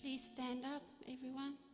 Please stand up, everyone.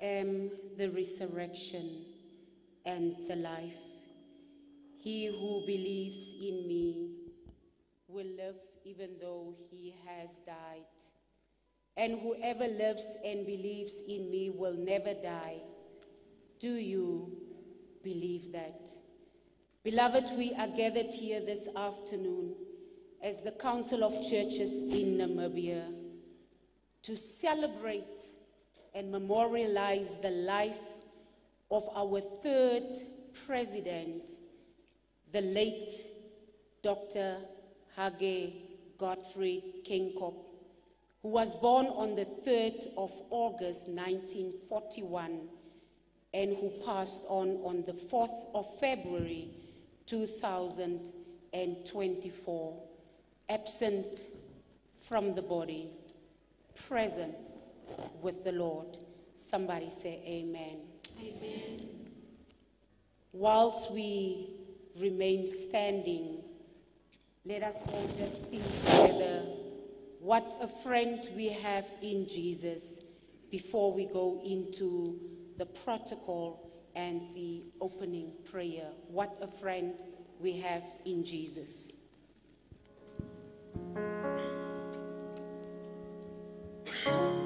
Am the resurrection and the life. He who believes in me will live even though he has died. And whoever lives and believes in me will never die. Do you believe that? Beloved, we are gathered here this afternoon as the Council of Churches in Namibia to celebrate and memorialize the life of our third president, the late Dr. Hage Godfrey Geingob, who was born on the 3rd of August 1941 and who passed on on the 4th of February 2024, absent from the body, present with the Lord. Somebody say amen. Amen. Whilst we remain standing, let us all just sing together what a friend we have in Jesus before we go into the protocol and the opening prayer. What a friend we have in Jesus.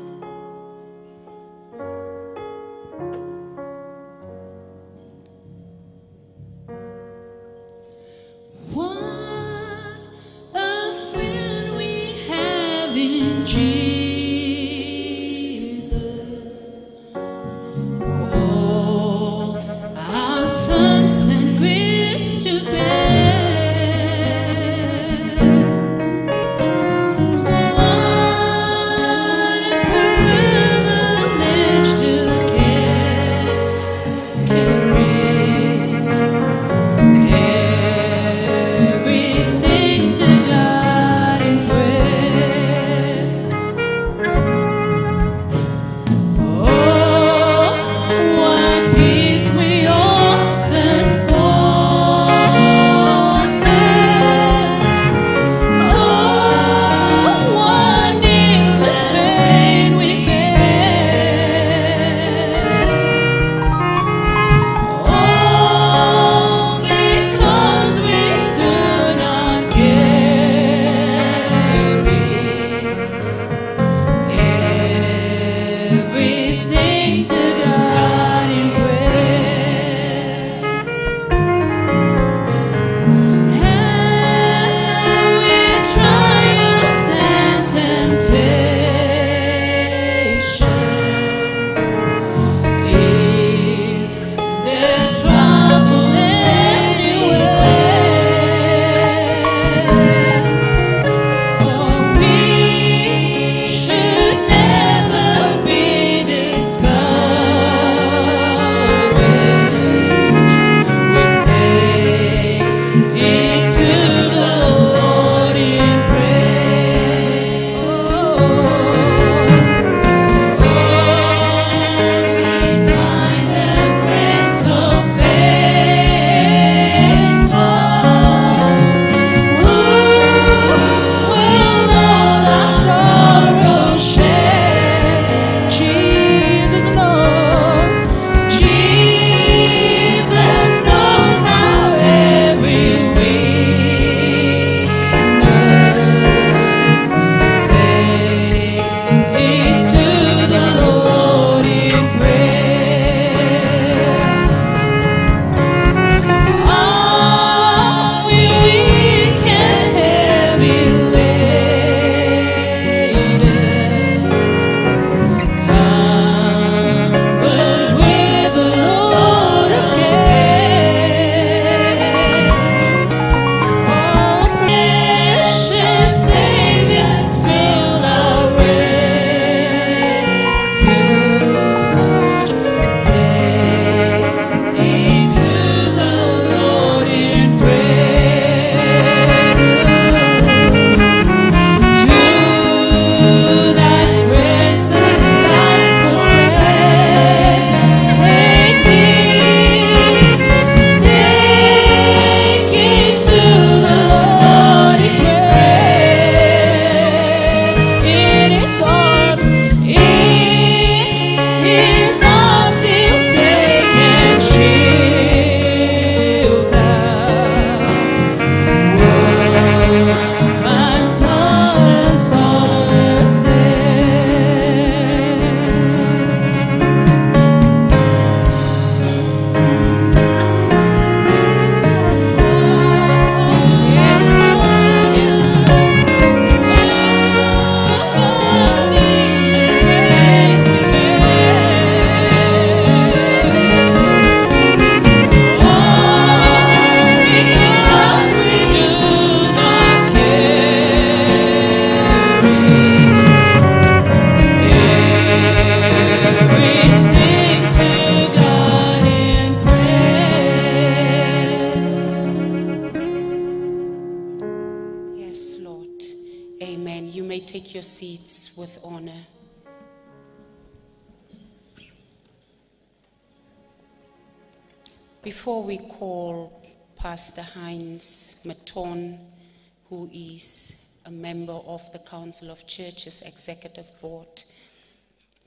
of the Council of Churches Executive Board,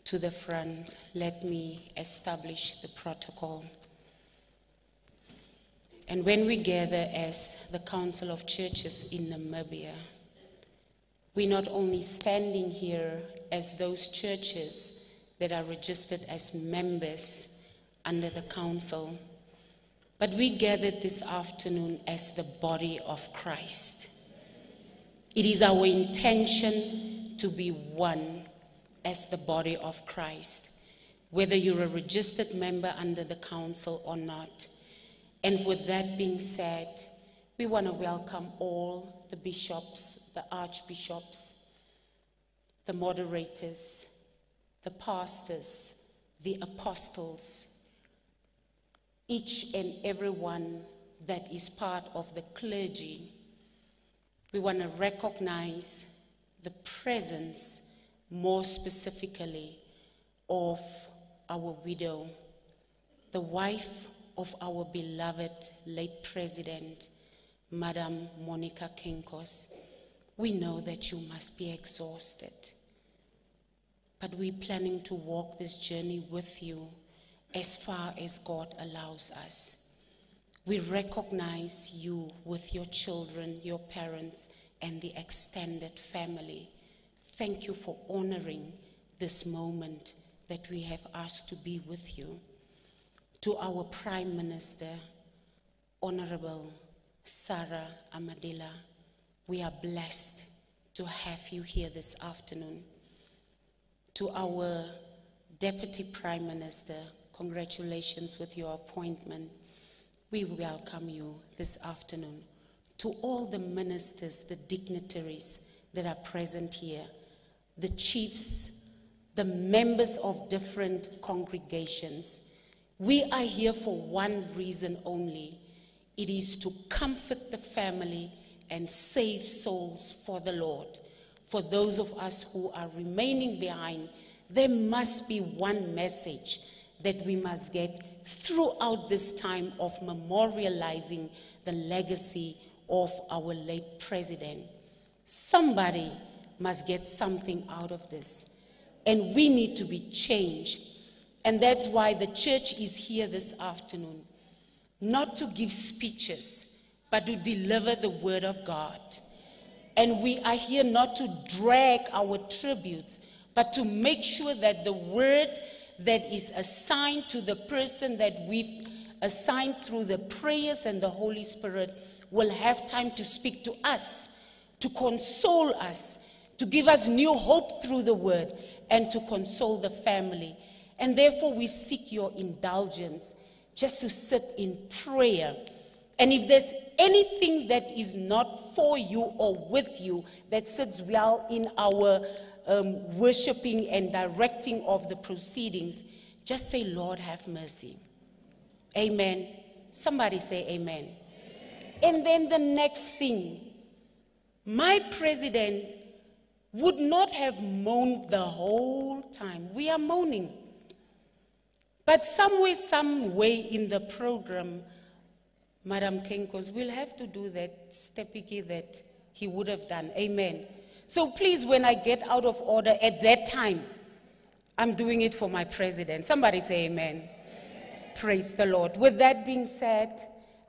to the front, let me establish the protocol. And when we gather as the Council of Churches in Namibia, we're not only standing here as those churches that are registered as members under the council, but we gathered this afternoon as the body of Christ. It is our intention to be one as the body of Christ, whether you're a registered member under the council or not. And with that being said, we want to welcome all the bishops, the archbishops, the moderators, the pastors, the apostles, each and every one that is part of the clergy. We want to recognize the presence, more specifically, of our widow, the wife of our beloved late president, Madam Monica Geingos. We know that you must be exhausted, but we're planning to walk this journey with you as far as God allows us. We recognize you with your children, your parents, and the extended family. Thank you for honoring this moment that we have asked to be with you. To our Prime Minister, Honorable Sarah Amadhila, we are blessed to have you here this afternoon. To our Deputy Prime Minister, congratulations with your appointment. We welcome you this afternoon. To all the ministers, the dignitaries that are present here, the chiefs, the members of different congregations, we are here for one reason only it is to comfort the family and save souls for the Lord. For those of us who are remaining behind, there must be one message that we must get throughout this time of memorializing the legacy of our late president. Somebody must get something out of this, and we need to be changed. And that's why the church is here this afternoon not to give speeches, but to deliver the word of God. And we are here not to drag our tributes, but to make sure that the word that is assigned to the person that we've assigned through the prayers and the Holy Spirit will have time to speak to us, to console us, to give us new hope through the word, and to console the family. And therefore, we seek your indulgence just to sit in prayer. And if there's anything that is not for you or with you that sits well in our um, worshiping and directing of the proceedings, just say, Lord, have mercy. Amen. Somebody say, Amen. amen. And then the next thing, my president would not have moaned the whole time. We are moaning. But somewhere, some way in the program, Madam Geingos will have to do that stepiki that he would have done. Amen. So please, when I get out of order at that time, I'm doing it for my president. Somebody say amen. amen. Praise the Lord. With that being said,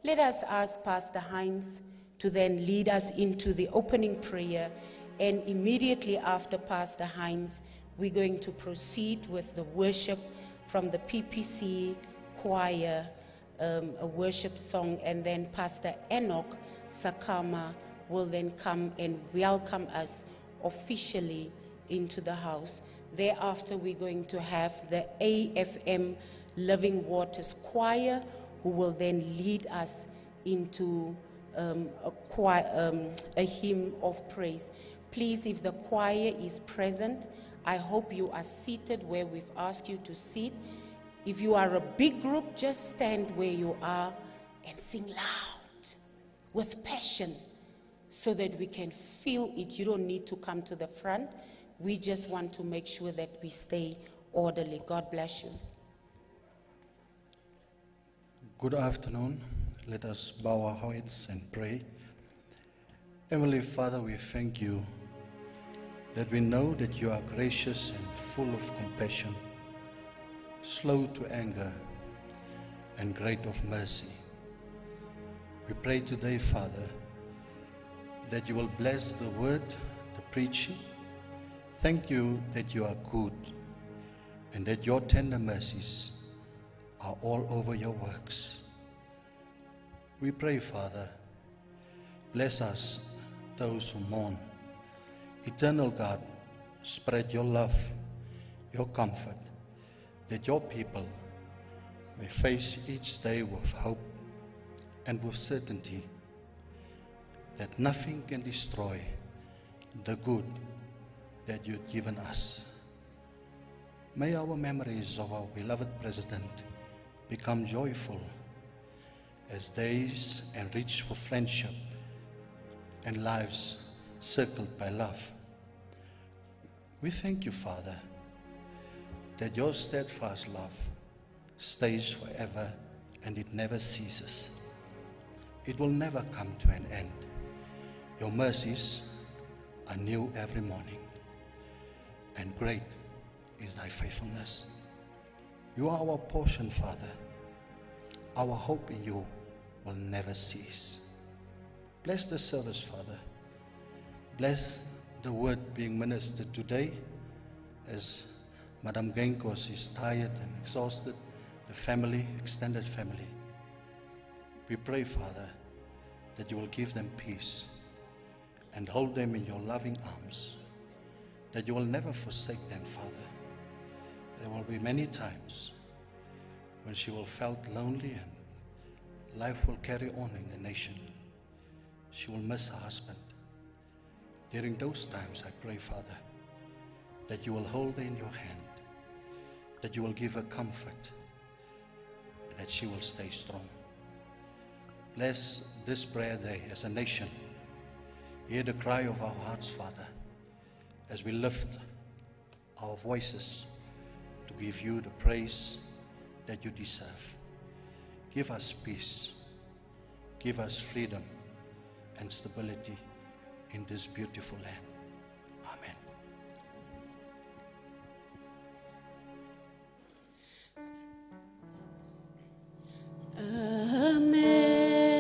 let us ask Pastor Heinz to then lead us into the opening prayer. And immediately after Pastor Heinz, we're going to proceed with the worship from the PPC choir, um, a worship song, and then Pastor Enoch Sakama will then come and welcome us officially into the house. Thereafter, we're going to have the AFM Living Waters Choir, who will then lead us into um, a, choir, um, a hymn of praise. Please, if the choir is present, I hope you are seated where we've asked you to sit. If you are a big group, just stand where you are and sing loud with passion so that we can feel it. You don't need to come to the front. We just want to make sure that we stay orderly. God bless you. Good afternoon. Let us bow our heads and pray. Heavenly Father, we thank you that we know that you are gracious and full of compassion, slow to anger, and great of mercy. We pray today, Father, that you will bless the word, the preaching. Thank you that you are good and that your tender mercies are all over your works. We pray, Father, bless us, those who mourn. Eternal God, spread your love, your comfort, that your people may face each day with hope and with certainty that nothing can destroy the good that you've given us. May our memories of our beloved President become joyful as days enriched with friendship and lives circled by love. We thank you, Father, that your steadfast love stays forever and it never ceases. It will never come to an end. Your mercies are new every morning, and great is thy faithfulness. You are our portion, Father. Our hope in you will never cease. Bless the service, Father. Bless the word being ministered today as Madam Geingos is tired and exhausted, the family, extended family. We pray, Father, that you will give them peace and hold them in your loving arms, that you will never forsake them, Father. There will be many times when she will felt lonely and life will carry on in the nation. She will miss her husband. During those times, I pray, Father, that you will hold her in your hand, that you will give her comfort, and that she will stay strong. Bless this prayer day as a nation. Hear the cry of our hearts, Father, as we lift our voices to give you the praise that you deserve. Give us peace, give us freedom and stability in this beautiful land. Amen. Amazing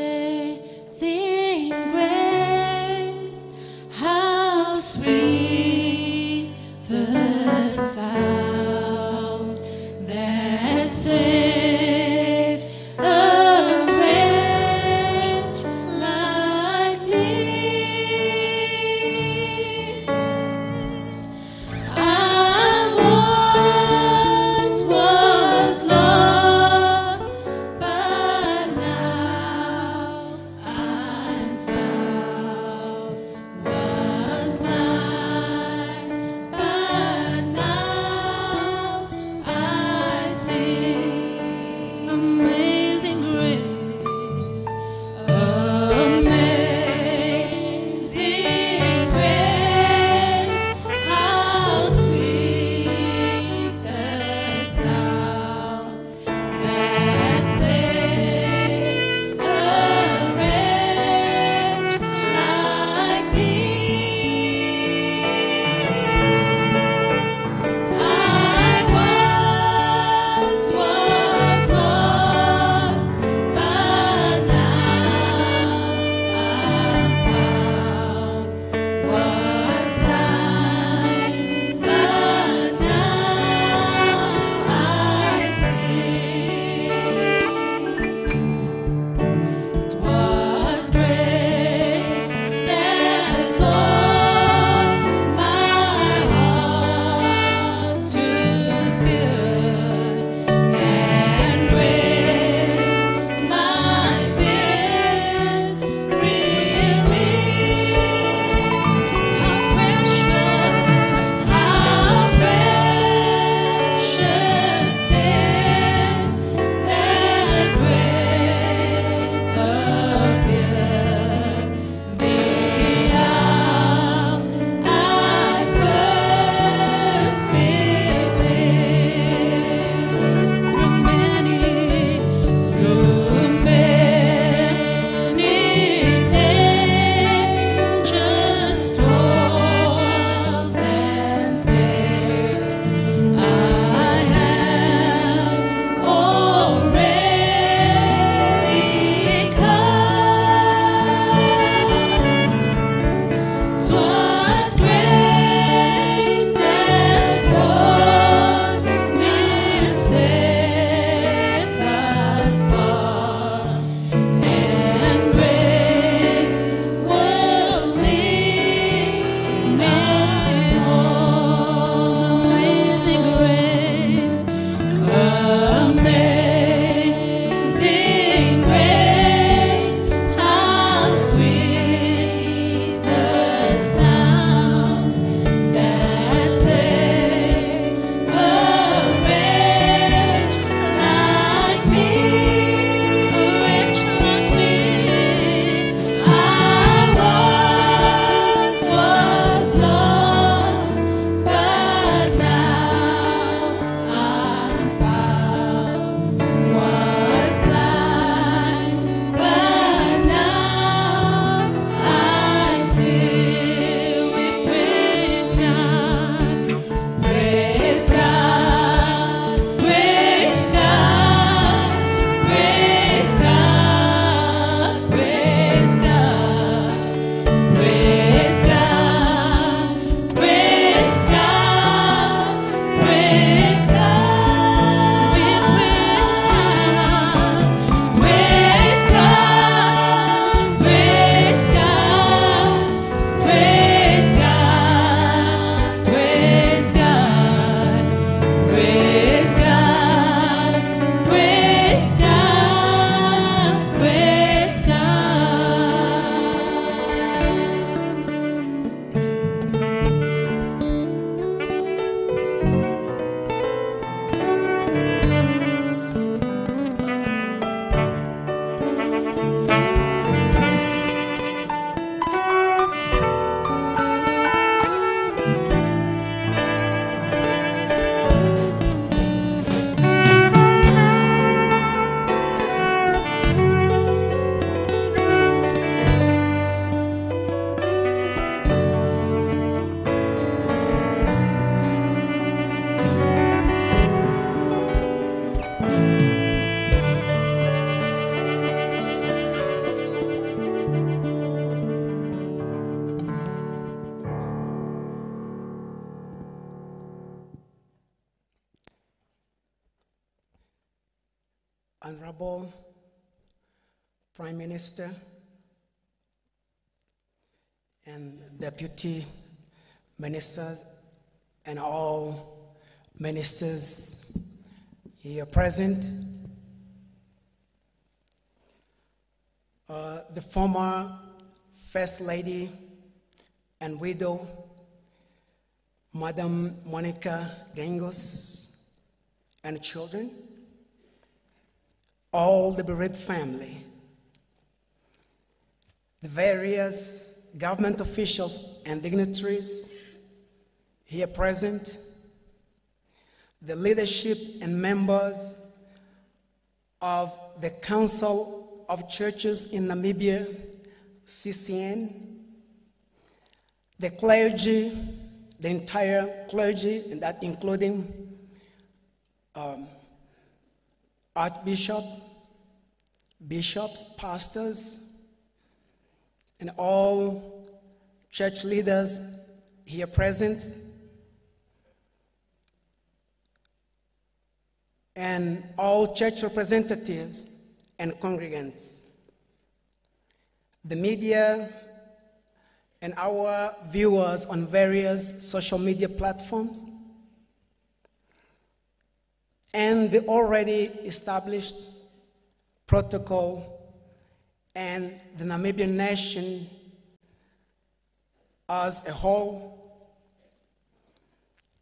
Deputy Ministers and all ministers here present. Uh, the former First Lady and widow, Madam Monica Geingos, and children, all the bereaved family, the various government officials and dignitaries here present, the leadership and members of the Council of Churches in Namibia, CCN, the clergy, the entire clergy, and that including um, archbishops, bishops, pastors, and all church leaders here present, and all church representatives and congregants. The media and our viewers on various social media platforms, and the already established protocol and the Namibian nation as a whole,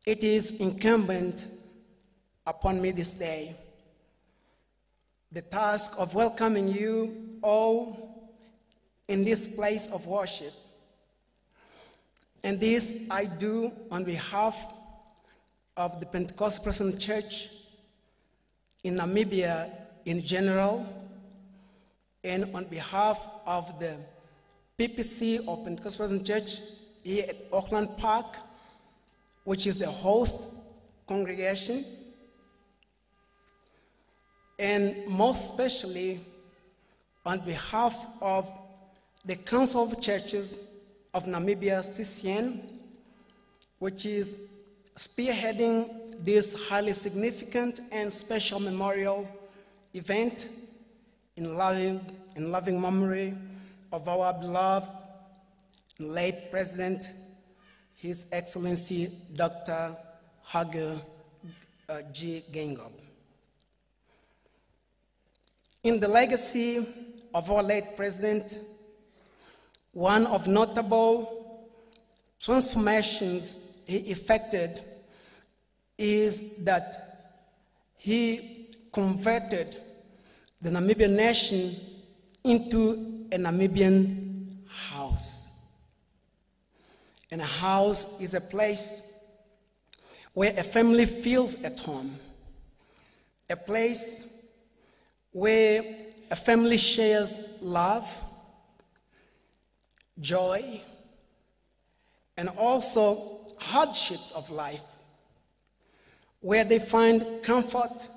it is incumbent upon me this day the task of welcoming you all in this place of worship. And this I do on behalf of the Pentecostal Church in Namibia in general, and on behalf of the PPC or Pentecostal Church here at Hochland Park, which is the host congregation, and most especially on behalf of the Council of Churches of Namibia, CCN, which is spearheading this highly significant and special memorial event in loving, in loving memory of our beloved late President, His Excellency Dr. Hage uh, G. Geingob. In the legacy of our late President, one of notable transformations he effected is that he converted the Namibian nation into a Namibian house. And a house is a place where a family feels at home, a place where a family shares love, joy, and also hardships of life, where they find comfort,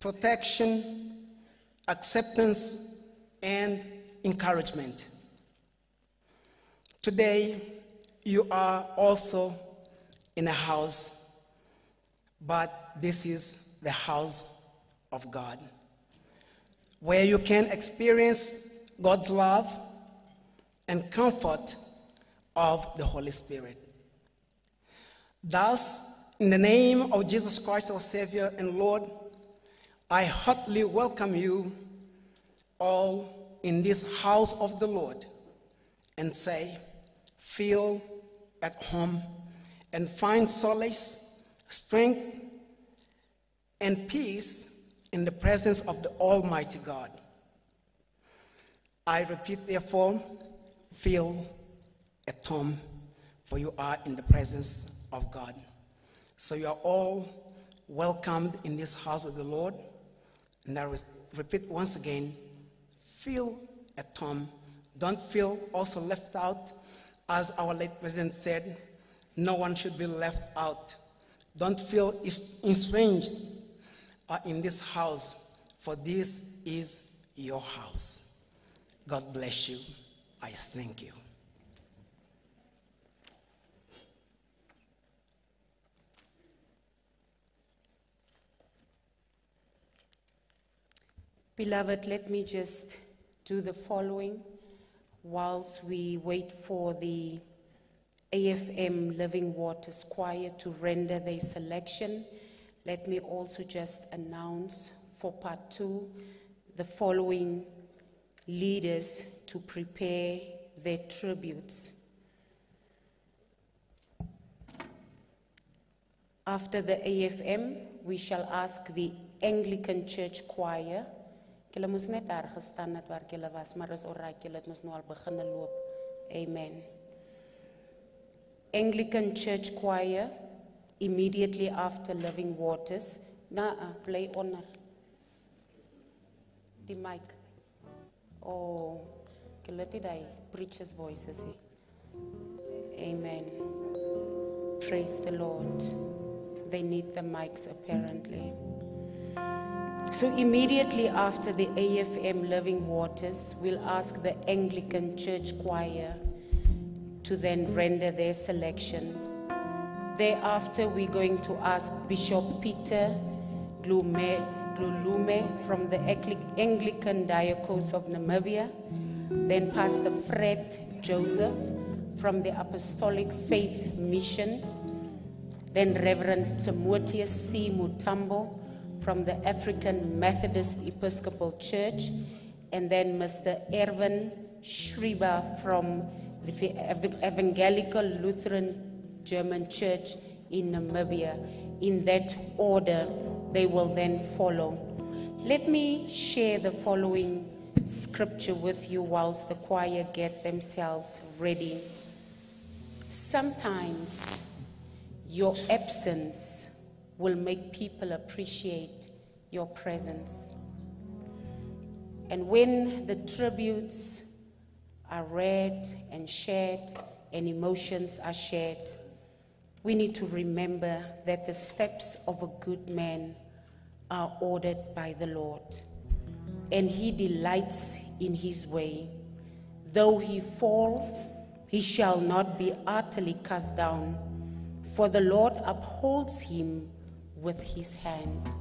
protection, acceptance, and encouragement. Today, you are also in a house, but this is the house of God, where you can experience God's love and comfort of the Holy Spirit. Thus, in the name of Jesus Christ, our Savior and Lord, I heartily welcome you all in this house of the Lord and say, feel at home and find solace, strength, and peace in the presence of the Almighty God. I repeat, therefore, feel at home, for you are in the presence of God. So you are all welcomed in this house of the Lord. And I repeat once again feel at home. Don't feel also left out. As our late president said, no one should be left out. Don't feel estranged uh, in this house, for this is your house. God bless you. I thank you. Beloved, let me just do the following whilst we wait for the AFM Living Waters Choir to render their selection. Let me also just announce for part two the following leaders to prepare their tributes. After the AFM, we shall ask the Anglican Church Choir. Julle moes net daar gestaan het waar julle was, maar is julle het mos nou al begin loop. Amen. Anglican Church Choir immediately after Living Waters. Na, ah, play honor. The mic. Oh, het nie die preacher's voices. Amen. Praise the Lord. They need the mics apparently. So immediately after the AFM Living Waters, we'll ask the Anglican Church Choir to then render their selection. Thereafter, we're going to ask Bishop Peter Glume, Glulume from the Anglican Diocese of Namibia, then Pastor Fred Joseph from the Apostolic Faith Mission, then Reverend Timotheus C. Mutambo from the African Methodist Episcopal Church, and then Mr. Erwin Schreiber from the Evangelical Lutheran German Church in Namibia. In that order, they will then follow. Let me share the following scripture with you whilst the choir get themselves ready. Sometimes your absence will make people appreciate your presence. And when the tributes are read and shared and emotions are shared, we need to remember that the steps of a good man are ordered by the Lord, and he delights in his way. Though he fall, he shall not be utterly cast down, for the Lord upholds him with his hand.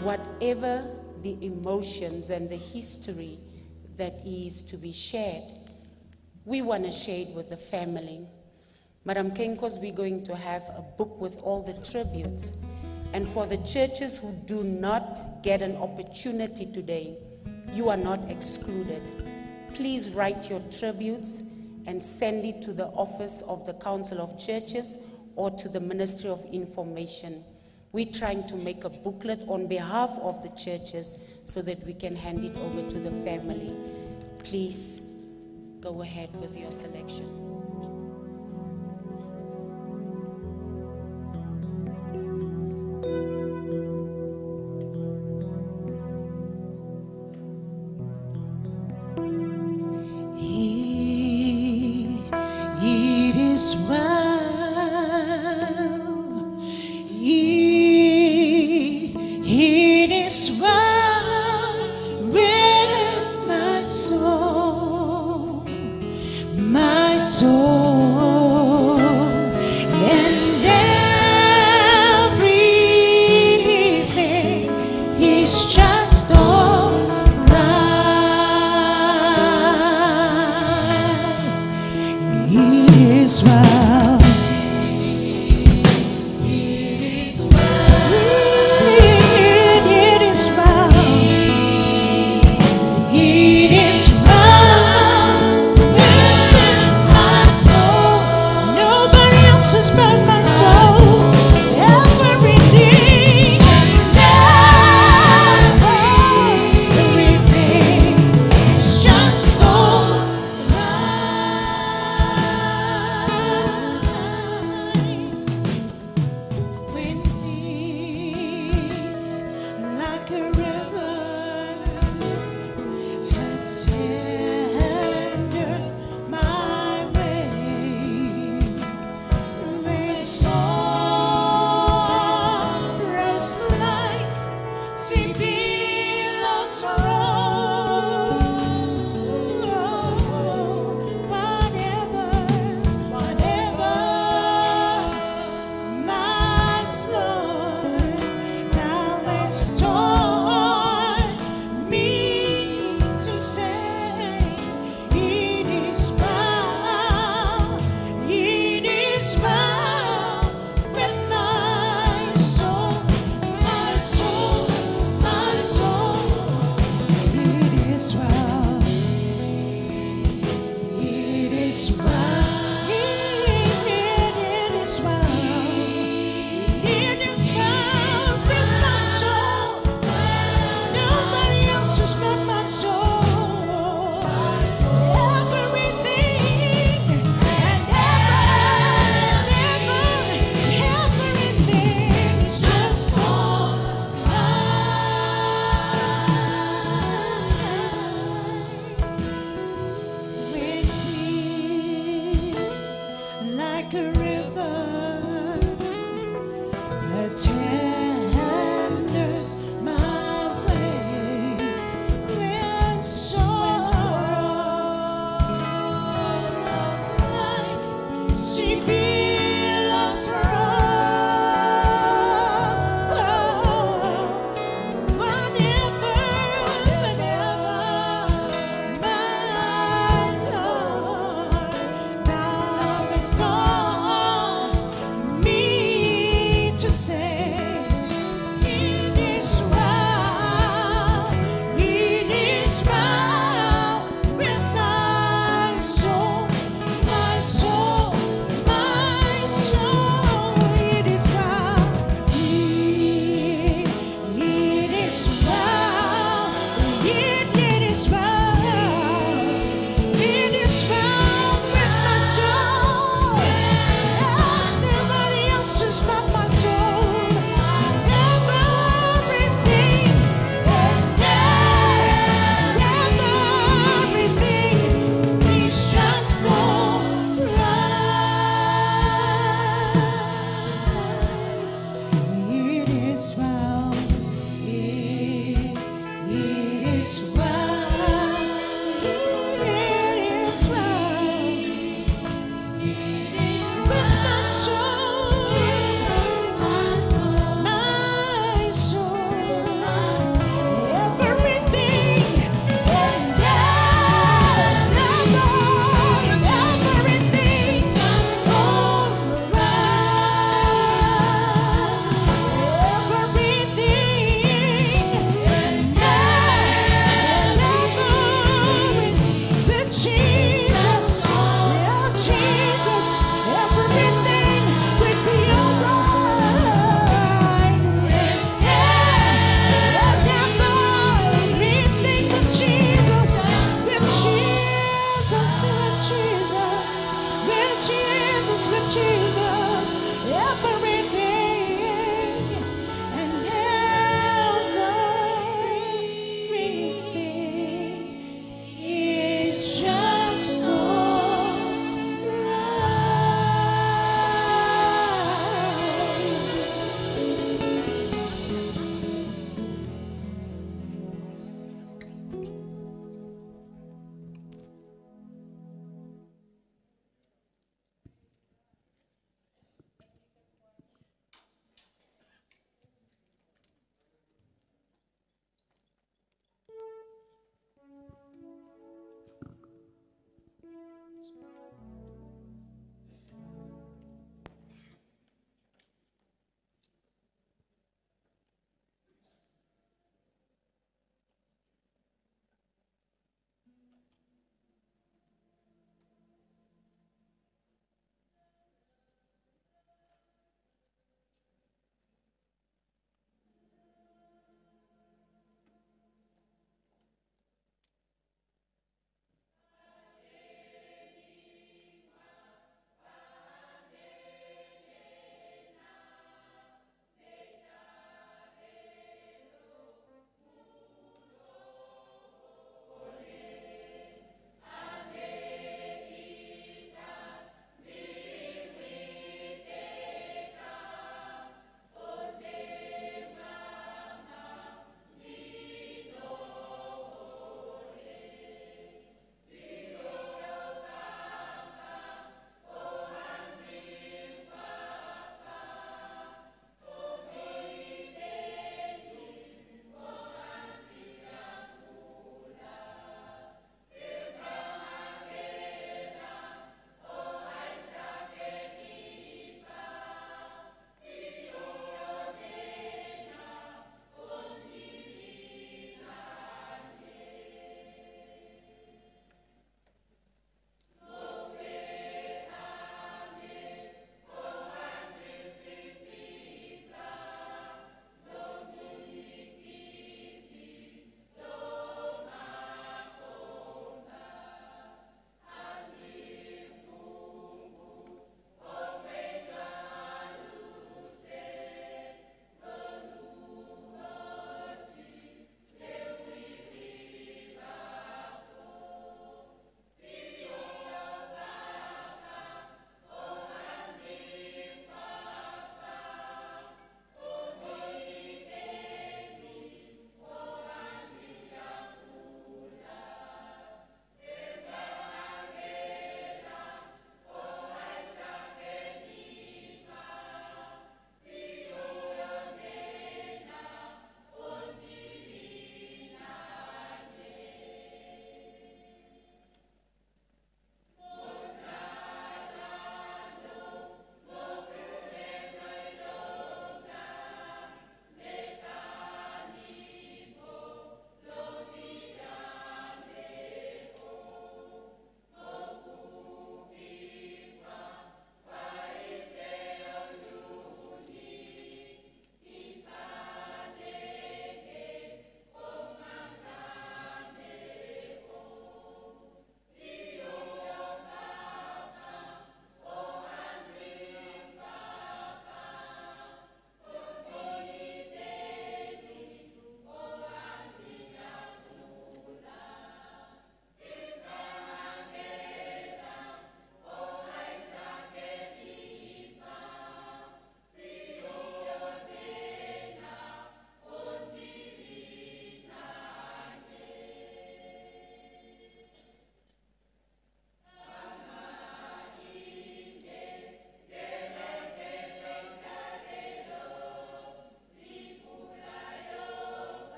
Whatever the emotions and the history that is to be shared, we want to share it with the family. Madam Geingos, we're going to have a book with all the tributes. And for the churches who do not get an opportunity today, you are not excluded. Please write your tributes and send it to the office of the Council of Churches or to the Ministry of Information. We're trying to make a booklet on behalf of the churches so that we can hand it over to the family. Please go ahead with your selection.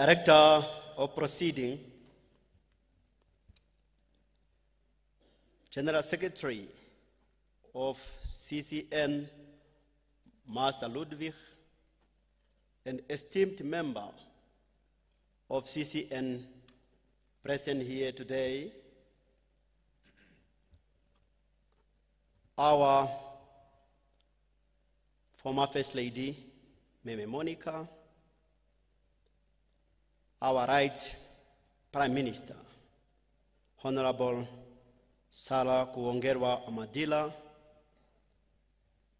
Director of Proceeding, General Secretary of CCN, Master Ludwig, an esteemed member of CCN present here today, our former First Lady, Meme Monica, our right Prime Minister, Honorable Saara Kuugongelwa Amadhila,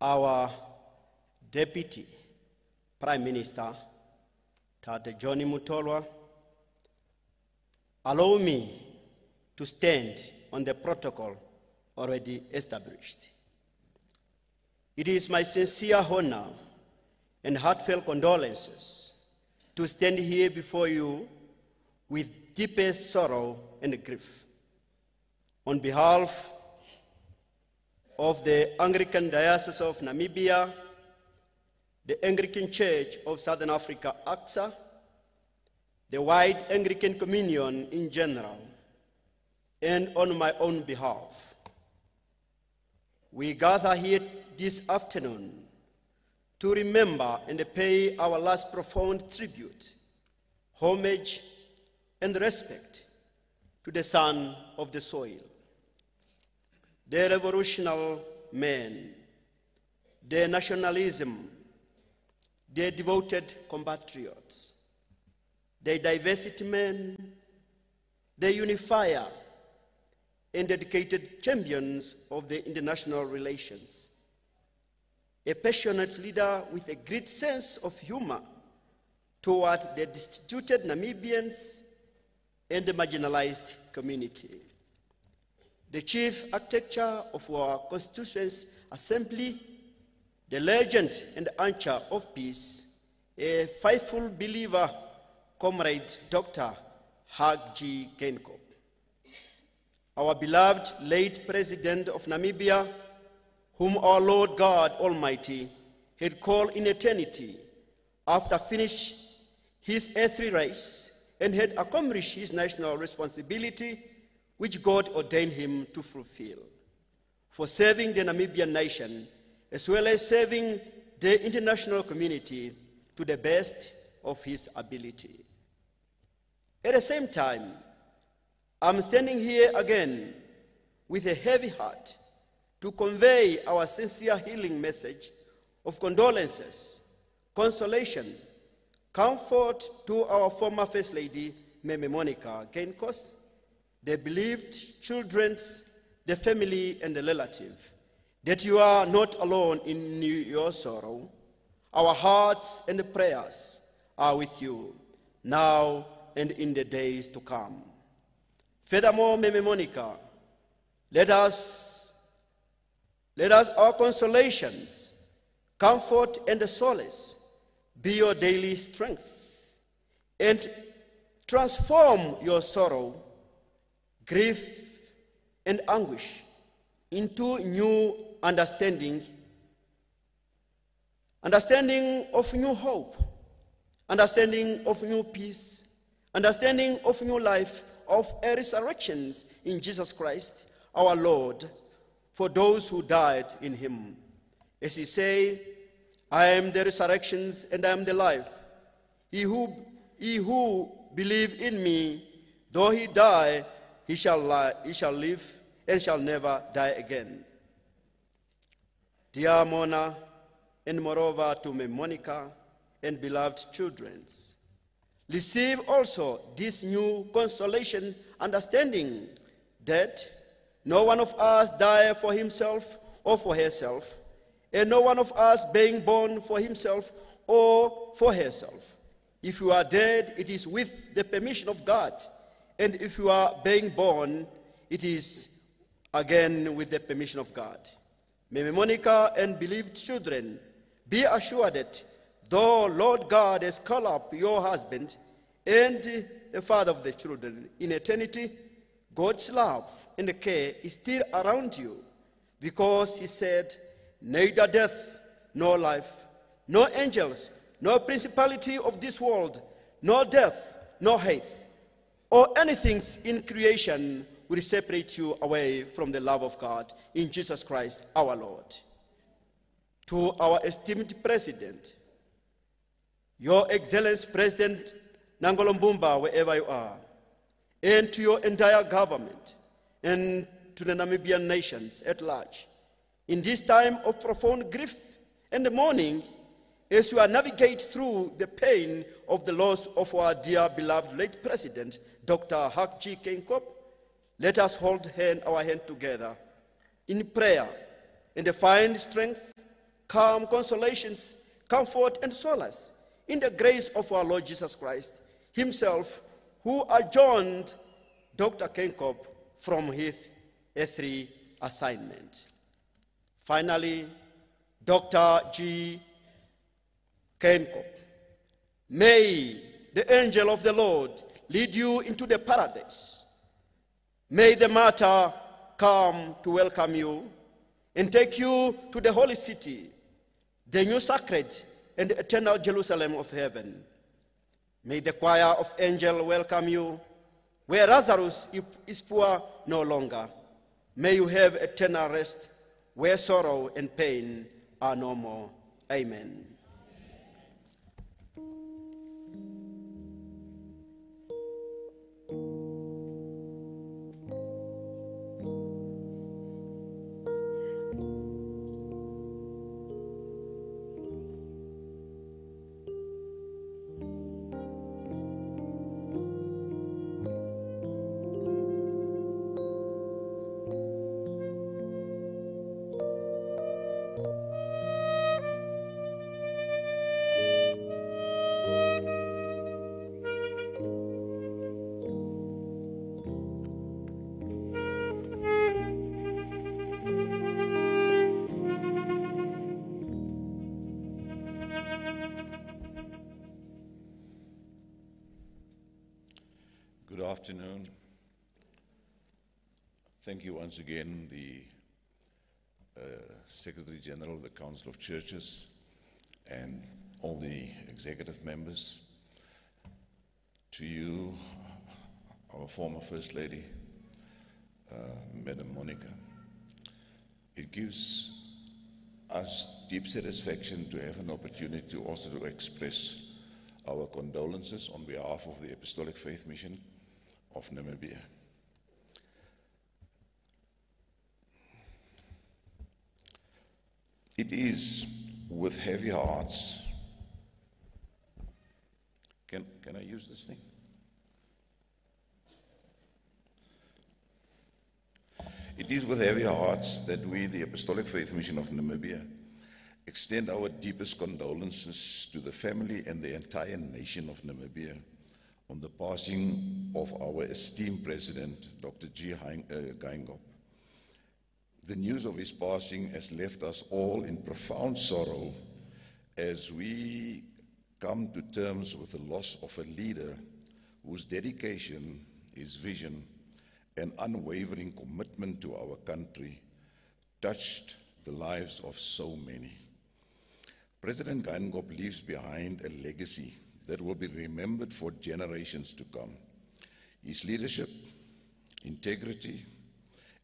our Deputy Prime Minister, Tate Johnny Mutorwa, allow me to stand on the protocol already established. It is my sincere honor and heartfelt condolences to stand here before you with deepest sorrow and grief. On behalf of the Anglican Diocese of Namibia, the Anglican Church of Southern Africa, ACSA, the wide Anglican Communion in general, and on my own behalf, we gather here this afternoon to remember and pay our last profound tribute, homage, and respect to the son of the soil, the revolutionary man, the nationalism, the devoted compatriots, the diversity men, the unifier, and dedicated champions of the international relations. A passionate leader with a great sense of humor toward the destituted Namibians and the marginalized community. The chief architecture of our Constitution's Assembly, the legend and anchor of peace, a faithful believer, Comrade Dr. Hage G. Our beloved late President of Namibia, whom our Lord God Almighty had called in eternity after finished his earthly race and had accomplished his national responsibility, which God ordained him to fulfill, for serving the Namibian nation as well as serving the international community to the best of his ability. At the same time, I'm standing here again with a heavy heart to convey our sincere healing message of condolences, consolation, comfort to our former First Lady, Meme Monica Geingos, the beloved children's, the family, and the relative, that you are not alone in your sorrow. Our hearts and prayers are with you now and in the days to come. Furthermore, Meme Monica, let us, let us our consolations, comfort, and solace be your daily strength, and transform your sorrow, grief, and anguish into new understanding, understanding of new hope, understanding of new peace, understanding of new life, of a resurrection in Jesus Christ, our Lord, for those who died in him. As he say, I am the resurrection and I am the life. He who, he who believe in me, though he die, he shall, lie, he shall live and shall never die again. Dear Mona, and moreover to me, Monica, and beloved children, receive also this new consolation, understanding that no one of us died for himself or for herself, and no one of us being born for himself or for herself. If you are dead, it is with the permission of God, and if you are being born, it is again with the permission of God. May Monica and believed children be assured that though Lord God has called up your husband and the father of the children in eternity, God's love and care is still around you because he said, neither death nor life, no angels, no principality of this world, nor death, nor hate, or anything in creation will separate you away from the love of God in Jesus Christ our Lord. To our esteemed President, Your Excellency President Nangolo Mbumba, wherever you are, and to your entire government, and to the Namibian nations at large, in this time of profound grief and mourning, as we navigate through the pain of the loss of our dear beloved late President, Dr. Hage G. Geingob, let us hold hand, our hand together in prayer and find strength, calm, consolations, comfort, and solace in the grace of our Lord Jesus Christ Himself, who adjourned Dr. Geingob from his earthly assignment. Finally, Dr. G. Geingob, may the angel of the Lord lead you into the paradise. May the matter come to welcome you and take you to the holy city, the new sacred and eternal Jerusalem of heaven. May the choir of angels welcome you where Lazarus is poor no longer. May you have eternal rest where sorrow and pain are no more. Amen. Once again, the uh, Secretary General of the Council of Churches and all the executive members. To you, our former First Lady, uh, Madam Monica. It gives us deep satisfaction to have an opportunity also to express our condolences on behalf of the Apostolic Faith Mission of Namibia. It is with heavy hearts. Can, can I use this thing? It is with heavy hearts that we, the Apostolic Faith Mission of Namibia, extend our deepest condolences to the family and the entire nation of Namibia on the passing of our esteemed President, Dr. G. Hein- uh. The news of his passing has left us all in profound sorrow as we come to terms with the loss of a leader whose dedication, his vision, and unwavering commitment to our country touched the lives of so many. President Geingob leaves behind a legacy that will be remembered for generations to come. His leadership, integrity,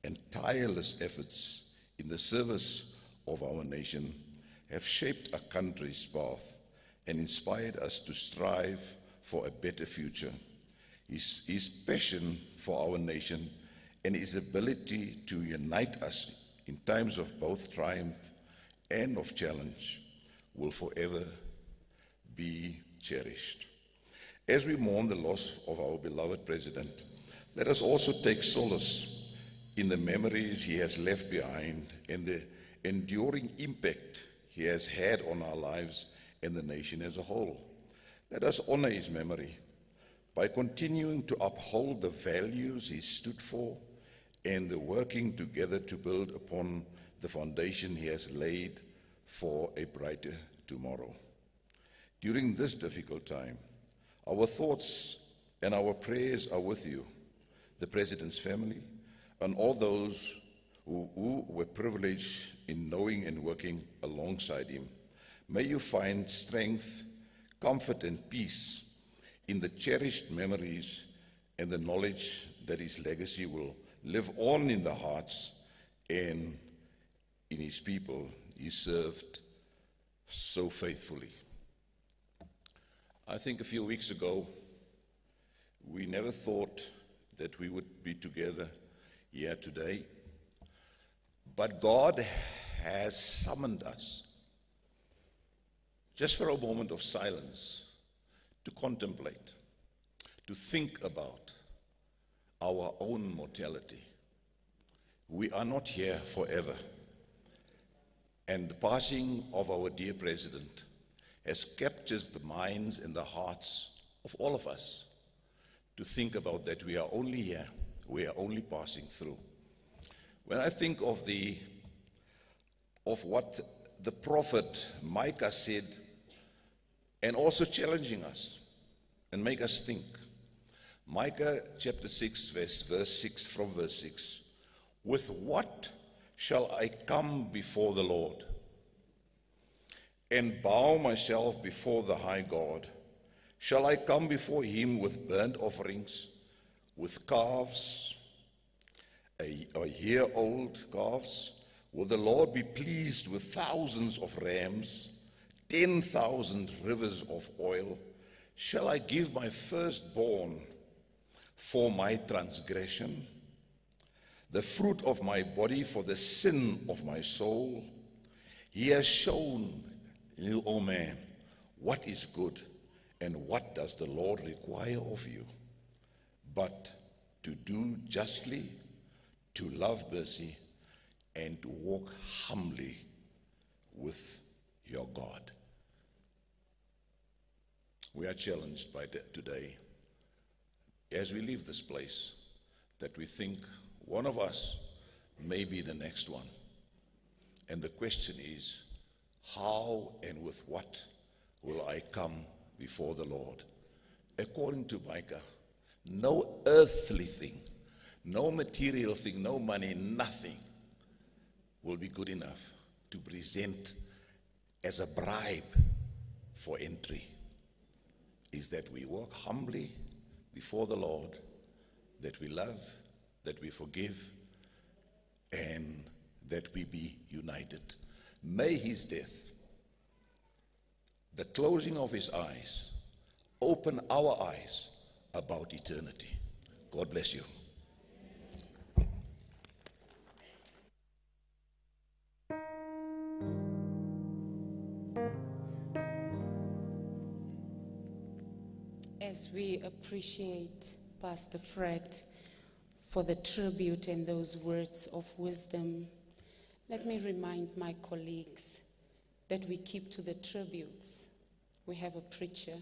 and tireless efforts in the service of our nation have shaped our country's path and inspired us to strive for a better future. His, his passion for our nation and his ability to unite us in times of both triumph and of challenge will forever be cherished. As we mourn the loss of our beloved president, let us also take solace in the memories he has left behind and the enduring impact he has had on our lives and the nation as a whole. Let us honor his memory by continuing to uphold the values he stood for and the working together to build upon the foundation he has laid for a brighter tomorrow. During this difficult time, our thoughts and our prayers are with you, the President's family, and all those who, who were privileged in knowing and working alongside him. May you find strength, comfort, and peace in the cherished memories and the knowledge that his legacy will live on in the hearts and in his people he served so faithfully. I think a few weeks ago, we never thought that we would be together here today. But God has summoned us just for a moment of silence to contemplate, to think about our own mortality. We are not here forever. And the passing of our dear president has captured the minds and the hearts of all of us to think about that we are only here, we are only passing through. When I think of the of what the prophet Micah said, and also challenging us and make us think. Micah chapter 6, verse, verse 6 from verse 6. With what shall I come before the Lord and bow myself before the high God? Shall I come before him with burnt offerings, with calves, a, a year old calves? Will the Lord be pleased with thousands of rams, 10,000 rivers of oil? Shall I give my firstborn for my transgression, the fruit of my body for the sin of my soul? He has shown you, O man, what is good and what does the Lord require of you? But to do justly, to love mercy, and to walk humbly with your God. We are challenged by today as we leave this place that we think one of us may be the next one. And the question is, how and with what will I come before the Lord? According to Micah, no earthly thing, no material thing, no money, nothing will be good enough to present as a bribe for entry. Is that we walk humbly before the Lord, that we love, that we forgive, and that we be united. May his death, the closing of his eyes, open our eyes about eternity. God bless you. As we appreciate Pastor Fred for the tribute and those words of wisdom, let me remind my colleagues that we keep to the tributes. We have a preacher,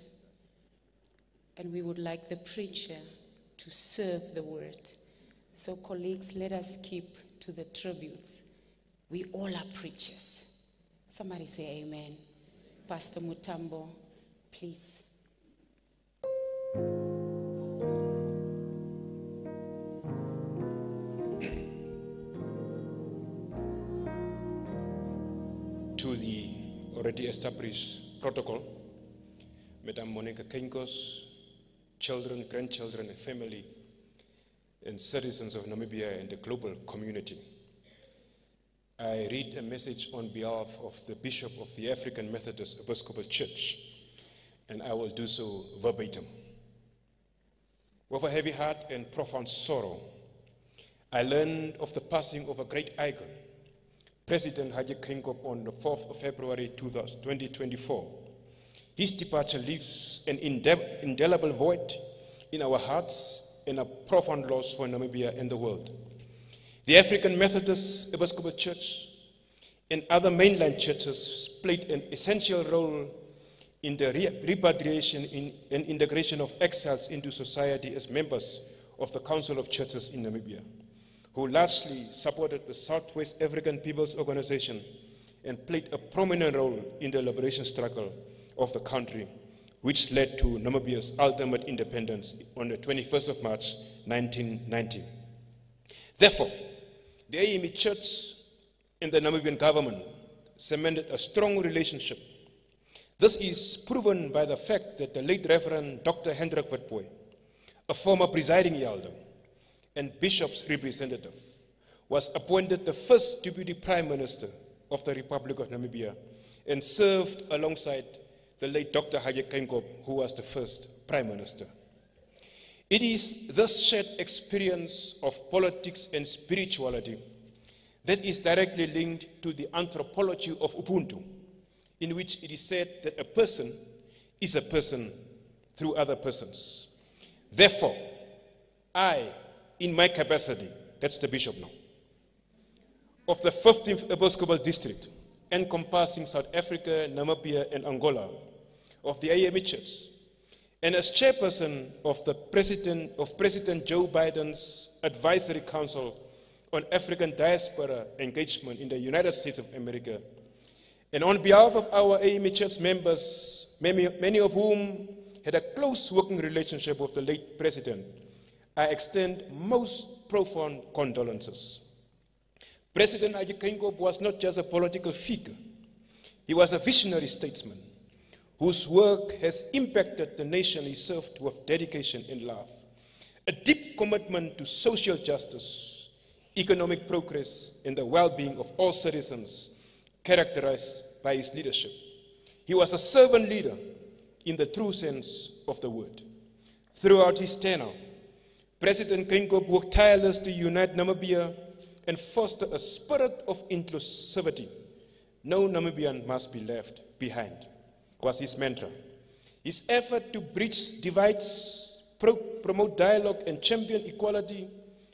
and we would like the preacher to serve the word. So, colleagues, let us keep to the tributes. We all are preachers. Somebody say amen. Pastor Mutambo, please. to the already established protocol, Madam Monica Geingos, children, grandchildren, and family, and citizens of Namibia and the global community. I read a message on behalf of the Bishop of the African Methodist Episcopal Church, and I will do so verbatim. With a heavy heart and profound sorrow, I learned of the passing of a great icon, President Hage Geingob, on the 4th of February 2024. His departure leaves an indelible void in our hearts and a profound loss for Namibia and the world. The African Methodist Episcopal Church and other mainland churches played an essential role in the re- repatriation and integration of exiles into society as members of the Council of Churches in Namibia, who largely supported the Southwest African People's Organization and played a prominent role in the liberation struggle of the country, which led to Namibia's ultimate independence on the 21st of March 1990. Therefore, the AME Church and the Namibian government cemented a strong relationship This is proven by the fact that the late Reverend Dr. Hendrik Witbooi, a former presiding elder and bishop's representative, was appointed the first deputy prime minister of the Republic of Namibia and served alongside the late Dr. Hage Geingob, who was the first prime minister. It is this shared experience of politics and spirituality that is directly linked to the anthropology of Ubuntu, in which it is said that a person is a person through other persons. Therefore, I, in my capacity, that's the bishop now, of the 15th Episcopal District, encompassing South Africa, Namibia, and Angola, of the Church, and as chairperson of the President of President Joe Biden's Advisory Council on African Diaspora Engagement in the United States of America, and on behalf of our Church members, many, many of whom had a close working relationship with the late president, I extend most profound condolences. President Hage Geingob was not just a political figure, he was a visionary statesman whose work has impacted the nation he served with dedication and love. A deep commitment to social justice, economic progress, and the well being of all citizens, characterized by his leadership. He was a servant leader in the true sense of the word. Throughout his tenure, President Geingob worked tirelessly to unite Namibia and foster a spirit of inclusivity. No Namibian must be left behind, was his mantra. His effort to bridge divides, pro- promote dialogue, and champion equality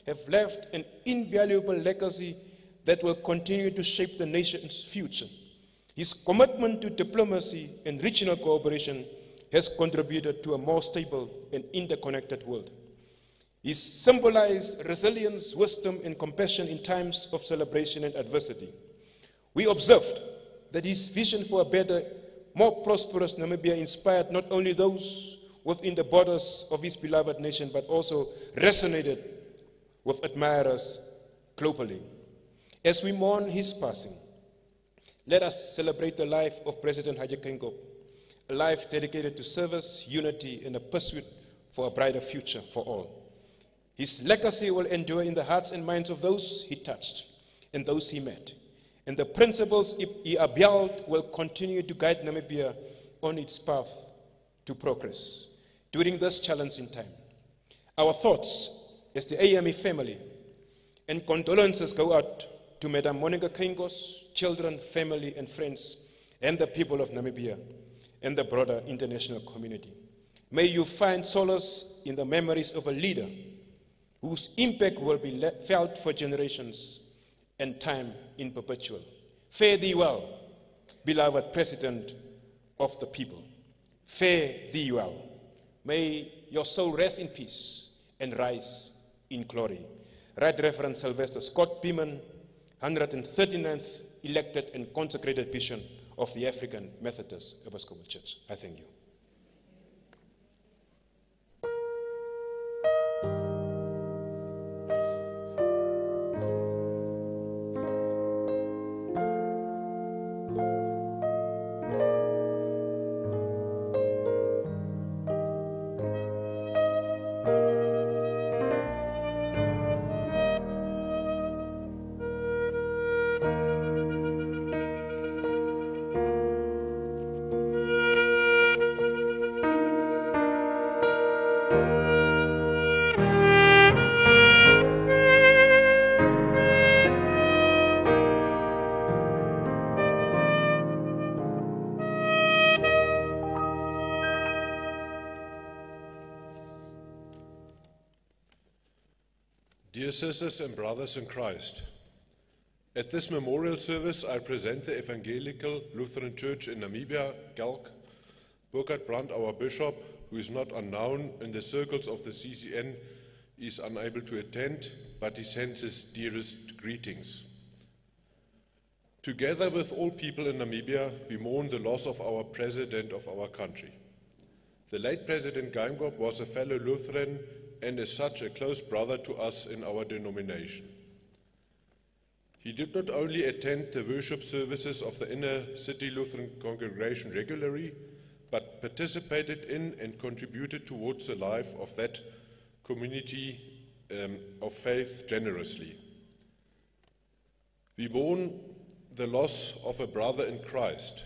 have left an invaluable legacy that will continue to shape the nation's future. His commitment to diplomacy and regional cooperation has contributed to a more stable and interconnected world. He symbolized resilience, wisdom, and compassion in times of celebration and adversity. We observed that his vision for a better, more prosperous Namibia inspired not only those within the borders of his beloved nation, but also resonated with admirers globally. As we mourn his passing, let us celebrate the life of President Hage a life dedicated to service, unity, and a pursuit for a brighter future for all. His legacy will endure in the hearts and minds of those he touched and those he met. And the principles he- he upheld will continue to guide Namibia on its path to progress during this challenging time. Our thoughts as the AME family and condolences go out to Madam Monica Geingos, children, family, and friends, and the people of Namibia and the broader international community. May you find solace in the memories of a leader whose impact will be felt for generations and time in perpetual. Fare thee well, beloved President of the people. Fare thee well. May your soul rest in peace and rise in glory. Right Reverend Sylvester Scott Beaman, 139th elected and consecrated bishop of the African Methodist Episcopal Church. I thank you. Sisters and brothers in Christ, at this memorial service, I present the Evangelical Lutheran Church in Namibia, GELC, Burkhard Brandt, our bishop, who is not unknown in the circles of the CCN, is unable to attend, but he sends his dearest greetings. Together with all people in Namibia, we mourn the loss of our president of our country. The late President Geingob was a fellow Lutheran and as such a close brother to us in our denomination. He did not only attend the worship services of the inner city Lutheran congregation regularly, but participated in and contributed towards the life of that community um, of faith generously. We mourn the loss of a brother in Christ.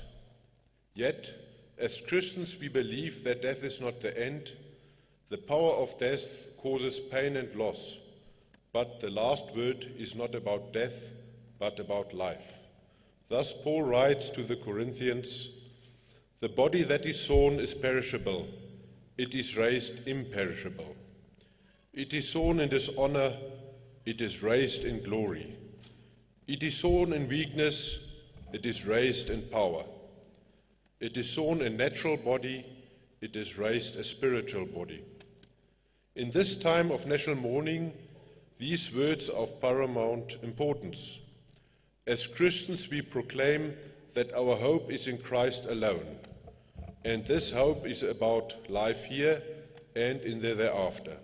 Yet, as Christians, we believe that death is not the end. The power of death causes pain and loss, but the last word is not about death, but about life. Thus, Paul writes to the Corinthians The body that is sown is perishable, it is raised imperishable. It is sown in dishonor, it is raised in glory. It is sown in weakness, it is raised in power. It is sown a natural body, it is raised a spiritual body. In this time of national mourning, these words are of paramount importance. As Christians, we proclaim that our hope is in Christ alone, and this hope is about life here and in the thereafter.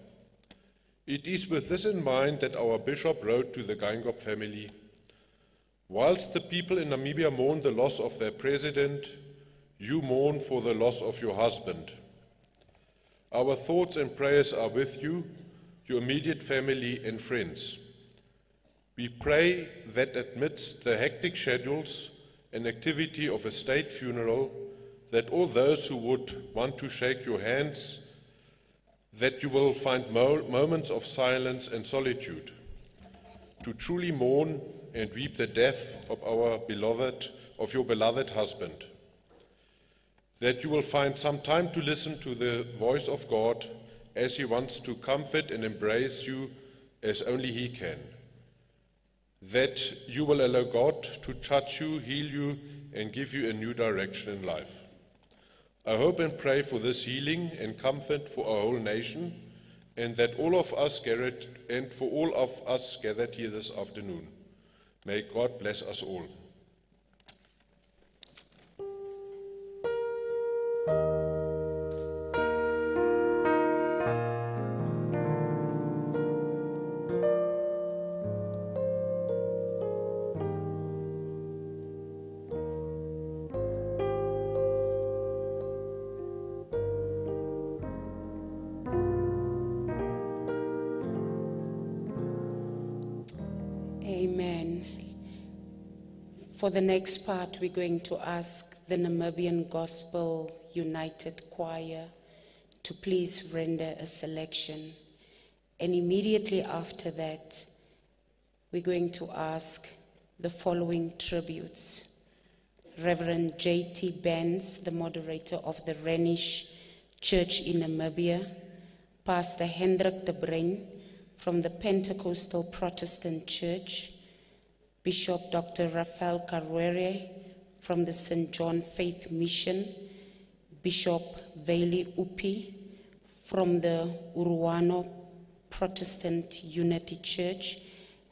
It is with this in mind that our bishop wrote to the Geingob family Whilst the people in Namibia mourn the loss of their president, you mourn for the loss of your husband. Our thoughts and prayers are with you, your immediate family and friends. We pray that amidst the hectic schedules and activity of a state funeral, that all those who would want to shake your hands, that you will find mo- moments of silence and solitude to truly mourn and weep the death of our beloved, of your beloved husband. That you will find some time to listen to the voice of God as He wants to comfort and embrace you as only He can. That you will allow God to touch you, heal you, and give you a new direction in life. I hope and pray for this healing and comfort for our whole nation, and that all of us gathered, and for all of us gathered here this afternoon. May God bless us all. The next part, we're going to ask the Namibian Gospel United Choir to please render a selection. And immediately after that, we're going to ask the following tributes. Reverend J.T. Benz, the moderator of the Rhenish Church in Namibia, Pastor Hendrik de Bruin from the Pentecostal Protestant Church, Bishop Dr. Rafael Carrere from the St. John Faith Mission, Bishop Bailey Upi from the Oruuano Protestant Unity Church,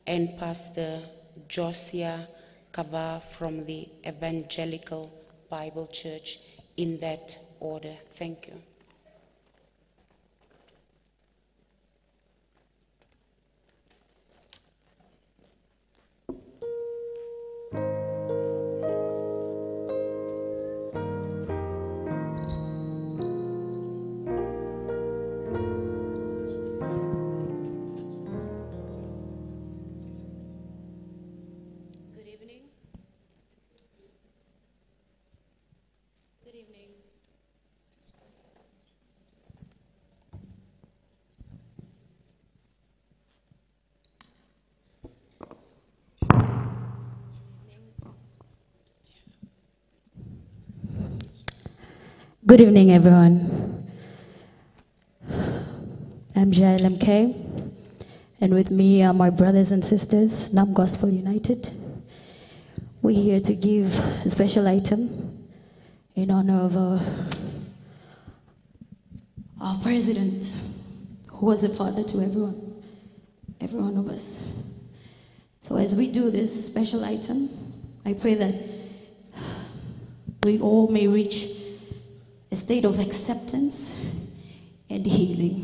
and Pastor Josiah Kava from the Evangelical Bible Church in that order. Thank you. Good evening, everyone. I'm Jael MK, and with me are my brothers and sisters, Nam Gospel United. We're here to give a special item in honor of our, our president, who was a father to everyone, every one of us. So, as we do this special item, I pray that we all may reach a state of acceptance and healing.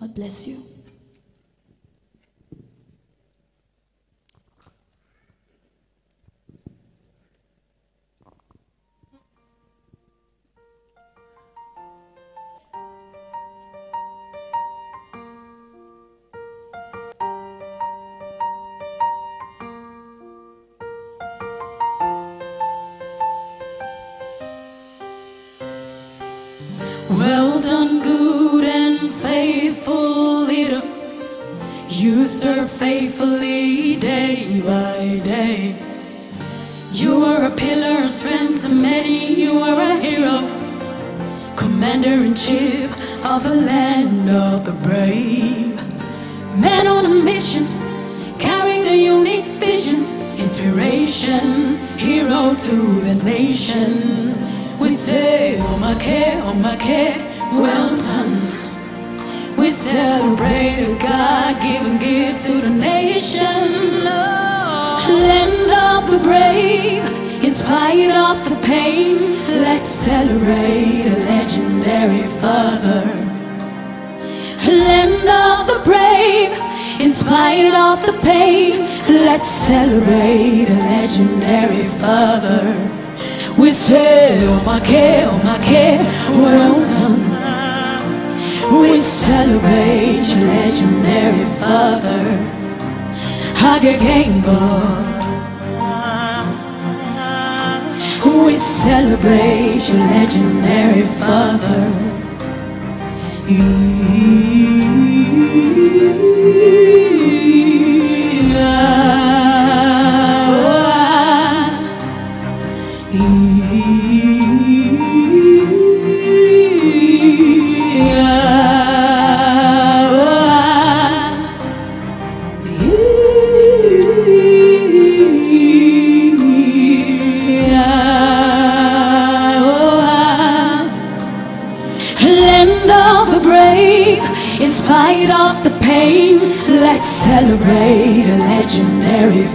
God bless you. Serve faithfully day by day. You are a pillar of strength to many, you are a hero. Commander in chief of the land of the brave. Man on a mission, carrying a unique vision. Inspiration, hero to the nation. We say, oh my care, oh my care, well done. We celebrate a God-given gift to the nation. Land of the brave, in spite of the pain. Let's celebrate a legendary father. Land of the brave, in spite of the pain. Let's celebrate a legendary father. We say, oh my care, oh my care, well done. We celebrate your legendary father, Hage Geingob. We celebrate your legendary father.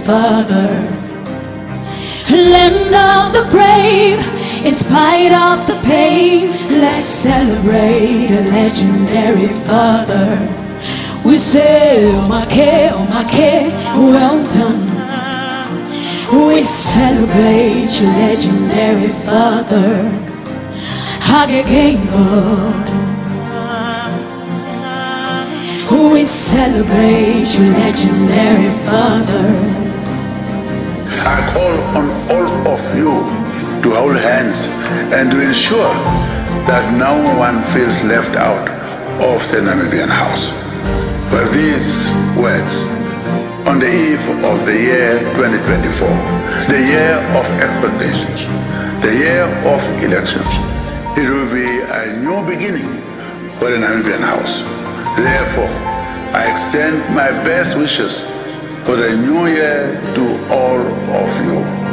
Father. Land of the brave, in spite of the pain, let's celebrate a legendary father. We say, oh my care, oh my care, well done. We celebrate your legendary father, Hage Geingob. We celebrate your legendary father. I call on all of you to hold hands and to ensure that no one feels left out of the Namibian house. With these words, on the eve of the year 2024, the year of expectations, the year of elections, it will be a new beginning for the Namibian house. Therefore, I extend my best wishes for the new year to all of you.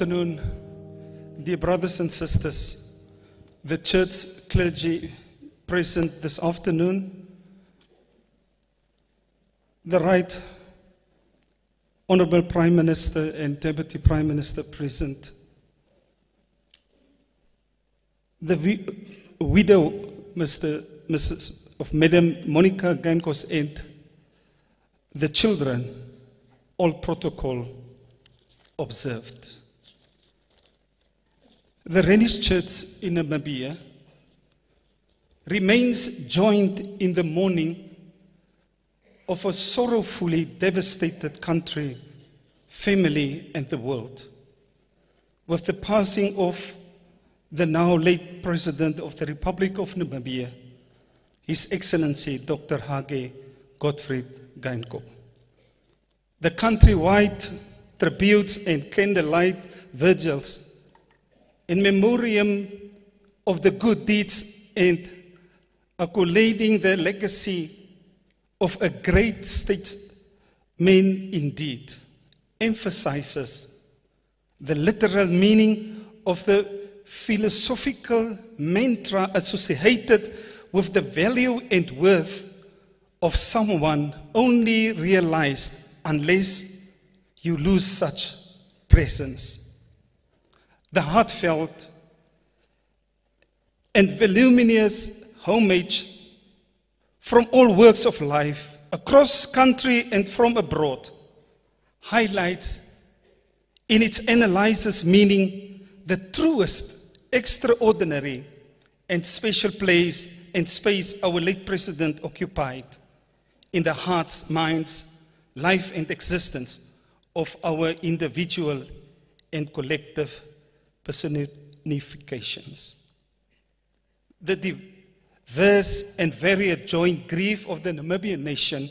Afternoon, dear brothers and sisters, the church clergy present this afternoon, the Right Honorable Prime Minister and Deputy Prime Minister present, the wi- widow, Mr. Mrs. of Madam Monica Geingos and the children, all protocol observed. The Rhenish Church in Namibia remains joined in the mourning of a sorrowfully devastated country, family, and the world with the passing of the now late President of the Republic of Namibia, His Excellency Dr. Hage Gottfried Geingob. The countrywide tributes and candlelight vigils in memoriam of the good deeds and accolading the legacy of a great statesman indeed emphasizes the literal meaning of the philosophical mantra associated with the value and worth of someone only realized unless you lose such presence. The heartfelt and voluminous homage from all works of life across country and from abroad highlights in its analysis meaning the truest extraordinary and special place and space our late president occupied in the hearts, minds, life, and existence of our individual and collective personifications. The diverse and varied joint grief of the Namibian nation,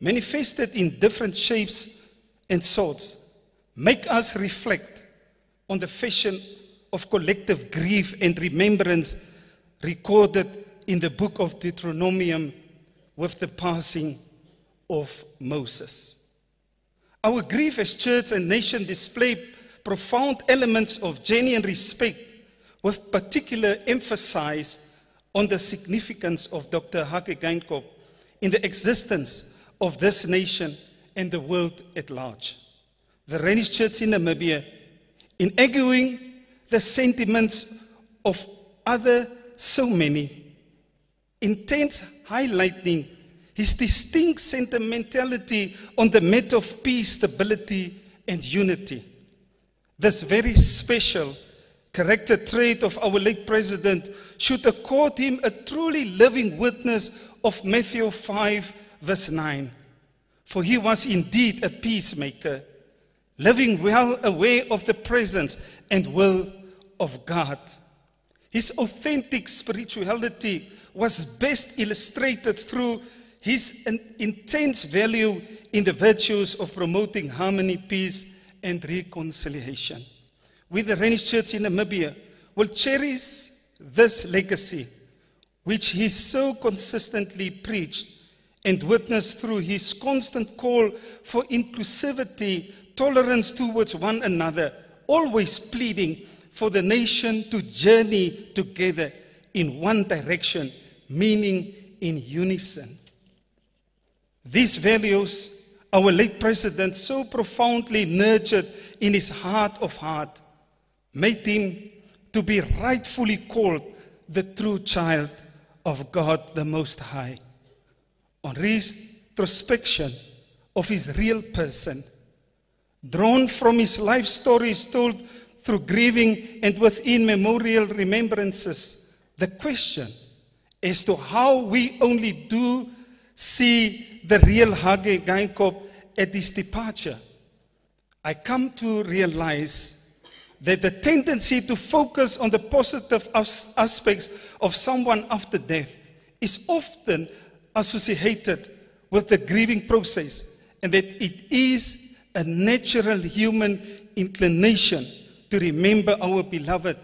manifested in different shapes and sorts, make us reflect on the fashion of collective grief and remembrance recorded in the book of Deuteronomium with the passing of Moses. Our grief as church and nation display profound elements of genuine respect with particular emphasis on the significance of Dr. Hage Geingob in the existence of this nation and the world at large. The Rhenish Church in Namibia, in echoing the sentiments of other so many, intends highlighting his distinct sentimentality on the matter of peace, stability, and unity. This very special character trait of our late president should accord him a truly living witness of Matthew 5, verse 9. For he was indeed a peacemaker, living well aware of the presence and will of God. His authentic spirituality was best illustrated through his intense value in the virtues of promoting harmony, peace, and reconciliation. We, the Rhenish Church in Namibia, will cherish this legacy, which he so consistently preached and witnessed through his constant call for inclusivity, tolerance towards one another, always pleading for the nation to journey together in one direction, meaning in unison. These values, our late president so profoundly nurtured in his heart of heart, made him to be rightfully called the true child of God the Most High. On retrospection of his real person, drawn from his life stories told through grieving and within memorial remembrances, the question as to how we only do see the real Hage Geingob at his departure, I come to realize that the tendency to focus on the positive aspects of someone after death is often associated with the grieving process and that it is a natural human inclination to remember our beloved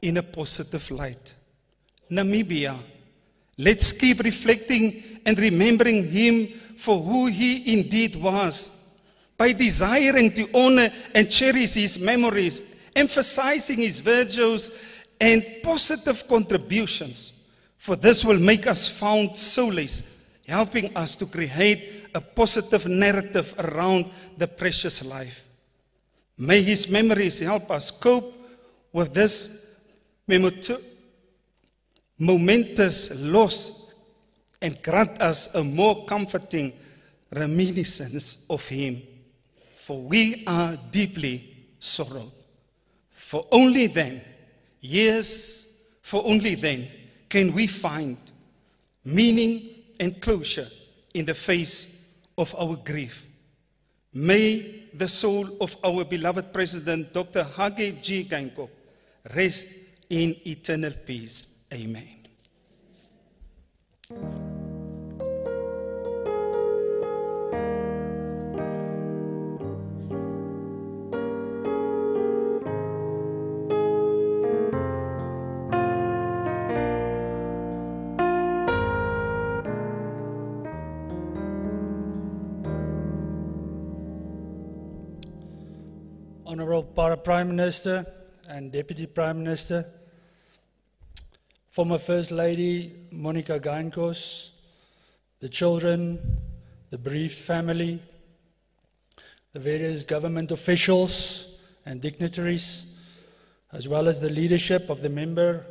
in a positive light. Namibia, let's keep reflecting and remembering him for who he indeed was by desiring to honor and cherish his memories emphasizing his virtues and positive contributions. For this will make us found solace, helping us to create a positive narrative around the precious life. May his memories help us cope with this momentous loss and grant us a more comforting reminiscence of him. For we are deeply sorrowed. For only then, yes, for only then can we find meaning and closure in the face of our grief. May the soul of our beloved President, Dr. Hage G. Geingob, rest in eternal peace. Amen. Honorable Prime Minister and Deputy Prime Minister, former First Lady Monica Geingos, the children, the bereaved family, the various government officials and dignitaries, as well as the leadership of the member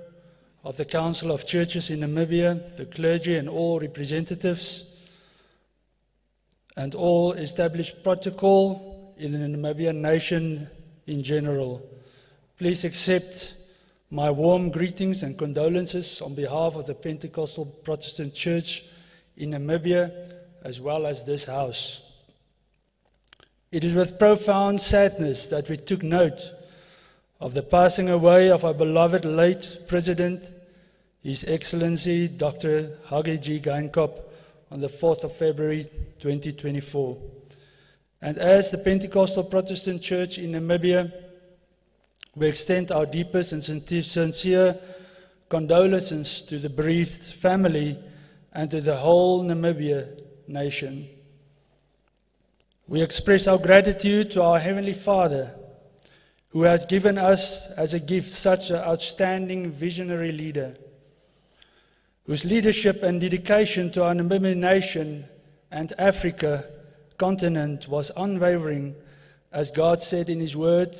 of the Council of Churches in Namibia, the clergy and all representatives, and all established protocol in the Namibian nation in general. Please accept My warm greetings and condolences on behalf of the Pentecostal Protestant Church in Namibia, as well as this house. It is with profound sadness that we took note of the passing away of our beloved late President, His Excellency Dr. Hage G. Geinkop, on the 4th of February 2024. And as the Pentecostal Protestant Church in Namibia, we extend our deepest and sincere condolences to the bereaved family and to the whole Namibia nation. We express our gratitude to our Heavenly Father, who has given us as a gift such an outstanding visionary leader, whose leadership and dedication to our Namibian nation and Africa continent was unwavering, as God said in His Word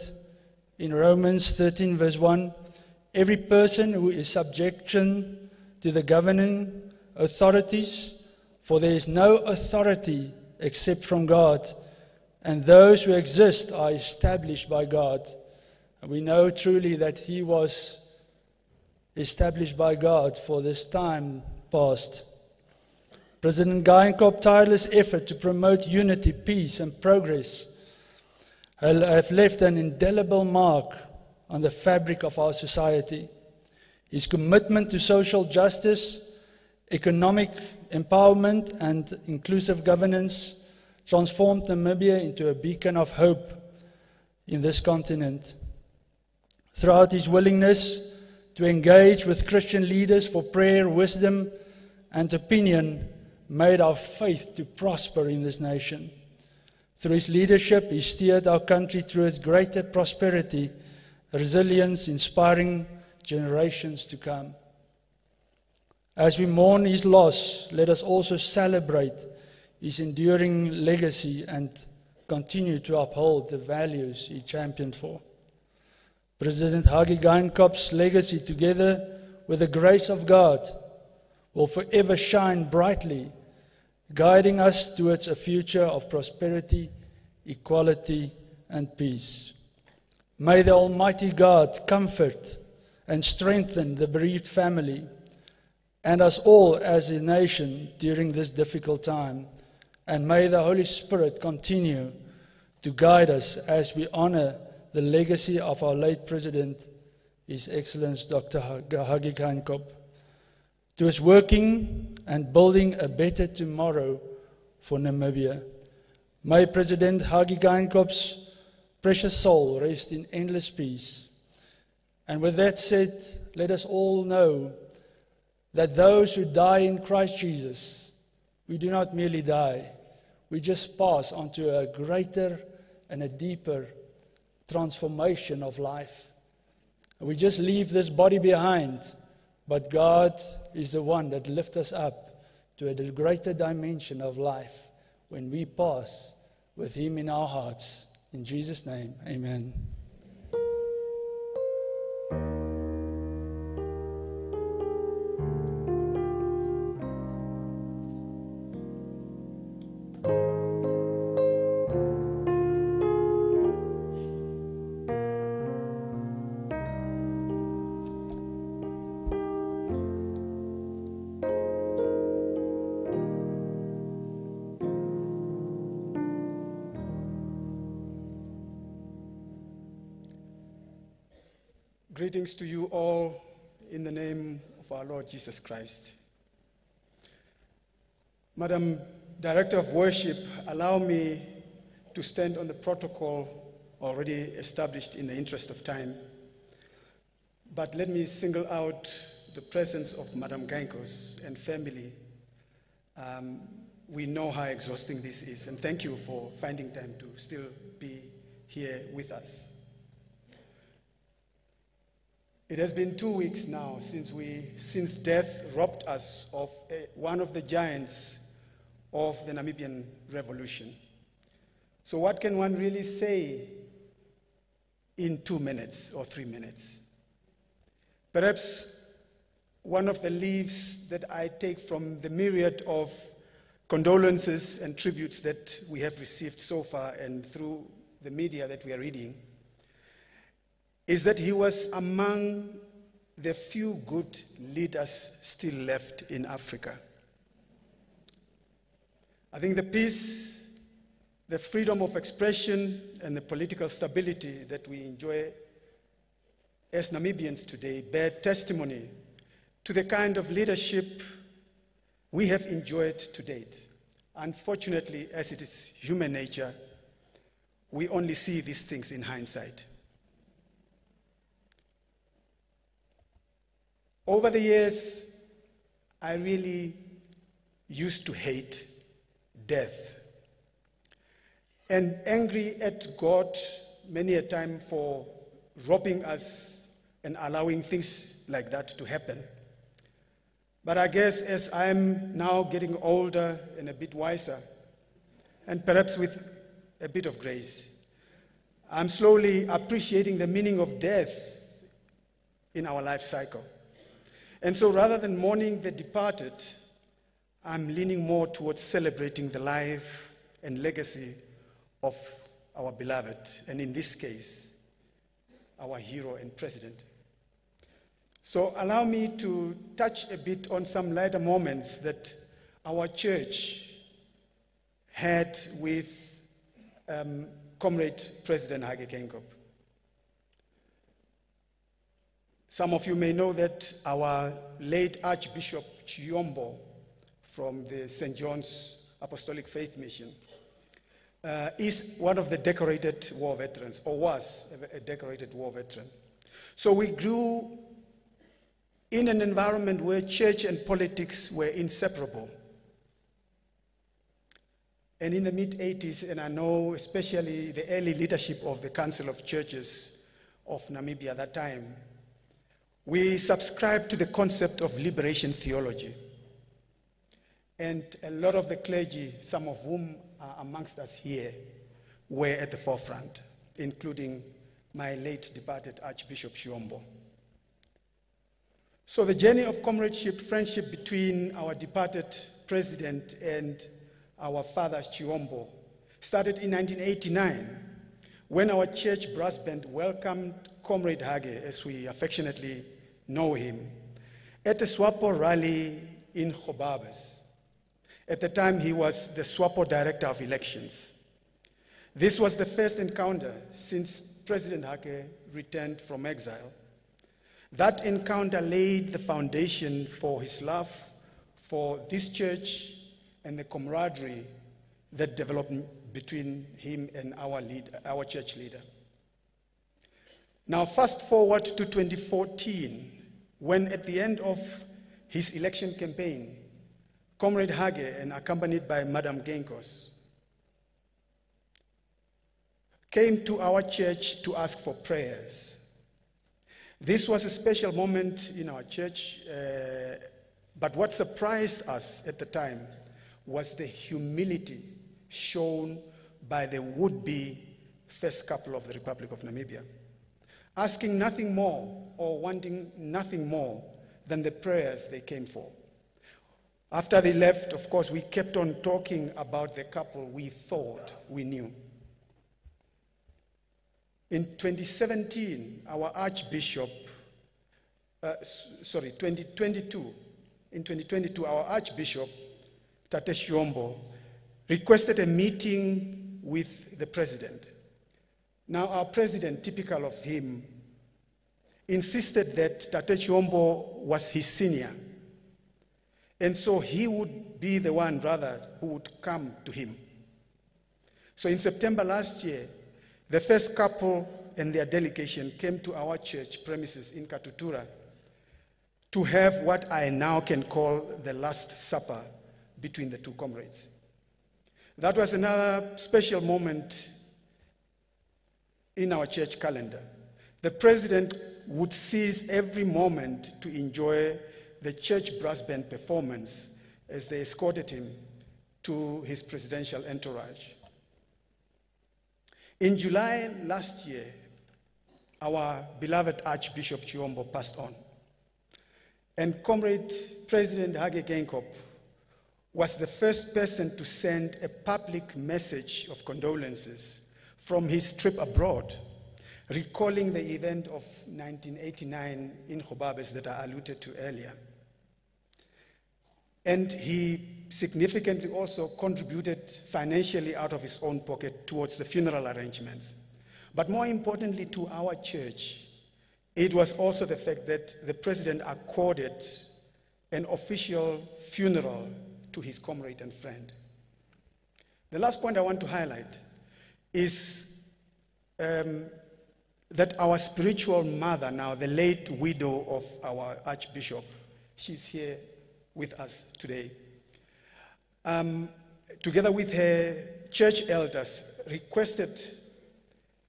in Romans 13, verse 1 Every person who is subjection to the governing authorities, for there is no authority except from God, and those who exist are established by God. And we know truly that He was established by God for this time past. President Geingob's tireless effort to promote unity, peace, and progress have left an indelible mark on the fabric of our society. His commitment to social justice, economic empowerment, and inclusive governance transformed Namibia into a beacon of hope in this continent. Throughout his willingness to engage with Christian leaders for prayer, wisdom, and opinion, made our faith to prosper in this nation. Through his leadership, he steered our country through its greater prosperity, resilience, inspiring generations to come. As we mourn his loss, let us also celebrate his enduring legacy and continue to uphold the values he championed for. President Hage Geinkop's legacy, together with the grace of God, will forever shine brightly guiding us towards a future of prosperity, equality, and peace. May the Almighty God comfort and strengthen the bereaved family and us all as a nation during this difficult time. And may the Holy Spirit continue to guide us as we honor the legacy of our late President, His Excellency Dr. Hage Geingob to his working and building a better tomorrow for Namibia. May President Hage Geinkop's precious soul rest in endless peace. And with that said, let us all know that those who die in Christ Jesus, we do not merely die, we just pass on to a greater and a deeper transformation of life. We just leave this body behind but God is the one that lifts us up to a greater dimension of life when we pass with Him in our hearts. In Jesus' name, amen. Greetings to you all in the name of our Lord Jesus Christ. Madam Director of Worship, allow me to stand on the protocol already established in the interest of time. But let me single out the presence of Madam Geingos and family. Um, we know how exhausting this is, and thank you for finding time to still be here with us. It has been two weeks now since, we, since death robbed us of a, one of the giants of the Namibian revolution. So, what can one really say in two minutes or three minutes? Perhaps one of the leaves that I take from the myriad of condolences and tributes that we have received so far and through the media that we are reading is that he was among the few good leaders still left in Africa. I think the peace, the freedom of expression, and the political stability that we enjoy as Namibians today bear testimony to the kind of leadership we have enjoyed to date. Unfortunately, as it is human nature, we only see these things in hindsight. Over the years, I really used to hate death and angry at God many a time for robbing us and allowing things like that to happen. But I guess as I'm now getting older and a bit wiser, and perhaps with a bit of grace, I'm slowly appreciating the meaning of death in our life cycle. And so rather than mourning the departed, I'm leaning more towards celebrating the life and legacy of our beloved, and in this case, our hero and president. So allow me to touch a bit on some lighter moments that our church had with um, Comrade President Hage Geingob. Some of you may know that our late Archbishop Chiombo from the St. John's Apostolic Faith Mission uh, is one of the decorated war veterans, or was a decorated war veteran. So we grew in an environment where church and politics were inseparable. And in the mid 80s, and I know especially the early leadership of the Council of Churches of Namibia at that time, we subscribe to the concept of liberation theology. And a lot of the clergy, some of whom are amongst us here, were at the forefront, including my late departed Archbishop Chiombo. So the journey of comradeship, friendship between our departed president and our father Chiombo started in 1989 when our church brass band welcomed Comrade Hage, as we affectionately know him, at a SWAPO rally in Gobabis. At the time, he was the SWAPO director of elections. This was the first encounter since President Hage returned from exile that encounter laid the foundation for his love for this church and the camaraderie that developed between him and our, lead, our church leader. Now, fast forward to 2014, when at the end of his election campaign, Comrade Hage, and accompanied by Madam Geingos, came to our church to ask for prayers. This was a special moment in our church, uh, but what surprised us at the time was the humility shown by the would be first couple of the Republic of Namibia, asking nothing more or wanting nothing more than the prayers they came for. After they left, of course, we kept on talking about the couple we thought we knew. In 2017, our Archbishop, uh, sorry, 2022, in 2022, our Archbishop, Tate Chiombo, requested a meeting with the president. Now, our president, typical of him, insisted that Tate Chiombo was his senior. And so he would be the one, rather, who would come to him. So in September last year, the first couple and their delegation came to our church premises in Katutura to have what I now can call the Last Supper between the two comrades. That was another special moment in our church calendar. The president would seize every moment to enjoy the church brass band performance as they escorted him to his presidential entourage. In July last year, our beloved Archbishop Chiombo passed on. And Comrade President Hage Geingob was the first person to send a public message of condolences from his trip abroad, recalling the event of 1989 in Gobabis that I alluded to earlier. And he significantly also contributed financially out of his own pocket towards the funeral arrangements. But more importantly, to our church, it was also the fact that the president accorded an official funeral to his comrade and friend. The last point I want to highlight is um, that our spiritual mother, now the late widow of our Archbishop, she's here with us today, um, together with her church elders, requested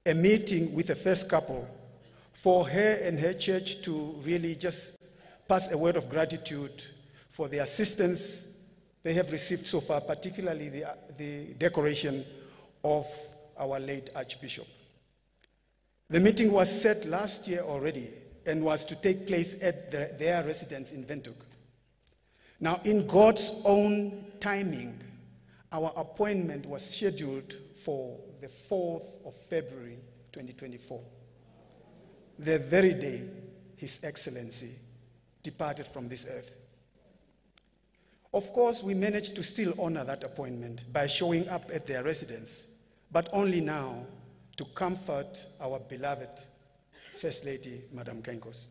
a meeting with the first couple for her and her church to really just pass a word of gratitude for the assistance they have received so far, particularly the, the decoration of our late Archbishop. The meeting was set last year already and was to take place at the, their residence in Windhoek. Now, in God's own timing, our appointment was scheduled for the 4th of February 2024, the very day His Excellency departed from this earth. Of course, we managed to still honor that appointment by showing up at their residence, but only now to comfort our beloved First Lady, Madam Geingos.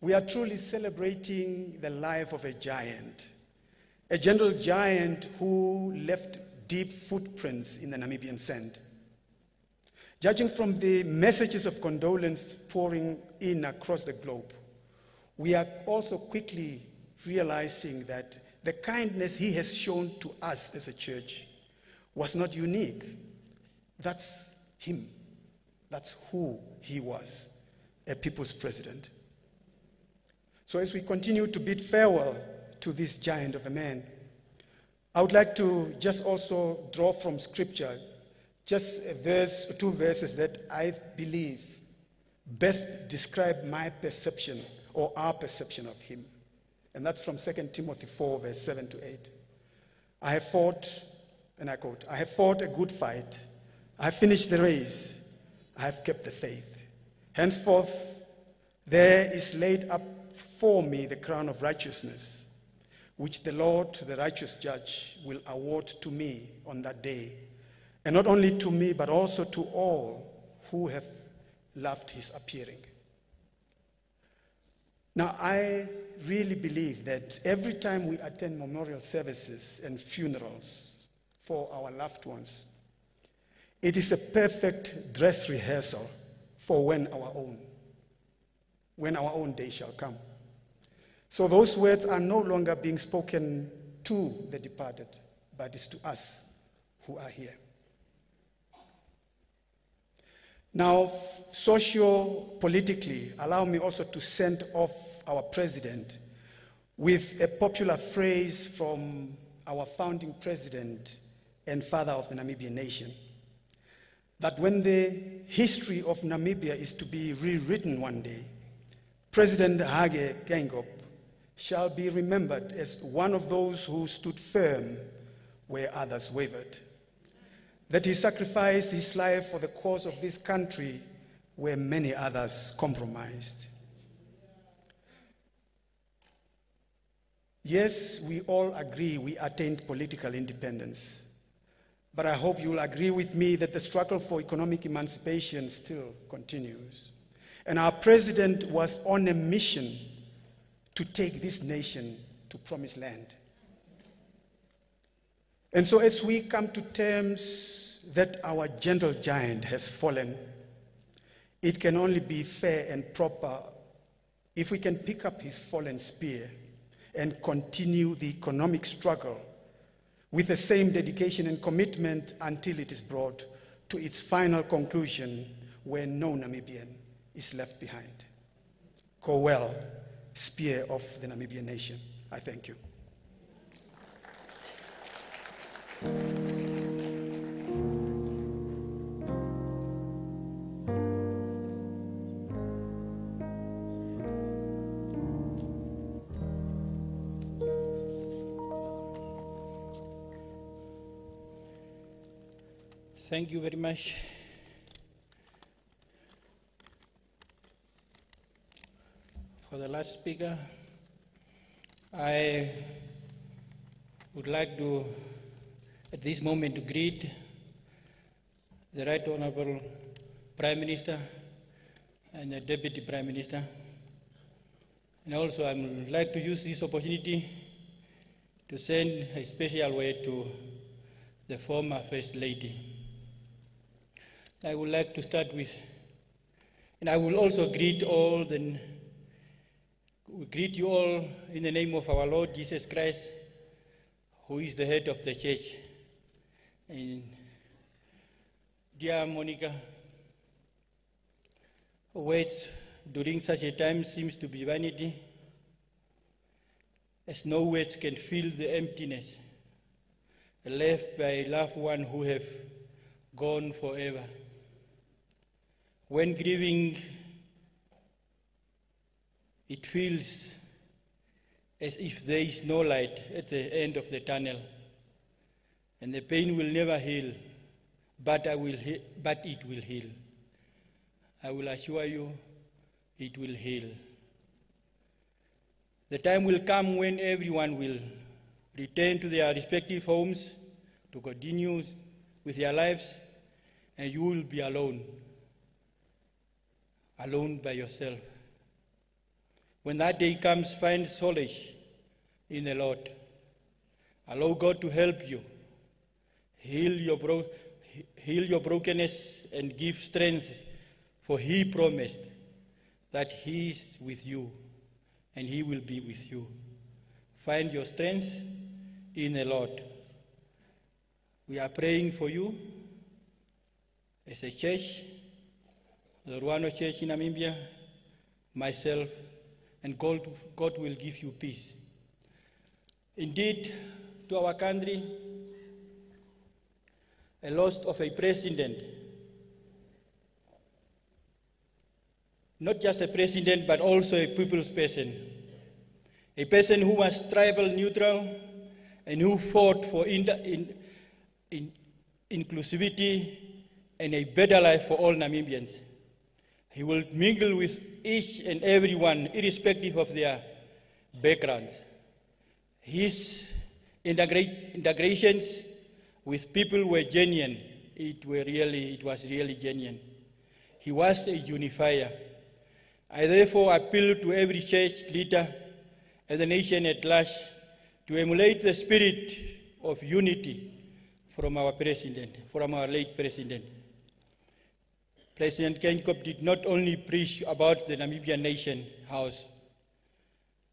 We are truly celebrating the life of a giant, a gentle giant who left deep footprints in the Namibian sand. Judging from the messages of condolence pouring in across the globe, we are also quickly realizing that the kindness he has shown to us as a church was not unique. That's him. That's who he was, a people's president. So, as we continue to bid farewell to this giant of a man, I would like to just also draw from scripture just a verse, two verses that I believe best describe my perception or our perception of him. And that's from 2 Timothy 4, verse 7 to 8. I have fought, and I quote, I have fought a good fight. I have finished the race. I have kept the faith. Henceforth, there is laid up for me the crown of righteousness, which the Lord, the righteous judge, will award to me on that day. And not only to me, but also to all who have loved his appearing. Now, I really believe that every time we attend memorial services and funerals for our loved ones, it is a perfect dress rehearsal for when our own, when our own day shall come. So those words are no longer being spoken to the departed, but it's to us who are here. Now, socio politically, allow me also to send off our president with a popular phrase from our founding president and father of the Namibian nation that when the history of Namibia is to be rewritten one day, President Hage Geingob shall be remembered as one of those who stood firm where others wavered that he sacrificed his life for the cause of this country where many others compromised. Yes, we all agree we attained political independence. But I hope you'll agree with me that the struggle for economic emancipation still continues. And our president was on a mission to take this nation to promised land. And so, as we come to terms that our gentle giant has fallen, it can only be fair and proper if we can pick up his fallen spear and continue the economic struggle with the same dedication and commitment until it is brought to its final conclusion where no Namibian is left behind. Go well, spear of the Namibian nation. I thank you. Thank you very much. For the last speaker, I would like to, at this moment, to greet the Right Honorable Prime Minister and the Deputy Prime Minister. And also, I would like to use this opportunity to send a special way to the former First Lady. I would like to start with, and I will also greet all the, greet you all in the name of our Lord Jesus Christ, who is the head of the church. And dear Monica, words during such a time seems to be vanity, as no words can fill the emptiness left by a loved one who have gone forever. When grieving, it feels as if there is no light at the end of the tunnel, and the pain will never heal, but, I will he- but it will heal. I will assure you, it will heal. The time will come when everyone will return to their respective homes to continue with their lives, and you will be alone, alone by yourself. When that day comes, find solace in the Lord. Allow God to help you, heal your, bro- heal your brokenness, and give strength, for He promised that He is with you and He will be with you. Find your strength in the Lord. We are praying for you as a church, the Oruuano Church in Namibia, myself, and God, God will give you peace. Indeed, to our country, a loss of a president, not just a president, but also a people's person, a person who was tribal neutral and who fought for in, in, in inclusivity and a better life for all Namibians. He will mingle with each and everyone, irrespective of their backgrounds. His integrations with people were genuine. It, were really, it was really genuine. He was a unifier. I therefore appeal to every church leader and the nation at large to emulate the spirit of unity from our president, from our late president. President Geingob did not only preach about the Namibian Nation House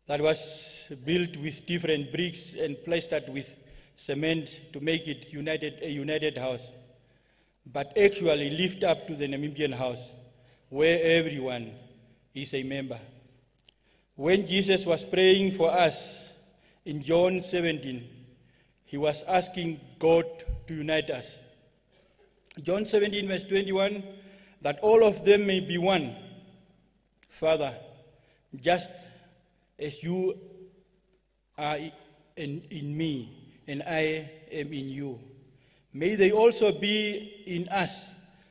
that was built with different bricks and plastered with cement to make it united, a united house, but actually lift up to the Namibian House where everyone is a member. When Jesus was praying for us in John 17, he was asking God to unite us. John 17, verse 21, that all of them may be one. Father, just as you are in, in me and I am in you, may they also be in us,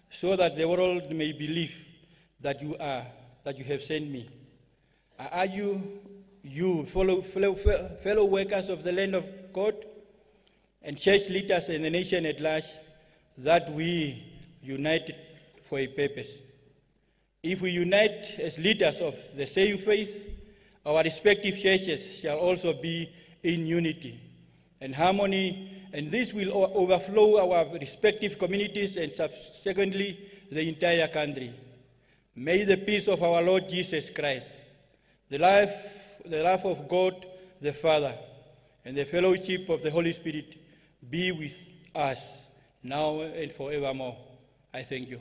so that the world may believe that you are, that you have sent me. I urge you, you fellow, fellow, fellow workers of the land of God, and church leaders in the nation at large, that we unite for a purpose. If we unite as leaders of the same faith, our respective churches shall also be in unity and harmony, and this will overflow our respective communities and subsequently the entire country. May the peace of our Lord Jesus Christ, the life, the love of God the Father, and the fellowship of the Holy Spirit be with us now and forevermore. I thank you.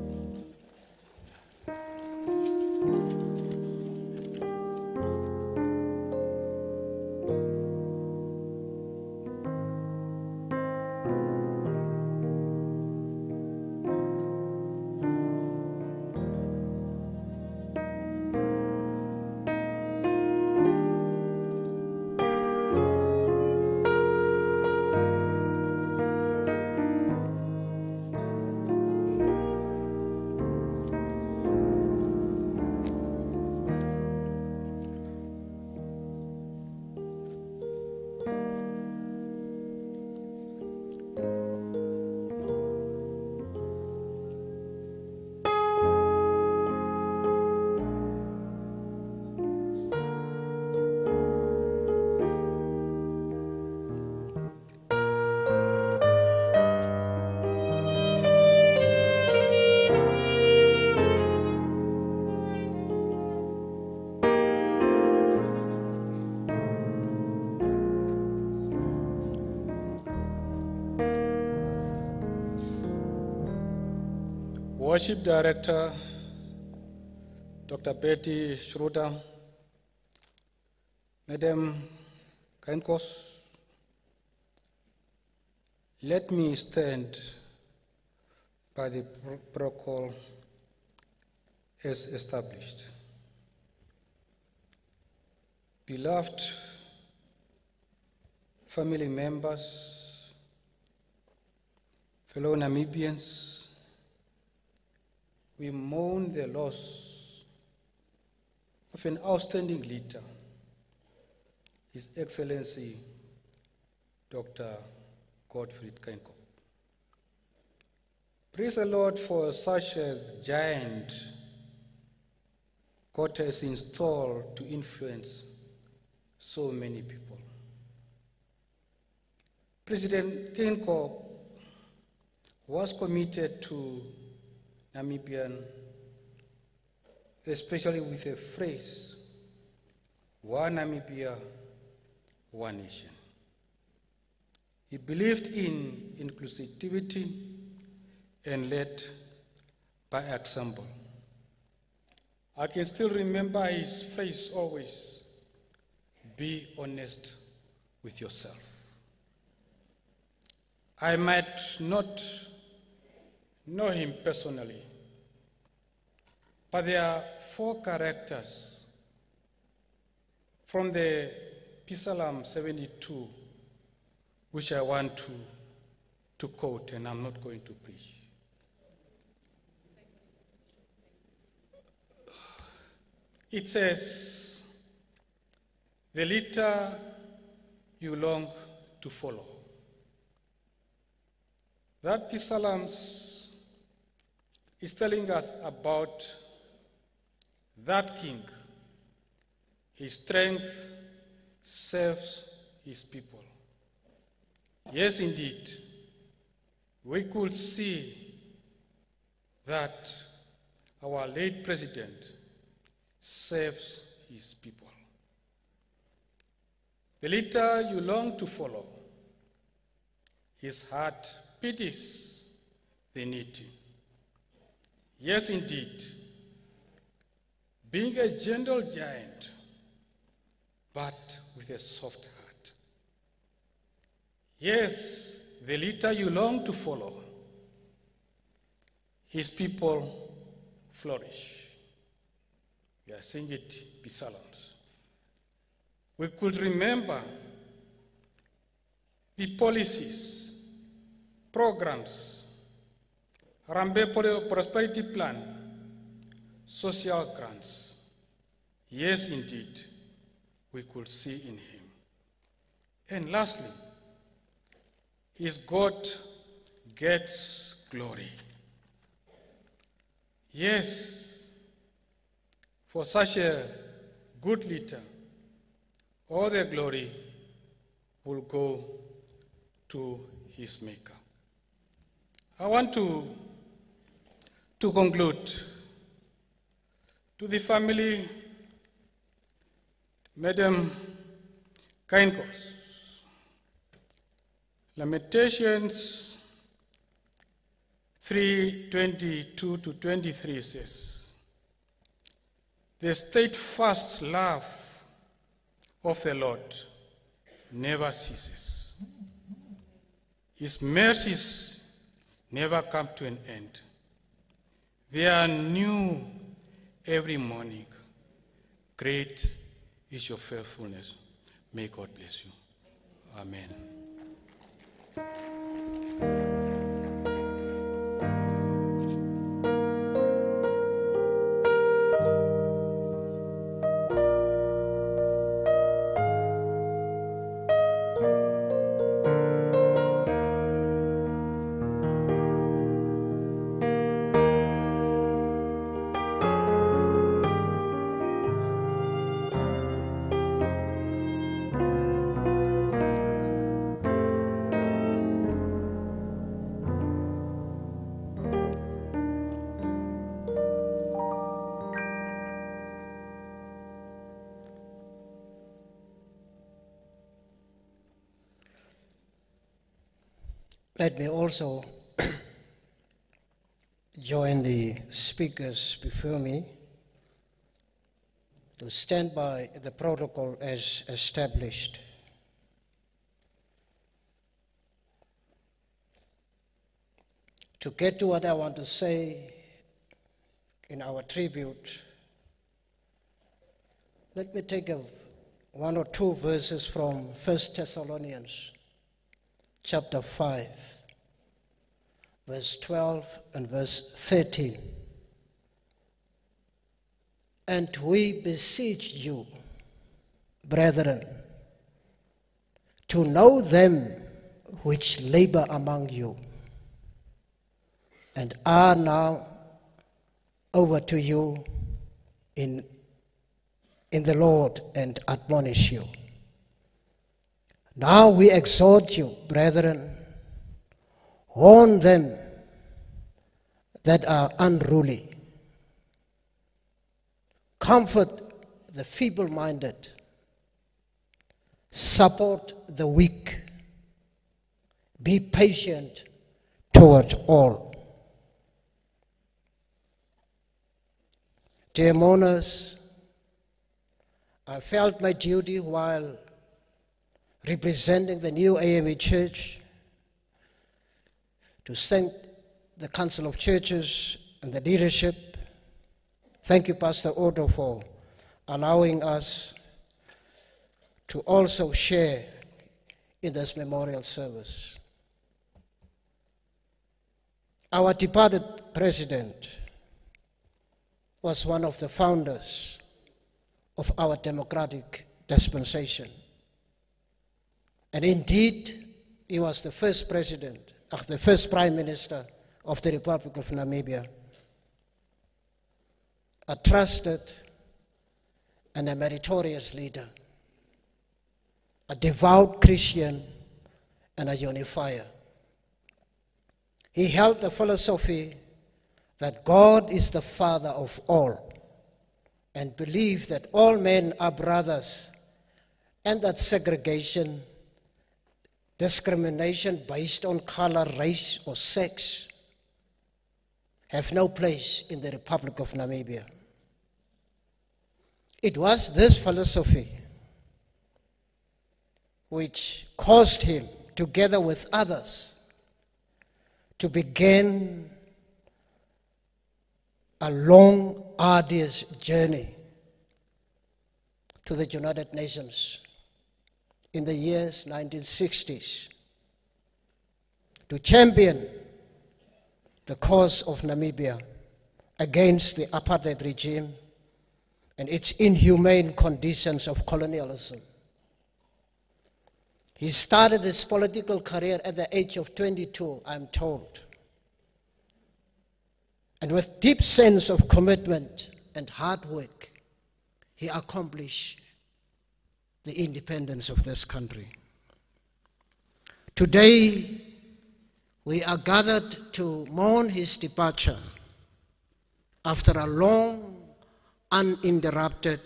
Worship Director, Dr. Betty Schroeder, Madam Geingos, let me stand by the protocol as established. Beloved family members, fellow Namibians, we mourn the loss of an outstanding leader, His Excellency Dr. Gottfried Geingob. Praise the Lord for such a giant God has installed to influence so many people. President Geingob was committed to Namibian, especially with a phrase, one Namibia, one nation. He believed in inclusivity and led by example. I can still remember his phrase always be honest with yourself. I might not know him personally, but there are four characters from the Psalm 72 which I want to, to quote, and I'm not going to preach. It says, The leader you long to follow. That Psalms is telling us about that king. His strength serves his people. Yes, indeed, we could see that our late president serves his people. The leader you long to follow, his heart pities the needy. Yes, indeed, being a gentle giant, but with a soft heart. Yes, the leader you long to follow, his people flourish. We are saying it be Psalms. We could remember the policies, programs, Harambee Pro- Prosperity Plan, social grants. Yes, indeed, we could see in him. And lastly, his God gets glory. Yes, for such a good leader, all the glory will go to his maker. I want to, to conclude to the family, Madam Geingos. Lamentations 3:22 to 23 says, The steadfast love of the Lord never ceases. His mercies never come to an end. They are new every morning. Great is your faithfulness. May God bless you. Amen. Also join the speakers before me to stand by the protocol as established. To get to what I want to say in our tribute, let me take a, one or two verses from 1 Thessalonians chapter 5, verse 12 and verse 13. And we beseech you, brethren, to know them which labor among you and are now over to you in, in the Lord and admonish you. Now we exhort you, brethren, warn them that are unruly, comfort the feeble minded, support the weak, be patient toward all. Dear mourners, I felt my duty while representing the new AME Church to thank the Council of Churches and the leadership. Thank you, Pastor Otto, for allowing us to also share in this memorial service. Our departed president was one of the founders of our democratic dispensation. And indeed, he was the first president, the first prime minister of the Republic of Namibia. A trusted and a meritorious leader, a devout Christian and a unifier. He held the philosophy that God is the Father of all and believed that all men are brothers and that segregation, discrimination based on color, race, or sex have no place in the Republic of Namibia. It was this philosophy which caused him, together with others, to begin a long, arduous journey to the United Nations in the years 1960s to champion the cause of Namibia against the apartheid regime and its inhumane conditions of colonialism. He started his political career at the age of 22, I'm told and with deep sense of commitment and hard work, he accomplished the independence of this country. Today, we are gathered to mourn his departure after a long, uninterrupted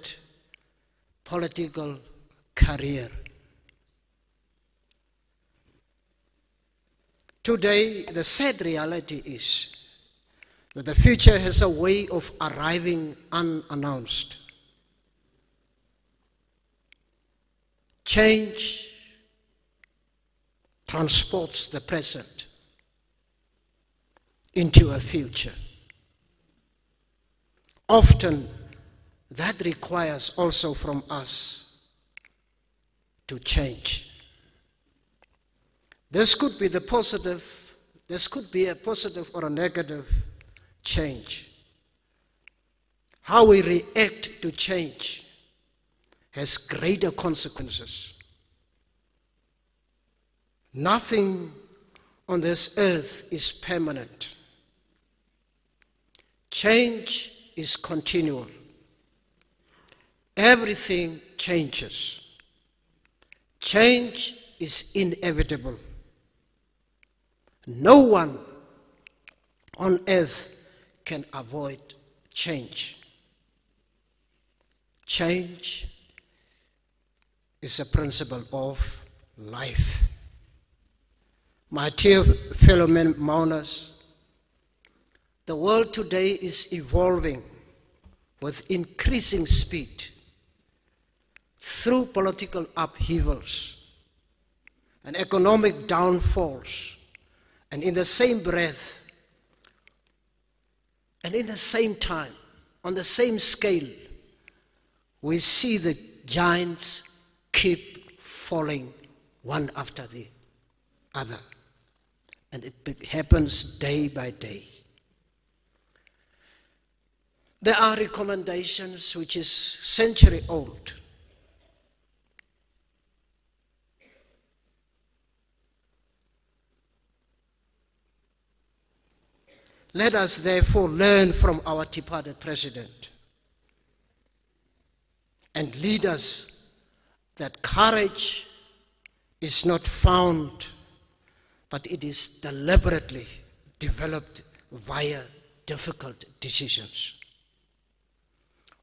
political career. Today, the sad reality is that the future has a way of arriving unannounced. Change transports the present into a future. Often, that requires also from us to change. This could be the positive, this could be a positive or a negative change. How we react to change has greater consequences. Nothing on this earth is permanent. Change is continual. Everything changes. Change is inevitable. No one on earth can avoid change. Change is a principle of life. My dear fellow men mourners, The world today is evolving with increasing speed through political upheavals and economic downfalls, and in the same breath, and in the same time, on the same scale, we see the giants keep falling one after the other. And it happens day by day. There are recommendations which is century old. Let us therefore learn from our departed president and leaders that courage is not found, but it is deliberately developed via difficult decisions.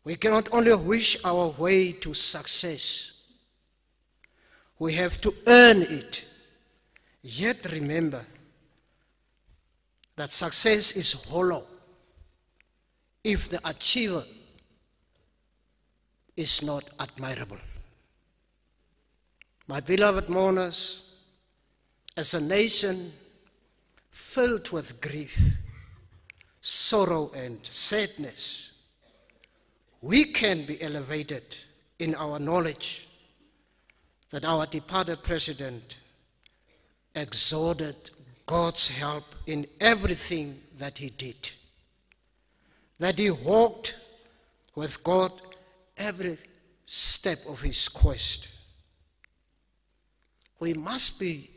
We cannot only wish our way to success, we have to earn it. Yet remember that success is hollow if the achiever is not admirable. My beloved mourners, as a nation filled with grief, sorrow, and sadness, we can be elevated in our knowledge that our departed president exhorted God's help in everything that he did, that he walked with God every step of his quest. We must be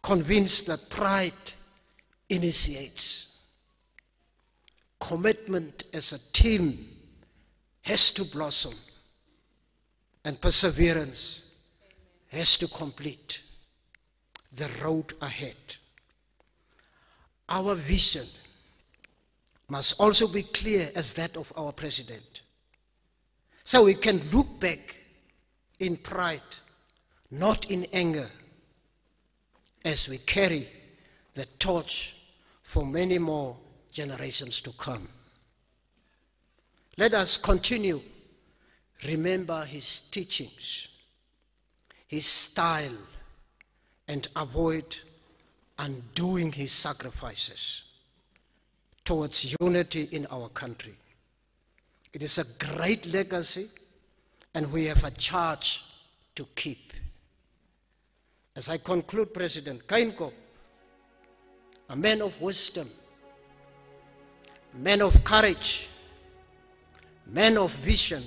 convinced that pride initiates. Commitment as a team has to blossom, and perseverance has to complete the road ahead. Our vision must also be clear as that of our president. So we can look back in pride, not in anger, as we carry the torch for many more generations to come. Let us continue remember his teachings, his style, and avoid undoing his sacrifices towards unity in our country. It is a great legacy, and we have a charge to keep. As I conclude, President Geingob, a man of wisdom, a man of courage, man of vision,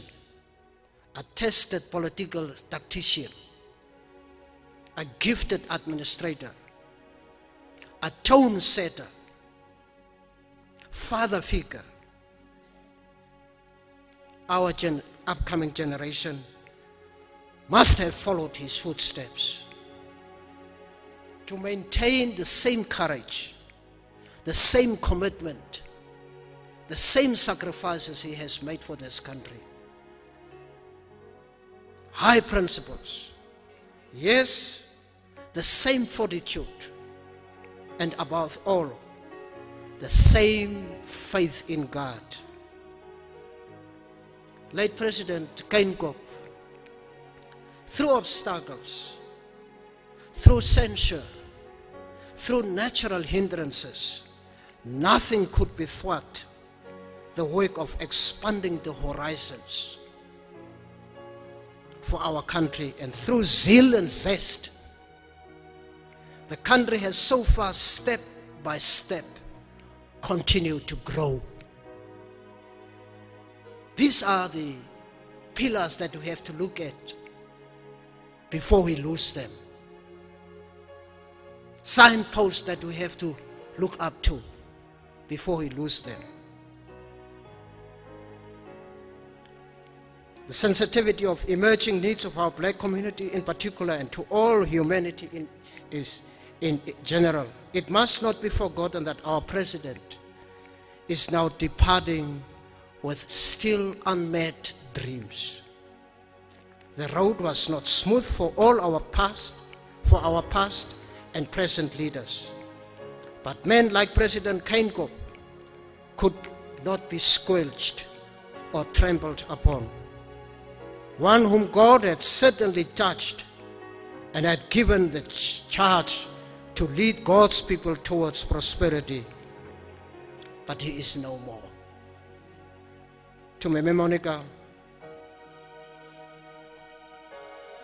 a tested political tactician, a gifted administrator, a tone setter, father figure. Our gen- upcoming generation must have followed his footsteps to maintain the same courage, the same commitment, the same sacrifices he has made for this country. High principles, yes, the same fortitude, and above all, the same faith in God. Late President Geingob, through obstacles, through censure, through natural hindrances, nothing could be thwart the work of expanding the horizons for our country. And through zeal and zest, the country has so far, step by step, continued to grow. These are the pillars that we have to look at before we lose them. Signposts that we have to look up to before we lose them. The sensitivity of emerging needs of our black community in particular and to all humanity in, is in general. It must not be forgotten that our president is now departing with still unmet dreams. The road was not smooth for all our past, for our past and present leaders. But men like President Geingob could not be squelched or trampled upon. One whom God had certainly touched and had given the charge to lead God's people towards prosperity. But he is no more. To Meme Monica,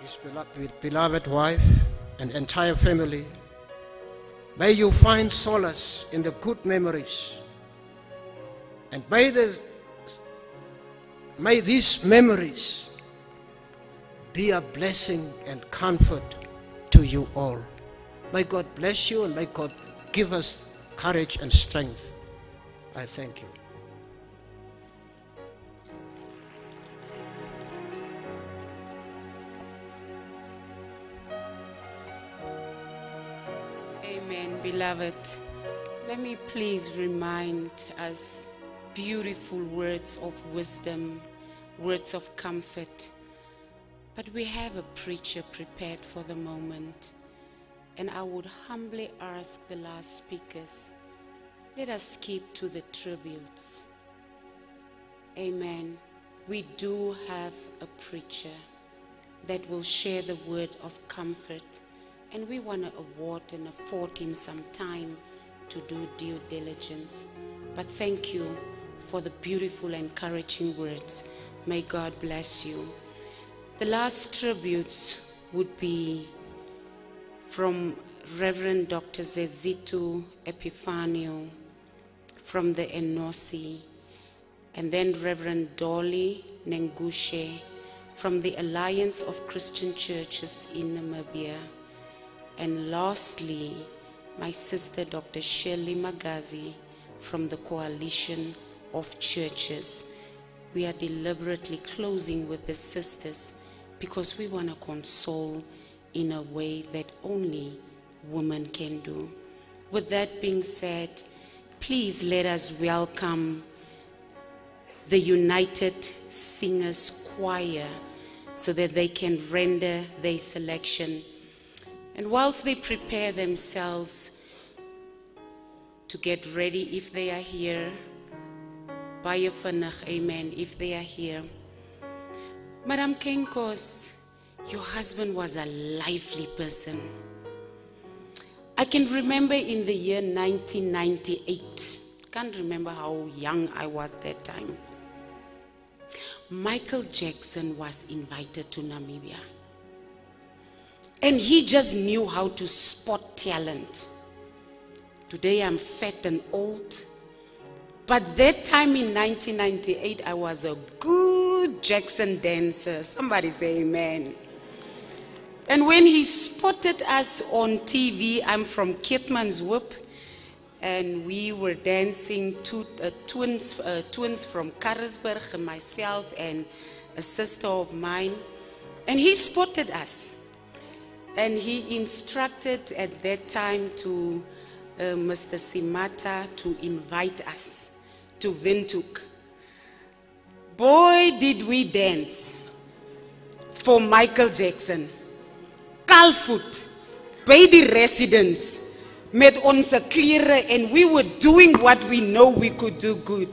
his beloved wife and entire family, may you find solace in the good memories. And may, the, may these memories be a blessing and comfort to you all. May God bless you and may God give us courage and strength. I thank you. Amen, beloved. Let me please remind us beautiful words of wisdom, words of comfort. But we have a preacher prepared for the moment. And I would humbly ask the last speakers let us keep to the tributes. Amen. We do have a preacher that will share the word of comfort. And we want to award and afford him some time to do due diligence. But thank you for the beautiful, encouraging words. May God bless you. The last tributes would be from Reverend Dr. Zezitu Epifanio from the Enosi, and then Reverend Dolly Nengushe from the Alliance of Christian Churches in Namibia. And lastly, my sister Dr. Shirley Magazi from the Coalition of Churches. We are deliberately closing with the sisters because we want to console in a way that only women can do. With that being said, please let us welcome the United Singers Choir so that they can render their selection. And whilst they prepare themselves to get ready, if they are here, baie vinnig, amen, if they are here. Madam Geingos, your husband was a lively person. I can remember in the year 1998, can't remember how young I was that time. Michael Jackson was invited to Namibia. And he just knew how to spot talent. Today I'm fat and old. But that time in 1998, I was a good Jackson dancer. Somebody say amen. And when he spotted us on TV, I'm from Keetmanshoop, and we were dancing two uh, twins, uh, twins from Karlsburg, and myself and a sister of mine. And he spotted us. And he instructed at that time to uh, Mr. Simata to invite us to Windhoek. Boy, did we dance for Michael Jackson. Kalfoot, by the residents, met ons klere and we were doing what we know we could do good.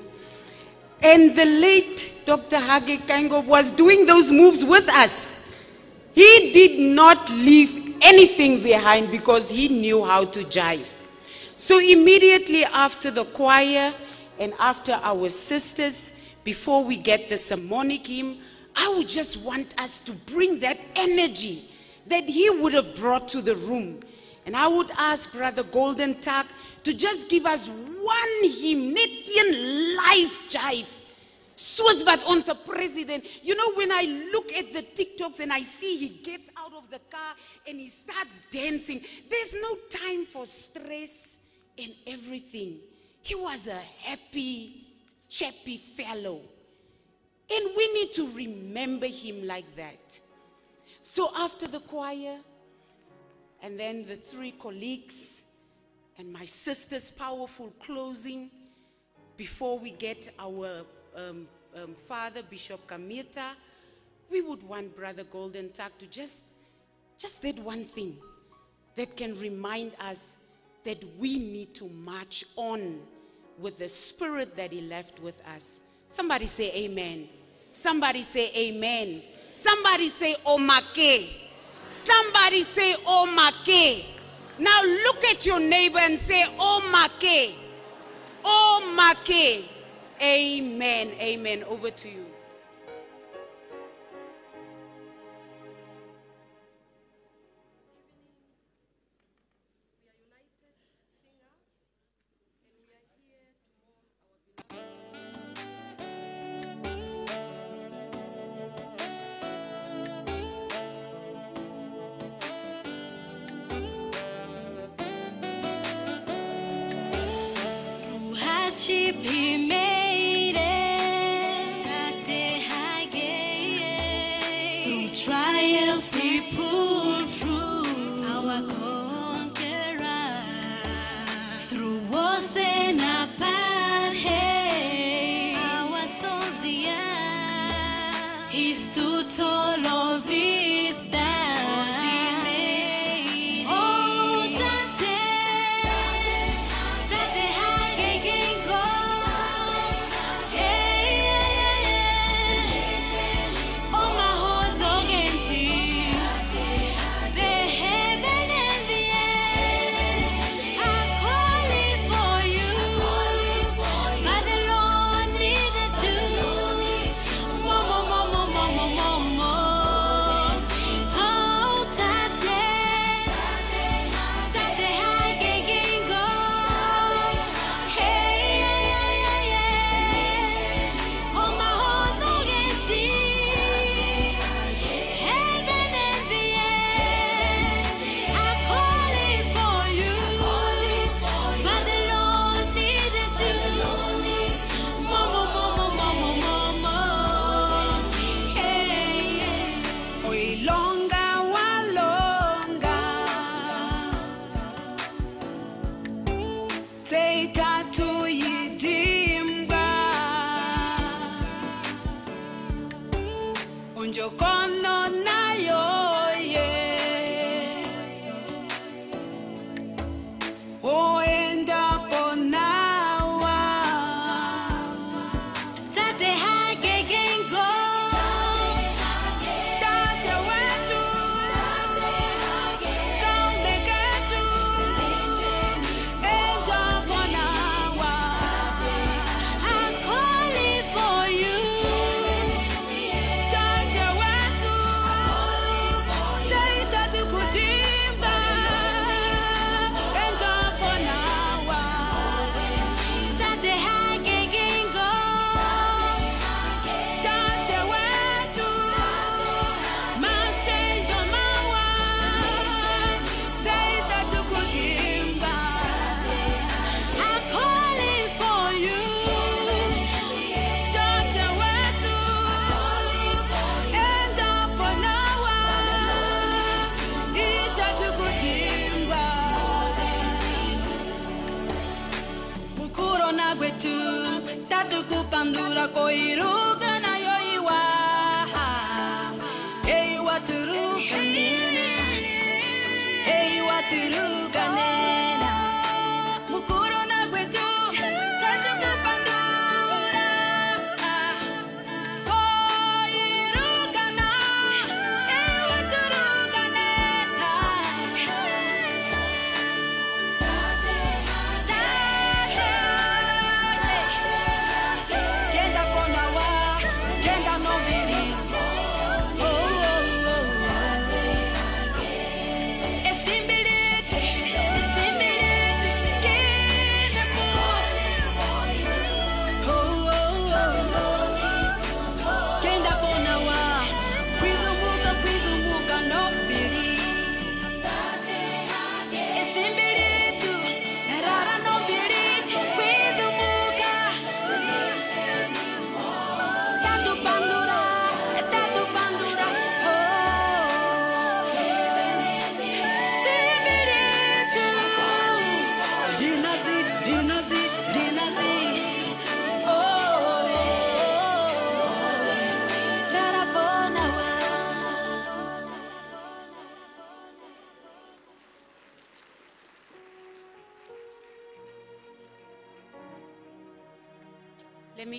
And the late Dr. Hage Geingob was doing those moves with us. He did not leave anything behind because he knew how to jive. So immediately after the choir and after our sisters, before we get the sermonic hymn, I would just want us to bring that energy that he would have brought to the room. And I would ask Brother Golden Tuck to just give us one hymn, net een live jive. Soos wat ons president, you know, when I look at the TikToks and I see he gets out of the car and he starts dancing, there's no time for stress and everything. He was a happy, chappy fellow. And we need to remember him like that. So after the choir, and then the three colleagues, and my sister's powerful closing, before we get our um, um, Father Bishop Kamita, we would want Brother Golden Tuck to just, just that one thing that can remind us that we need to march on with the spirit that he left with us. Somebody say amen. Somebody say amen. Somebody say omake. Somebody say omake. Now look at your neighbor and say omake. Omake. Amen. Amen. Over to you.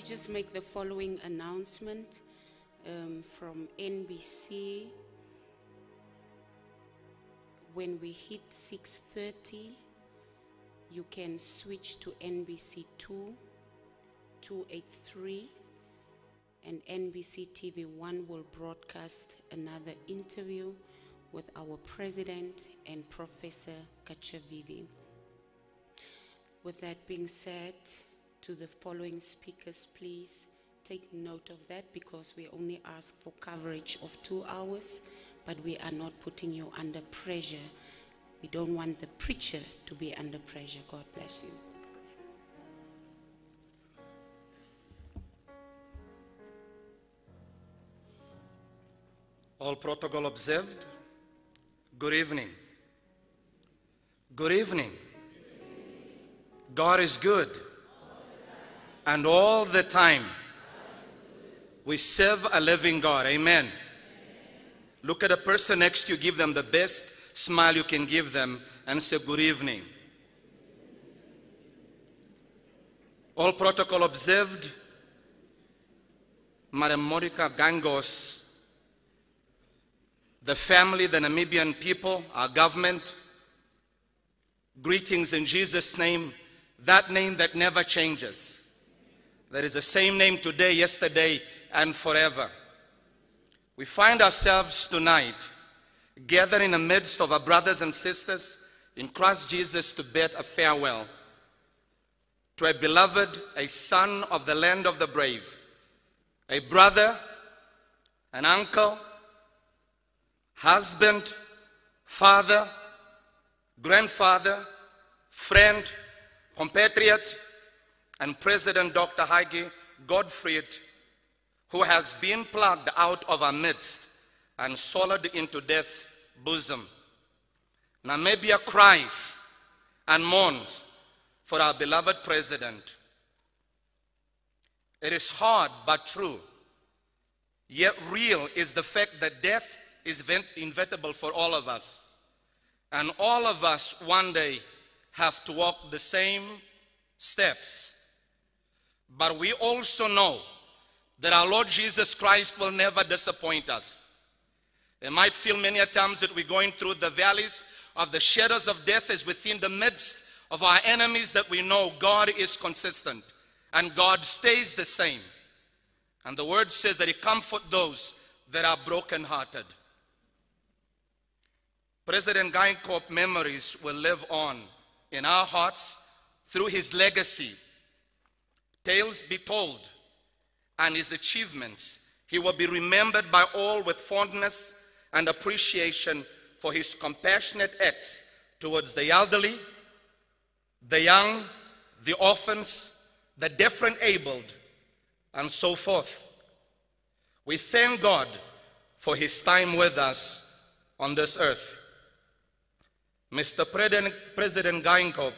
Just make the following announcement um, from NBC. When we hit 6:30, you can switch to NBC 2, 283, and NBC TV 1 will broadcast another interview with our president and Professor Katjavivi. With that being said, to the following speakers, please take note of that because we only ask for coverage of two hours, but we are not putting you under pressure. We don't want the preacher to be under pressure. God bless you. All protocol observed. Good evening. Good evening. God is good. And all the time, we serve a living God. Amen. Look at a person next to you, give them the best smile you can give them, and say, Good evening. All protocol observed. Madam Monica Geingos, the family, the Namibian people, our government, greetings in Jesus' name, that name that never changes. That is the same name today, yesterday, and forever. We find ourselves tonight gathered in the midst of our brothers and sisters in Christ Jesus to bid a farewell to a beloved, a son of the land of the brave, a brother, an uncle, husband, father, grandfather, friend, compatriot, and President Dr. Hage Gottfried, who has been plucked out of our midst and swallowed into death's bosom. Namibia cries and mourns for our beloved president. It is hard but true, yet real is the fact that death is inevitable for all of us. And all of us one day have to walk the same steps. But we also know that our Lord Jesus Christ will never disappoint us. It might feel many a times that we're going through the valleys of the shadows of death as within the midst of our enemies that we know God is consistent and God stays the same. And the word says that he comfort those that are brokenhearted. President Geingob memories will live on in our hearts through his legacy. Tales be told and his achievements. He will be remembered by all with fondness and appreciation for his compassionate acts towards the elderly, the young, the orphans, the deaf and abled, and so forth. We thank God for his time with us on this earth. Mr. President, Geingob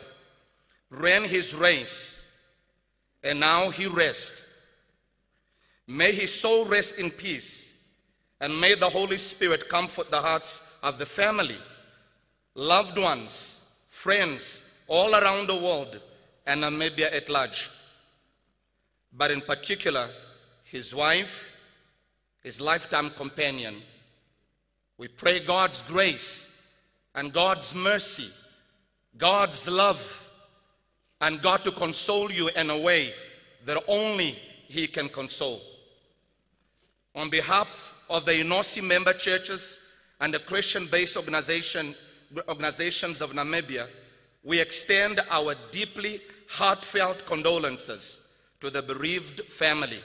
ran his race, and now he rests. May his soul rest in peace, and may the Holy Spirit comfort the hearts of the family, loved ones, friends all around the world, and Namibia at large. But in particular, his wife, his lifetime companion. We pray God's grace and God's mercy, God's love, and God to console you in a way that only He can console. On behalf of the UNOSI member churches and the Christian based organization, organizations of Namibia, we extend our deeply heartfelt condolences to the bereaved family,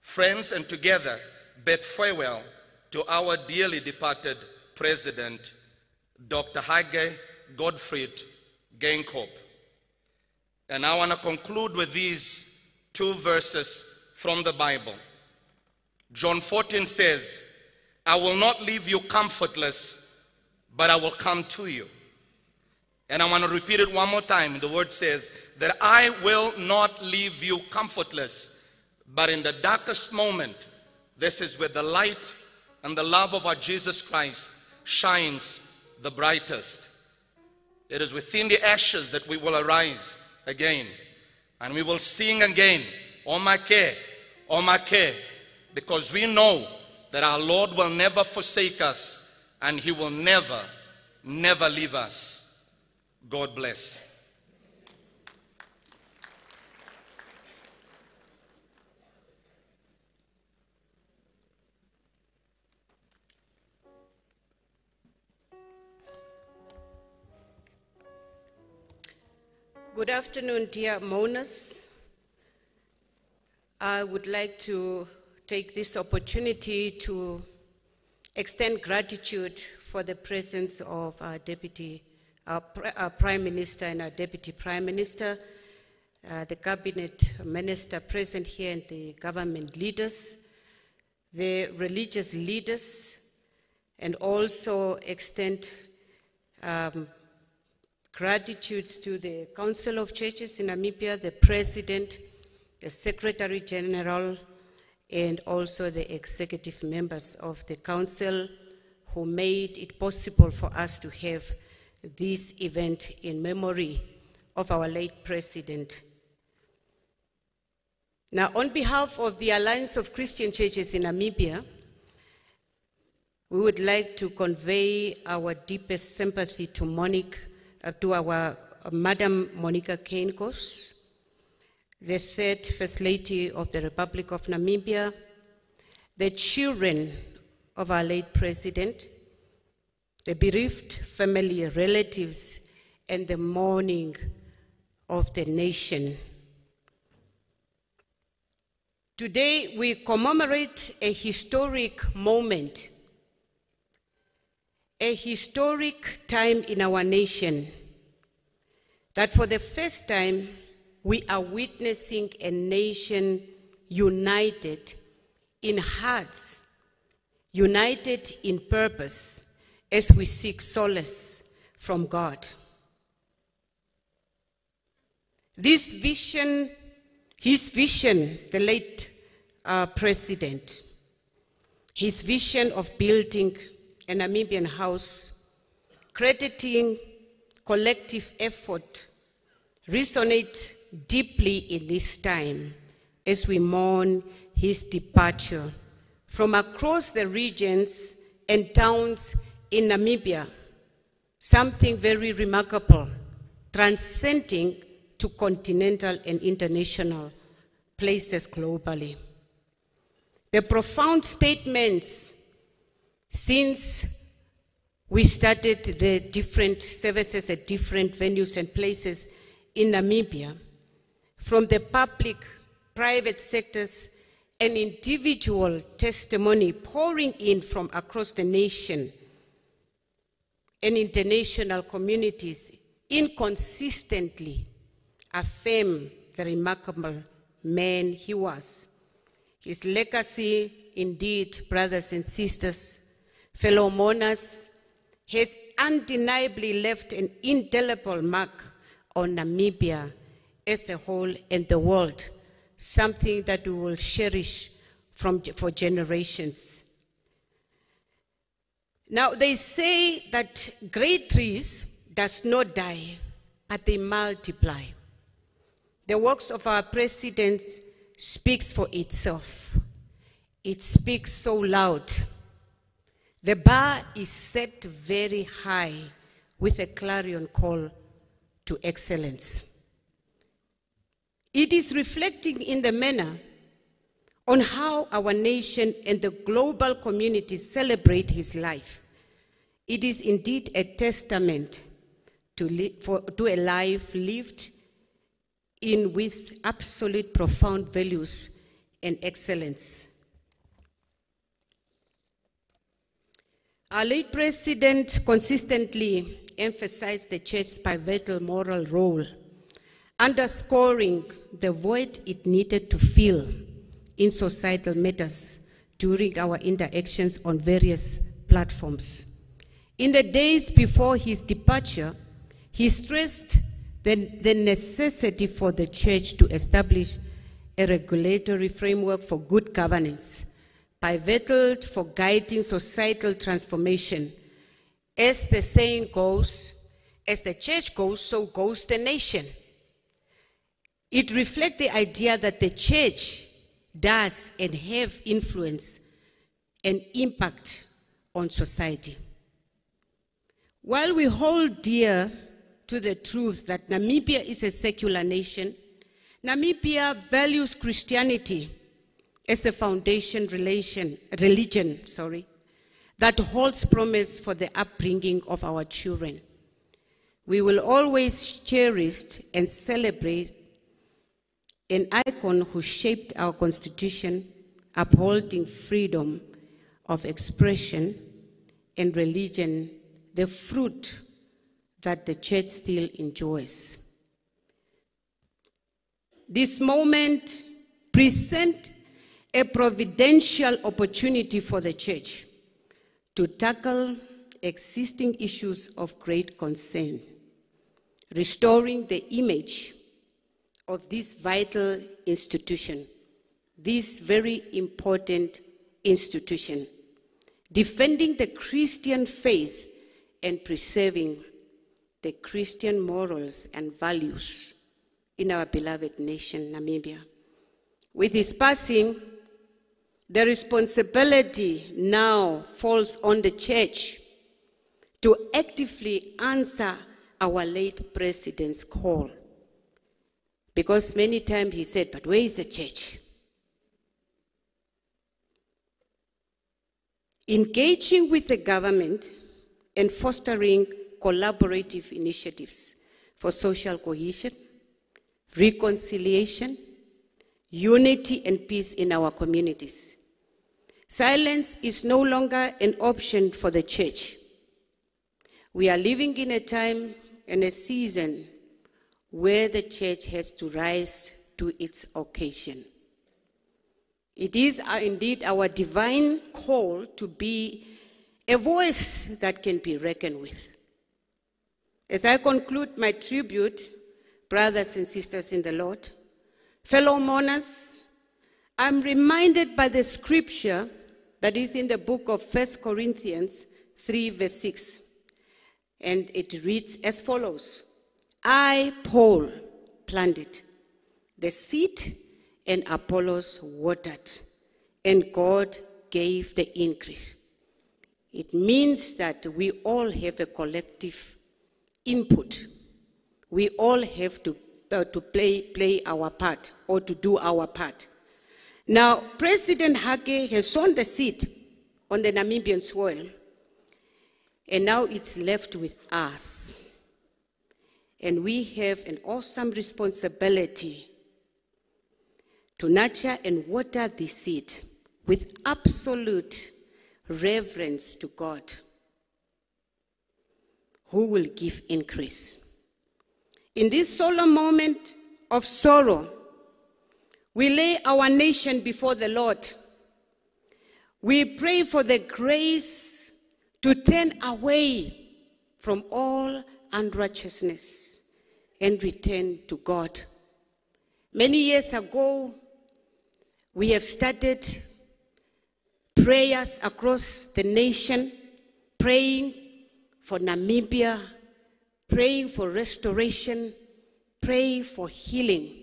friends, and together bid farewell to our dearly departed President, Dr. Hage Gottfried Geingob. And I want to conclude with these two verses from the Bible. John 14 says, I will not leave you comfortless, but I will come to you. And I want to repeat it one more time. The word says that I will not leave you comfortless, but in the darkest moment, this is where the light and the love of our Jesus Christ shines the brightest. It is within the ashes that we will arise again, and we will sing again Omake, Omake, because we know that our Lord will never forsake us and he will never, never leave us. God bless. Good afternoon, dear Monas. I would like to take this opportunity to extend gratitude for the presence of our deputy, our, our prime minister and our deputy prime minister, uh, the cabinet minister present here and the government leaders, the religious leaders, and also extend um, gratitudes to the Council of Churches in Namibia, the President, the Secretary General, and also the executive members of the Council who made it possible for us to have this event in memory of our late President. Now, on behalf of the Alliance of Christian Churches in Namibia, we would like to convey our deepest sympathy to Monique, to our uh, Madam Monica Geingos, the third First Lady of the Republic of Namibia, the children of our late President, the bereaved family, relatives, and the mourning of the nation. Today, we commemorate a historic moment, a historic time in our nation that for the first time we are witnessing a nation united in hearts, united in purpose as we seek solace from God. This vision, his vision, the late uh, president, his vision of building a Namibian house, crediting collective effort, resonate deeply in this time as we mourn his departure from across the regions and towns in Namibia. Something very remarkable, transcending to continental and international places globally. The profound statements since we started the different services at different venues and places in Namibia, from the public, private sectors, and individual testimony pouring in from across the nation and international communities inconsistently affirm the remarkable man he was. His legacy, indeed, brothers and sisters, fellow mourners, has undeniably left an indelible mark on Namibia as a whole and the world, something that we will cherish from, for generations. Now, they say that great trees does not die, but they multiply. The works of our president speaks for itself. It speaks so loud. The bar is set very high with a clarion call to excellence. It is reflecting in the manner on how our nation and the global community celebrate his life. It is indeed a testament to, for, to a life lived in with absolute profound values and excellence. Our late president consistently emphasized the church's pivotal moral role, underscoring the void it needed to fill in societal matters during our interactions on various platforms. In the days before his departure, he stressed the, the necessity for the church to establish a regulatory framework for good governance, pivotal for guiding societal transformation. As the saying goes, as the church goes, so goes the nation. It reflects the idea that the church does and have influence and impact on society. While we hold dear to the truth that Namibia is a secular nation, Namibia values Christianity as the foundation relation, religion, sorry, that holds promise for the upbringing of our children. We will always cherish and celebrate an icon who shaped our constitution, upholding freedom of expression and religion, the fruit that the church still enjoys. This moment presents a providential opportunity for the church to tackle existing issues of great concern, restoring the image of this vital institution, this very important institution, defending the Christian faith and preserving the Christian morals and values in our beloved nation, Namibia. With his passing, the responsibility now falls on the church to actively answer our late president's call. Because many times he said, But where is the church? Engaging with the government and fostering collaborative initiatives for social cohesion, reconciliation, unity, and peace in our communities. Silence is no longer an option for the church. We are living in a time and a season where the church has to rise to its occasion. It is uh, indeed our divine call to be a voice that can be reckoned with. As I conclude my tribute, brothers and sisters in the Lord, fellow mourners, I'm reminded by the scripture that is in the book of 1 Corinthians 3, verse 6. And it reads as follows I, Paul, planted the seed, and Apollos watered, and God gave the increase. It means that we all have a collective input. We all have to, uh, to play, play our part or to do our part. Now, President Hage has sown the seed on the Namibian soil, and now it's left with us. And we have an awesome responsibility to nurture and water the seed with absolute reverence to God, who will give increase. In this solemn moment of sorrow, we lay our nation before the Lord. We pray for the grace to turn away from all unrighteousness and return to God. Many years ago, we have started prayers across the nation, praying for Namibia, praying for restoration, praying for healing.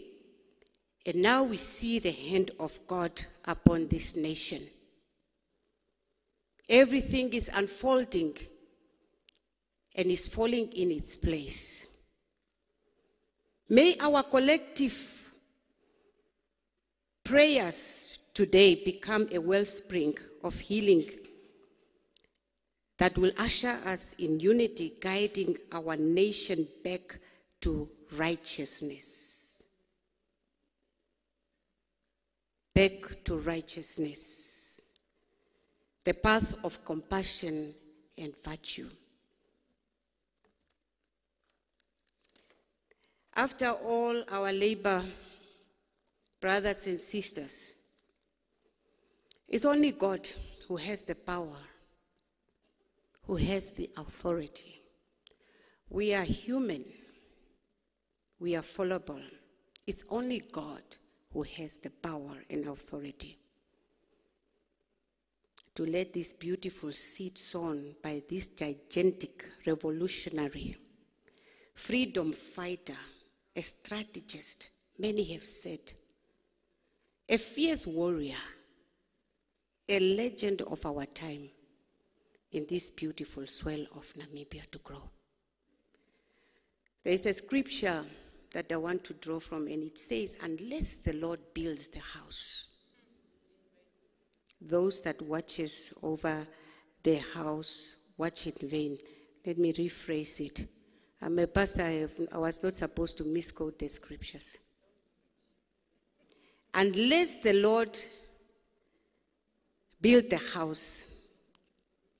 And now we see the hand of God upon this nation. Everything is unfolding and is falling in its place. May our collective prayers today become a wellspring of healing that will usher us in unity, guiding our nation back to righteousness. Back to righteousness. The path of compassion and virtue. After all our labor, brothers and sisters, it's only God who has the power, who has the authority. We are human, we are fallible. It's only God who has the power and authority to let this beautiful seed sown by this gigantic revolutionary, freedom fighter, a strategist, many have said, a fierce warrior, a legend of our time in this beautiful swell of Namibia to grow. There is a scripture that I want to draw from, and it says, Unless the Lord builds the house, those that watches over the house watch in vain. Let me rephrase it. I'm a pastor, I, have, I was not supposed to misquote the scriptures. Unless the Lord build the house,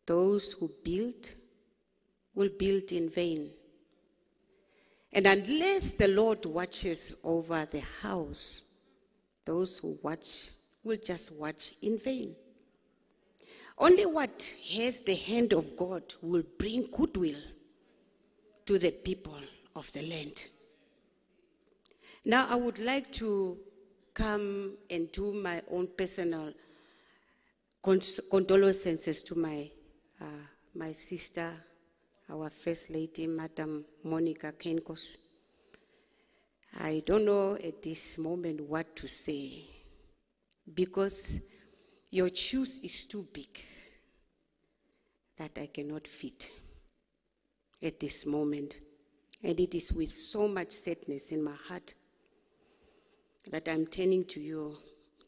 those who build will build in vain. And unless the Lord watches over the house, those who watch will just watch in vain. Only what has the hand of God will bring goodwill to the people of the land. Now, I would like to come and do my own personal condolences to my, uh, my sister, our First Lady, Madam Monica Geingos. I don't know at this moment what to say because your shoes is too big that I cannot fit at this moment. And it is with so much sadness in my heart that I'm turning to you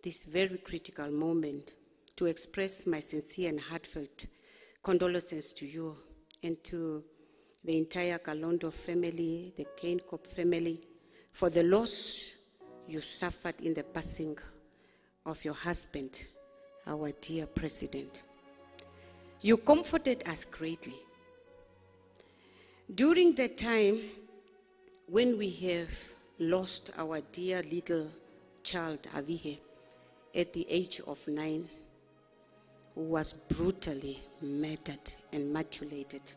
this very critical moment to express my sincere and heartfelt condolences to you and to the entire Kalondo family, the Geingob family, for the loss you suffered in the passing of your husband, our dear president. You comforted us greatly. During the time when we have lost our dear little child, Avihe, at the age of nine, who was brutally murdered and mutilated.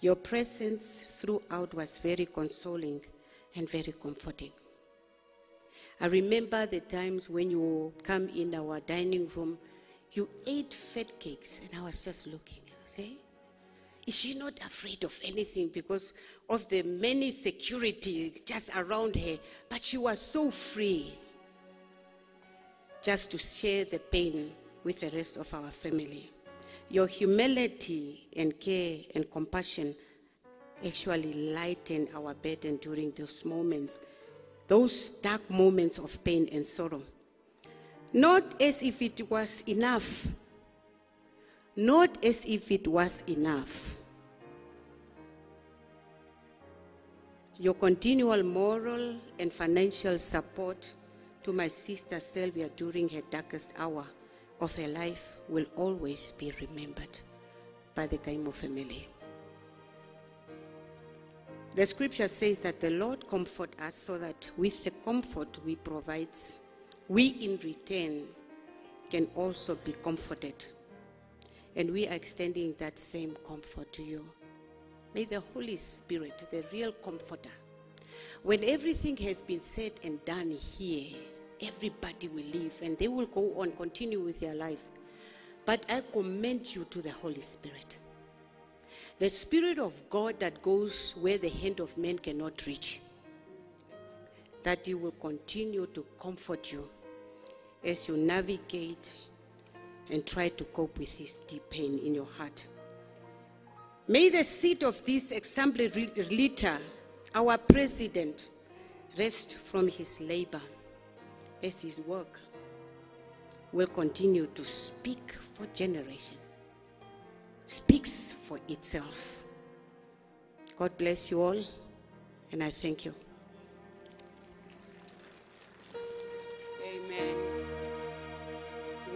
Your presence throughout was very consoling and very comforting. I remember the times when you come in our dining room, you ate fat cakes, and I was just looking. Say, is she not afraid of anything because of the many security just around her? But she was so free just to share the pain with the rest of our family. Your humility and care and compassion actually lighten our burden during those moments, those dark moments of pain and sorrow. Not as if it was enough, not as if it was enough. Your continual moral and financial support to my sister Sylvia during her darkest hour of her life will always be remembered by the Kaimo family. The scripture says that the Lord comfort us so that with the comfort we provide, we in return can also be comforted. And we are extending that same comfort to you. May the Holy Spirit, the real comforter, when everything has been said and done here, everybody will leave and they will go on, continue with their life. But I commend you to the Holy Spirit. The Spirit of God that goes where the hand of man cannot reach. That He will continue to comfort you as you navigate and try to cope with this deep pain in your heart. May the seat of this exemplary leader, our president, rest from his labor as his work will continue to speak for generation speaks for itself. God bless you all and i thank you. Amen.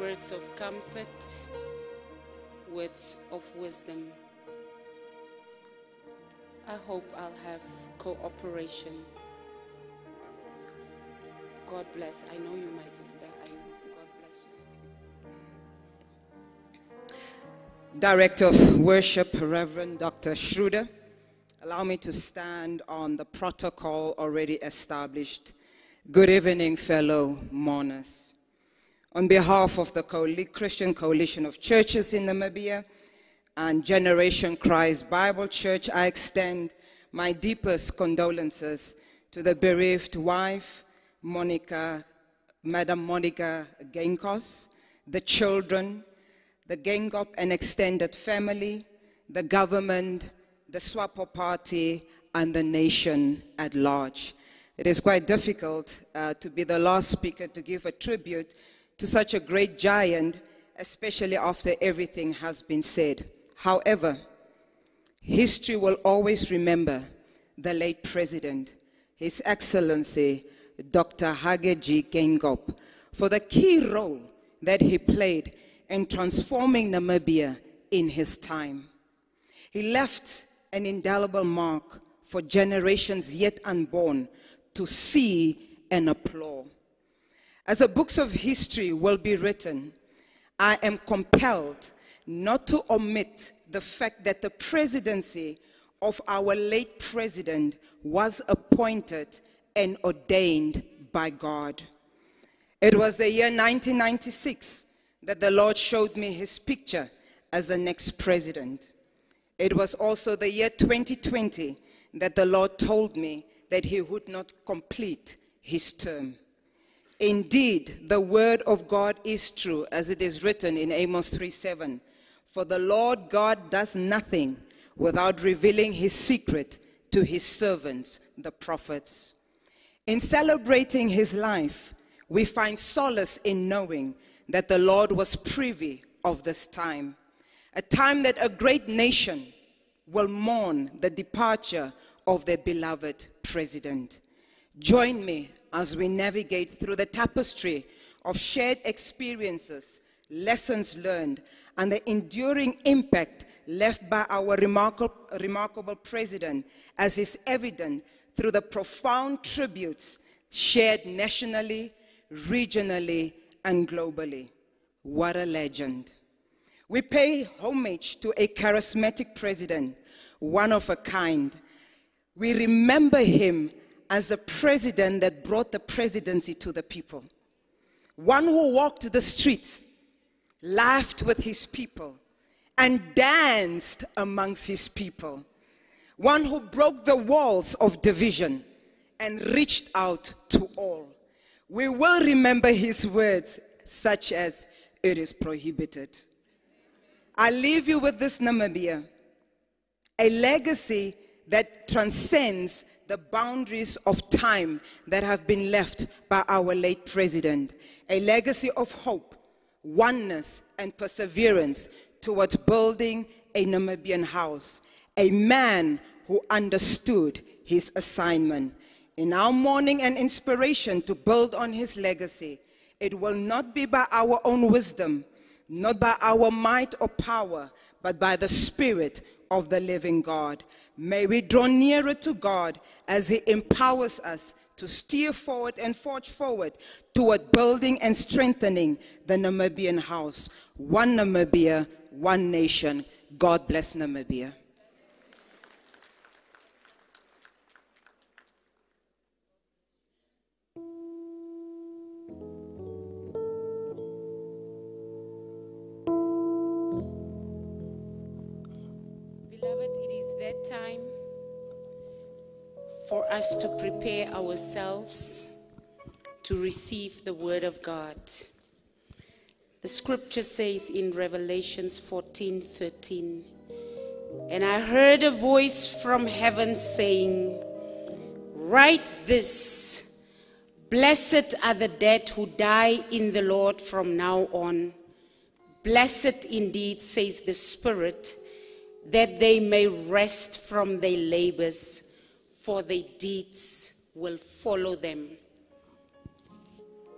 Words of comfort words of wisdom. I hope i'll have cooperation God bless. I know you, my sister. I, God bless you. Director of Worship, Reverend Dr. Schroeder. Allow me to stand on the protocol already established. Good evening, fellow mourners. On behalf of the Christian Coalition of Churches in Namibia and Generation Christ Bible Church, I extend my deepest condolences to the bereaved wife, Monica, Madam Monica Geingos, the children, the Geingob and extended family, the government, the SWAPO party, and the nation at large. It is quite difficult uh, to be the last speaker to give a tribute to such a great giant, especially after everything has been said. However, history will always remember the late president, His Excellency Dr. Hage G. Geingob, for the key role that he played in transforming Namibia in his time. He left an indelible mark for generations yet unborn to see and applaud. As the books of history will be written, I am compelled not to omit the fact that the presidency of our late president was appointed and ordained by God. It was the year 1996 that the Lord showed me his picture as the next president. It was also the year 2020 that the Lord told me that he would not complete his term. Indeed, the word of God is true, as it is written in Amos 3 7. For the Lord God does nothing without revealing his secret to his servants, the prophets. In celebrating his life, we find solace in knowing that the Lord was privy of this time, a time that a great nation will mourn the departure of their beloved president. Join me as we navigate through the tapestry of shared experiences, lessons learned, and the enduring impact left by our remarkable, remarkable president, as is evident through the profound tributes shared nationally, regionally, and globally. What a legend. We pay homage to a charismatic president, one of a kind. We remember him as a president that brought the presidency to the people. One who walked the streets, laughed with his people, and danced amongst his people. One who broke the walls of division and reached out to all. We will remember his words, such as, It is prohibited. I leave you with this Namibia, a legacy that transcends the boundaries of time that have been left by our late president, a legacy of hope, oneness, and perseverance towards building a Namibian house, a man who understood his assignment. In our mourning and inspiration to build on his legacy, it will not be by our own wisdom, not by our might or power, but by the Spirit of the living God. May we draw nearer to God as He empowers us to steer forward and forge forward toward building and strengthening the Namibian house. One Namibia, one nation. God bless Namibia. For us to prepare ourselves to receive the Word of God. The scripture says in Revelations 14 13, and I heard a voice from heaven saying, Write this Blessed are the dead who die in the Lord from now on. Blessed indeed, says the Spirit, that they may rest from their labors, for their deeds will follow them.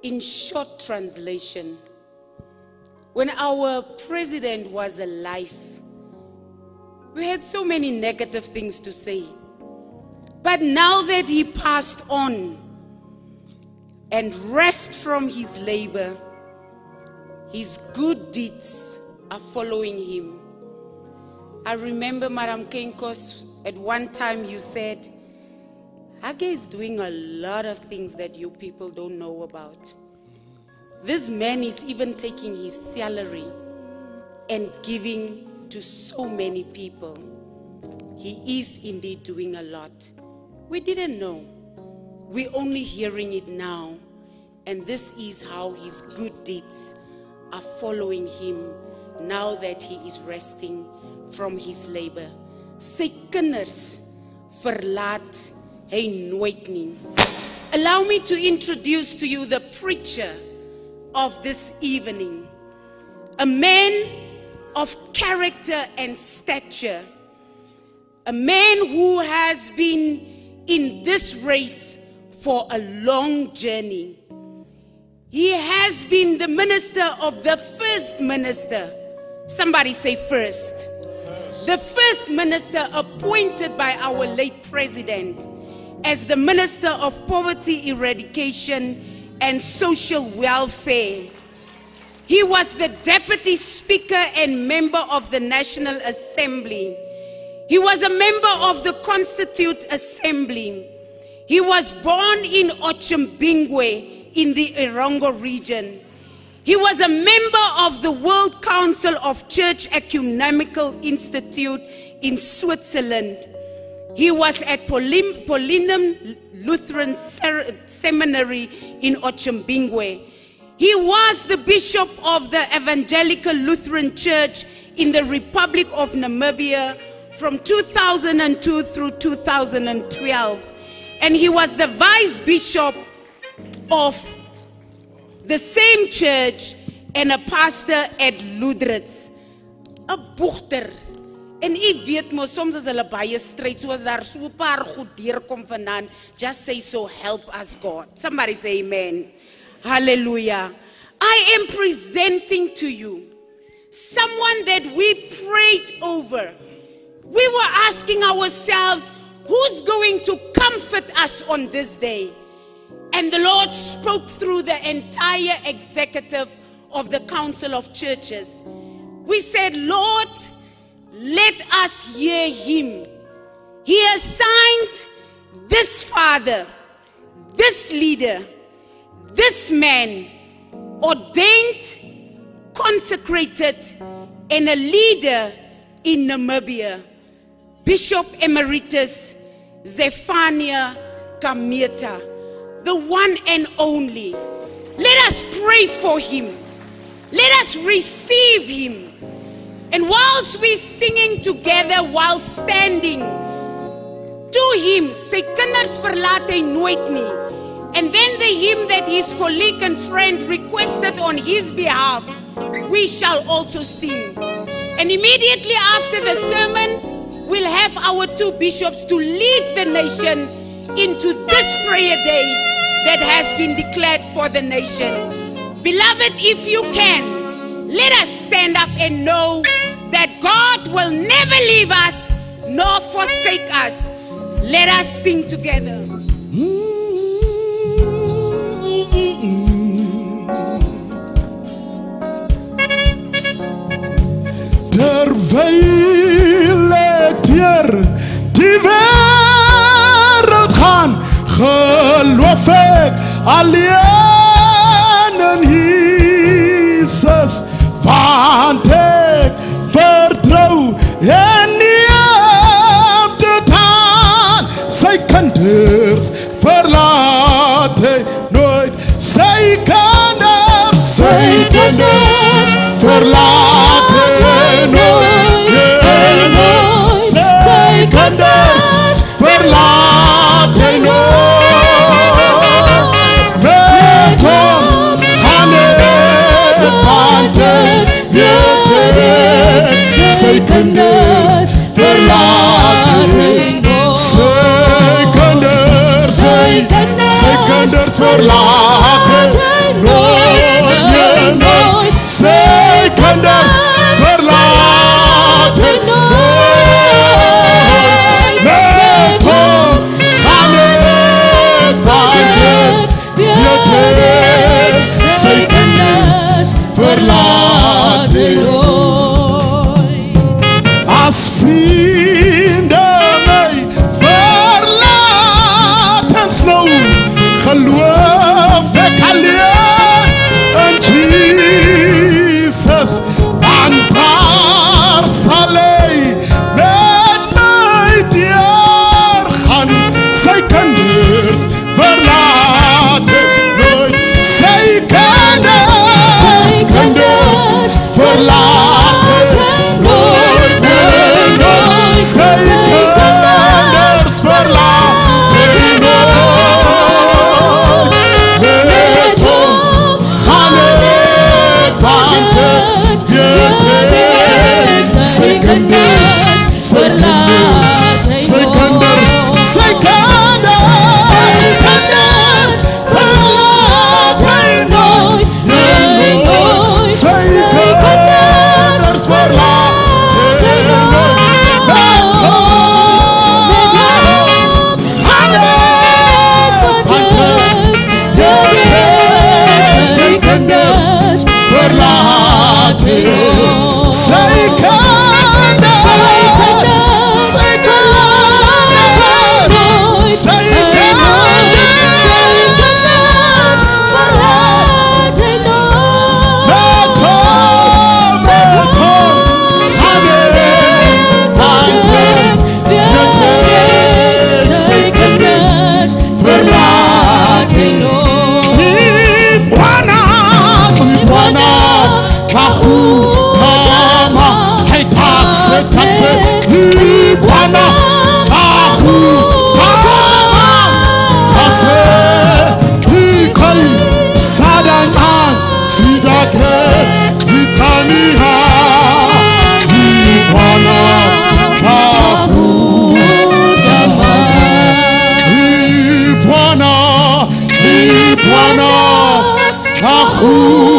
In short translation, when our president was alive, we had so many negative things to say. But now that he passed on and rest from his labor, his good deeds are following him. I remember, Madam Geingos, at one time you said, Hage is doing a lot of things that you people don't know about. This man is even taking his salary and giving to so many people. He is indeed doing a lot. We didn't know. We're only hearing it now. And this is how his good deeds are following him now that he is resting from his labor. Sy kinders verlaat hy nooit. Allow me to introduce to you the preacher of this evening. A man of character and stature. A man who has been in this race for a long journey. He has been the minister of the first minister. Somebody say first. The first minister appointed by our late president as the minister of poverty eradication and social welfare. He was the deputy speaker and member of the National Assembly. He was a member of the Constitute Assembly. He was born in Otjimbingwe in the Erongo region. He was a member of the World Council of Church Ecumenical Institute in Switzerland. He was at Polim- Paulinum Lutheran Ser- Seminary in Otjimbingwe. He was the bishop of the Evangelical Lutheran Church in the Republic of Namibia from 2002 through 2012. And he was the vice bishop of the same church and a pastor at Lüderitz. 'n Boegter. En u weet mos soms is hulle baie stryd soos daar so 'n paar goed deurkom vanaand. Just say so help us God. Somebody say amen. Hallelujah. I am presenting to you someone that we prayed over. We were asking ourselves, who's going to comfort us on this day? And the Lord spoke through the entire executive of the Council of Churches. We said, Lord, let us hear him. He assigned this father, this leader, this man, ordained, consecrated, and a leader in Namibia, Bishop Emeritus Zephania Kameta, the one and only. Let us pray for him. Let us receive him. And whilst we're singing together while standing to him, sy kinders verlaat hy nooit nie. And then the hymn that his colleague and friend requested on his behalf, we shall also sing. And immediately after the sermon, we'll have our two bishops to lead the nation into this prayer day that has been declared for the nation. Beloved, if you can, let us stand up and know that God will never leave us nor forsake us. Let us sing together. Terwijl ik deur die wereld gaan, geloof ik alleen in Jezus. Want ik vertrouw en neem dit aan. Sy kinders verlaat hy nooit. Sy kinders, sy kinders verlaat hy nooit. Nee, nee. Sy kinders verlaat hy nooit. Met hom gaan የተደር ሰይከንደርስ ፈርላቴ ሰይከንደር ሰይከንደርስ ፈርላቴ ሰይከንደርስ ፈርላቴ ነቶ ካለቅ kahutama,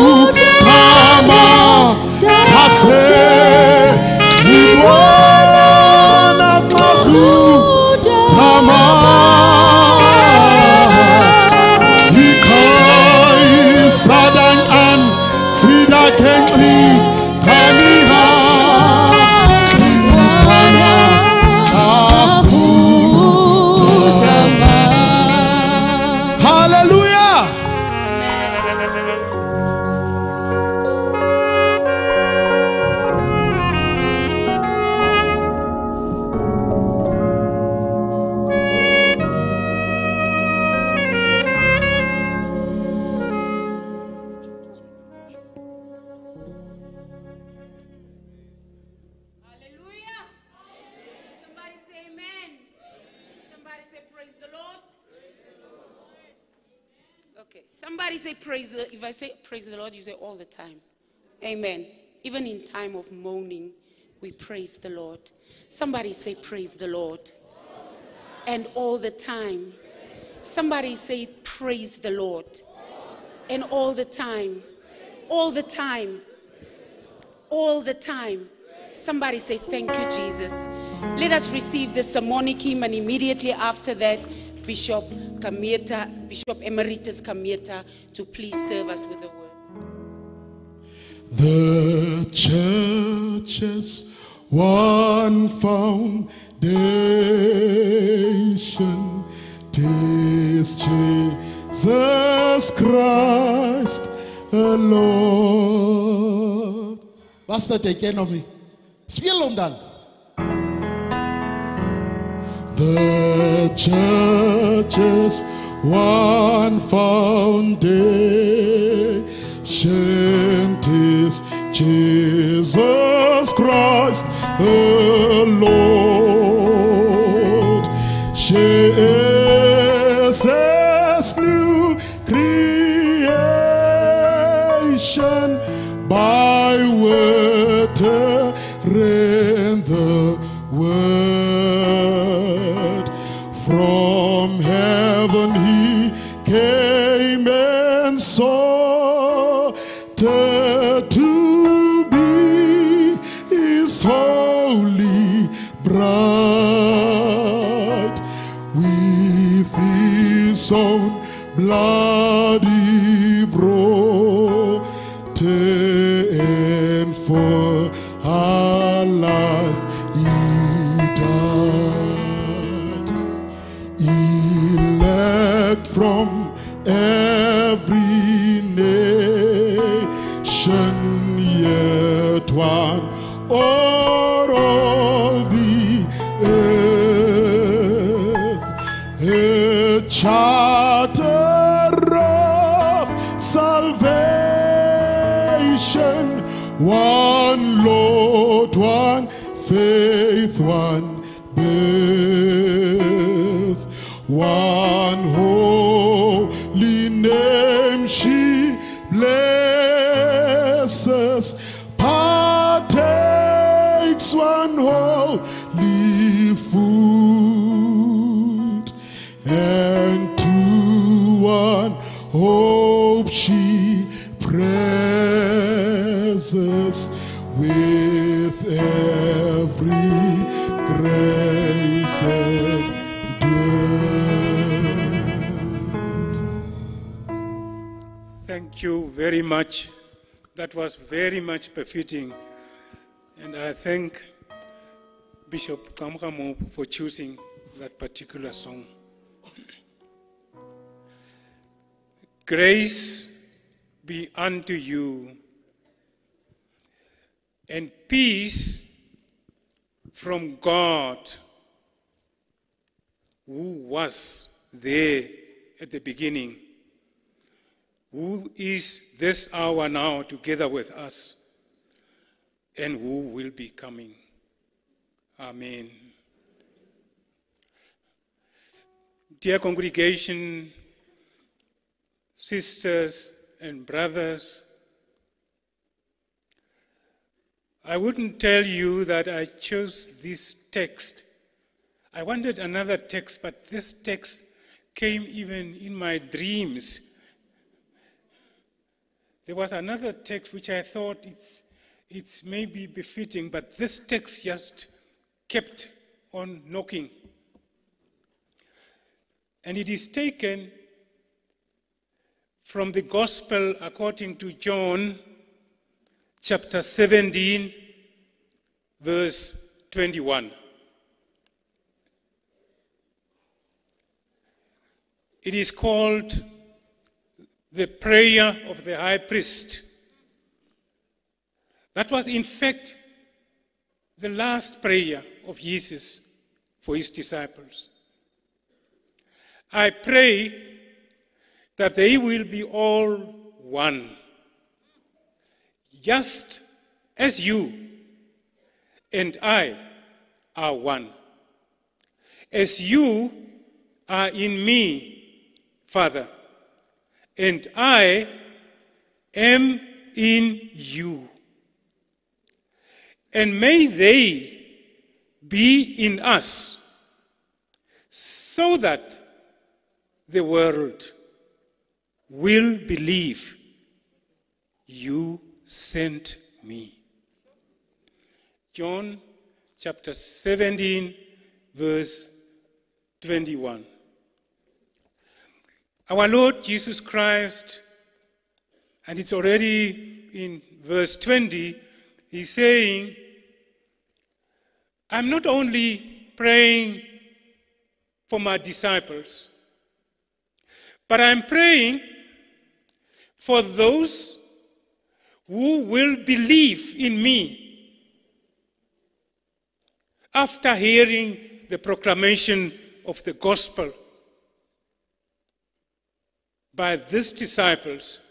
somebody say praise the if I say praise the Lord, you say all the time. Amen. Even in time of mourning, we praise the Lord. Somebody say praise the Lord. And all the time. Somebody say praise the Lord. And all the time. All the time. All the time. Somebody say thank you, Jesus. Let us receive the sermonic hymn, and immediately after that, Bishop Kameta, Bishop Emeritus Kameta, to please serve us with the word. The church's one foundation tis Jesus Christ alone. Was dat teken nog nie? Speel hom dan. The church's one foundation is Jesus Christ the Lord. Jesus new creation by water one very much. That was very much befitting. And I thank Bishop Kamkamo for choosing that particular song. Grace be unto you, and peace from God, who was there at the beginning, who is this hour now together with us, and who will be coming. Amen. Dear congregation, sisters and brothers, I wouldn't tell you that I chose this text. I wanted another text, but this text came even in my dreams. There was another text which I thought it's, it's maybe befitting, but this text just kept on knocking. And it is taken from the Gospel according to John, chapter 17, verse 21. It is called the prayer of the high priest. That was, in fact, the last prayer of Jesus for his disciples. I pray that they will be all one, just as you and I are one. As you are in me, Father, and I am in you. And may they be in us, so that the world will believe you sent me. John chapter 17, verse 21. Our Lord Jesus Christ, and it's already in verse 20, he's saying, I'm not only praying for my disciples, but I'm praying for those who will believe in me after hearing the proclamation of the gospel by these disciples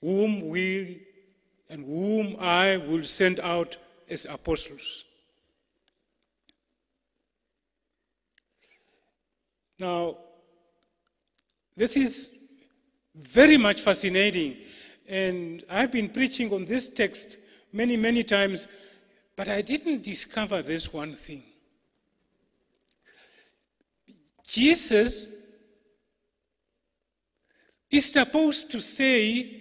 whom we and whom I will send out as apostles. Now, this is very much fascinating, and I've been preaching on this text many, many times, but I didn't discover this one thing. Jesus is supposed to say,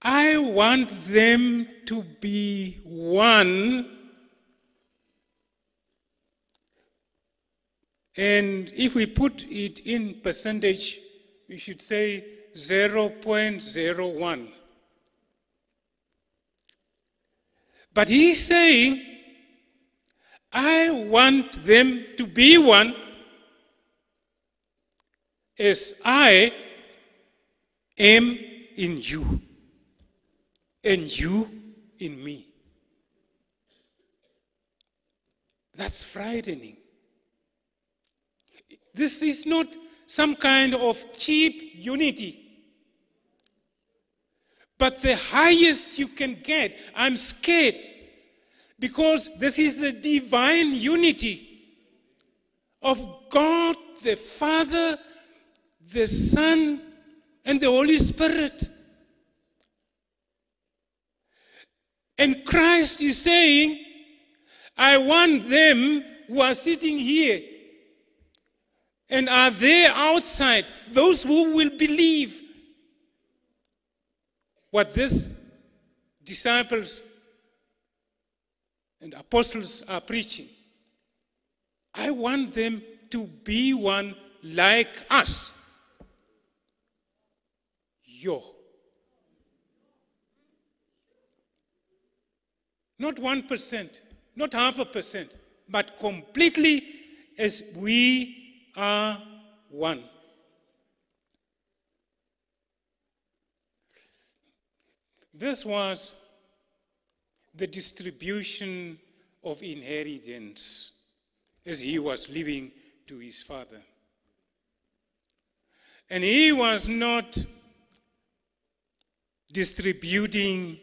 I want them to be one. And if we put it in percentage, we should say 0.01. But he's saying, I want them to be one as I am in you and you in me. That's frightening. This is not some kind of cheap unity. But the highest you can get, I'm scared, Because this is the divine unity of God the Father, the Son, and the Holy Spirit. And Christ is saying, I want them who are sitting here and are there outside, those who will believe what these disciples and apostles are preaching. I want them to be one like us. Yo. Not 1%, not half a percent, but completely as we are one. This was the distribution of inheritance as he was leaving to his father. And he was not distributing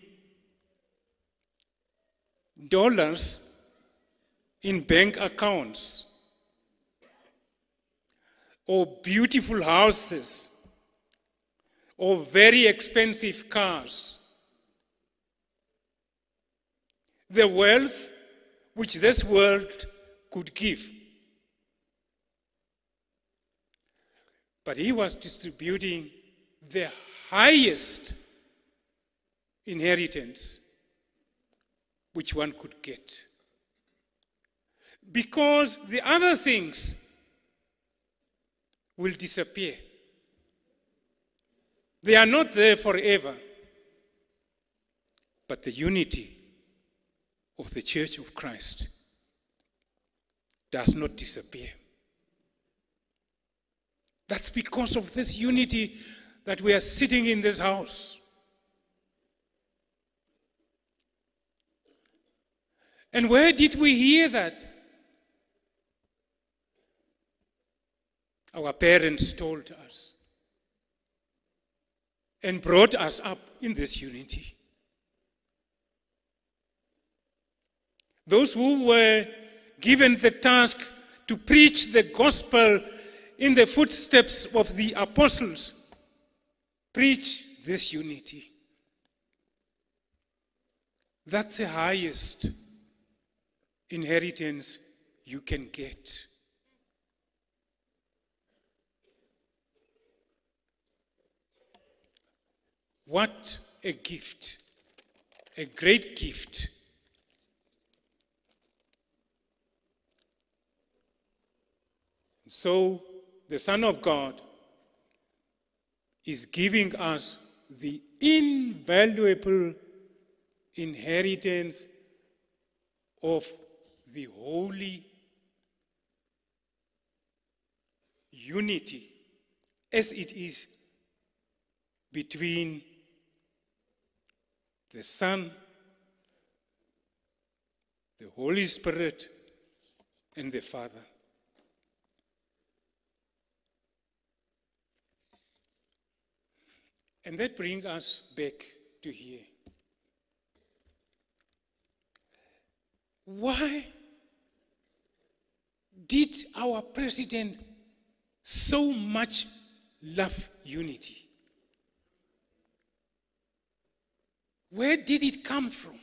dollars in bank accounts or beautiful houses or very expensive cars. The wealth which this world could give. But he was distributing the highest inheritance which one could get. Because the other things will disappear. They are not there forever. But the unity of the Church of Christ does not disappear. That's because of this unity that we are sitting in this house. And where did we hear that? Our parents told us and brought us up in this unity. Those who were given the task to preach the gospel in the footsteps of the apostles preach this unity. That's the highest inheritance you can get. What a gift, a great gift. So, the Son of God is giving us the invaluable inheritance of the holy unity as it is between the Son, the Holy Spirit, and the Father. And that brings us back to here. Why did our president so much love unity? Where did it come from?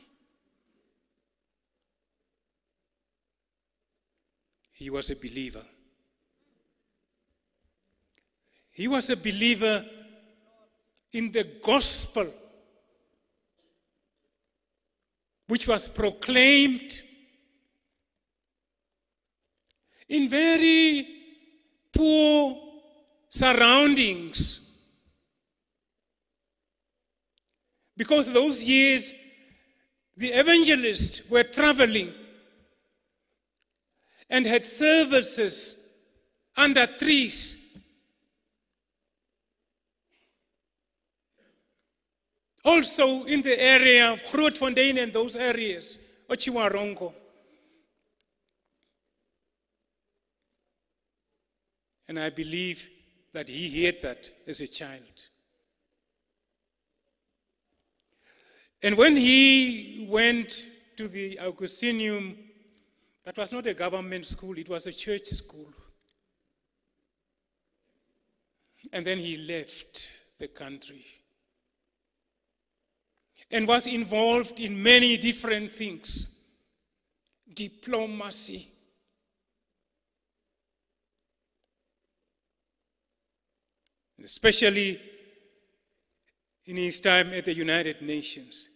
He was a believer. He was a believer in the gospel which was proclaimed in very poor surroundings. Because those years, the evangelists were traveling and had services under trees. Also in the area of Grootfontein and those areas, Otjiwarongo. And I believe that he heard that as a child. And when he went to the Augustineum. That was not a government school, it was a church school. And then he left the country and was involved in many different things diplomacy, especially in his time at the United Nations.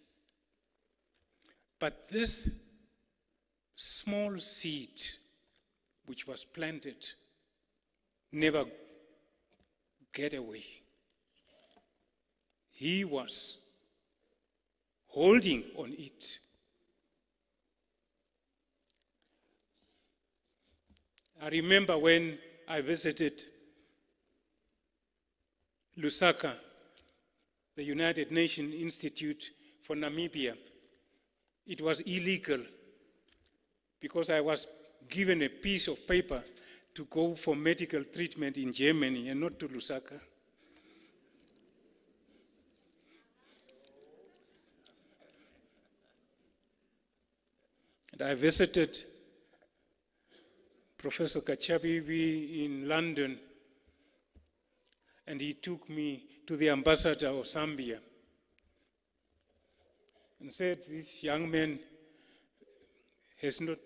But this small seed which was planted never get away. He was holding on it. I remember when I visited Lusaka, the United Nations Institute for Namibia. It was illegal because I was given a piece of paper to go for medical treatment in Germany and not to Lusaka. And I visited Professor Katjavivi in London, and he took me to the ambassador of Zambia and said, This young man has not,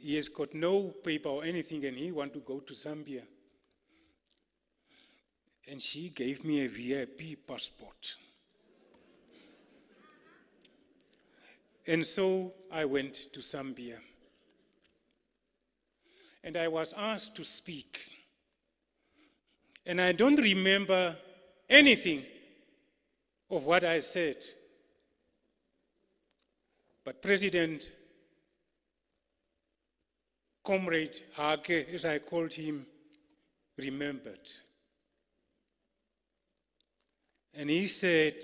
he has got no paper or anything, and he want to go to Zambia. And she gave me a VIP passport. And so I went to Zambia. And I was asked to speak. And I don't remember anything of what I said. But President Comrade Hage, as I called him, remembered. And he said,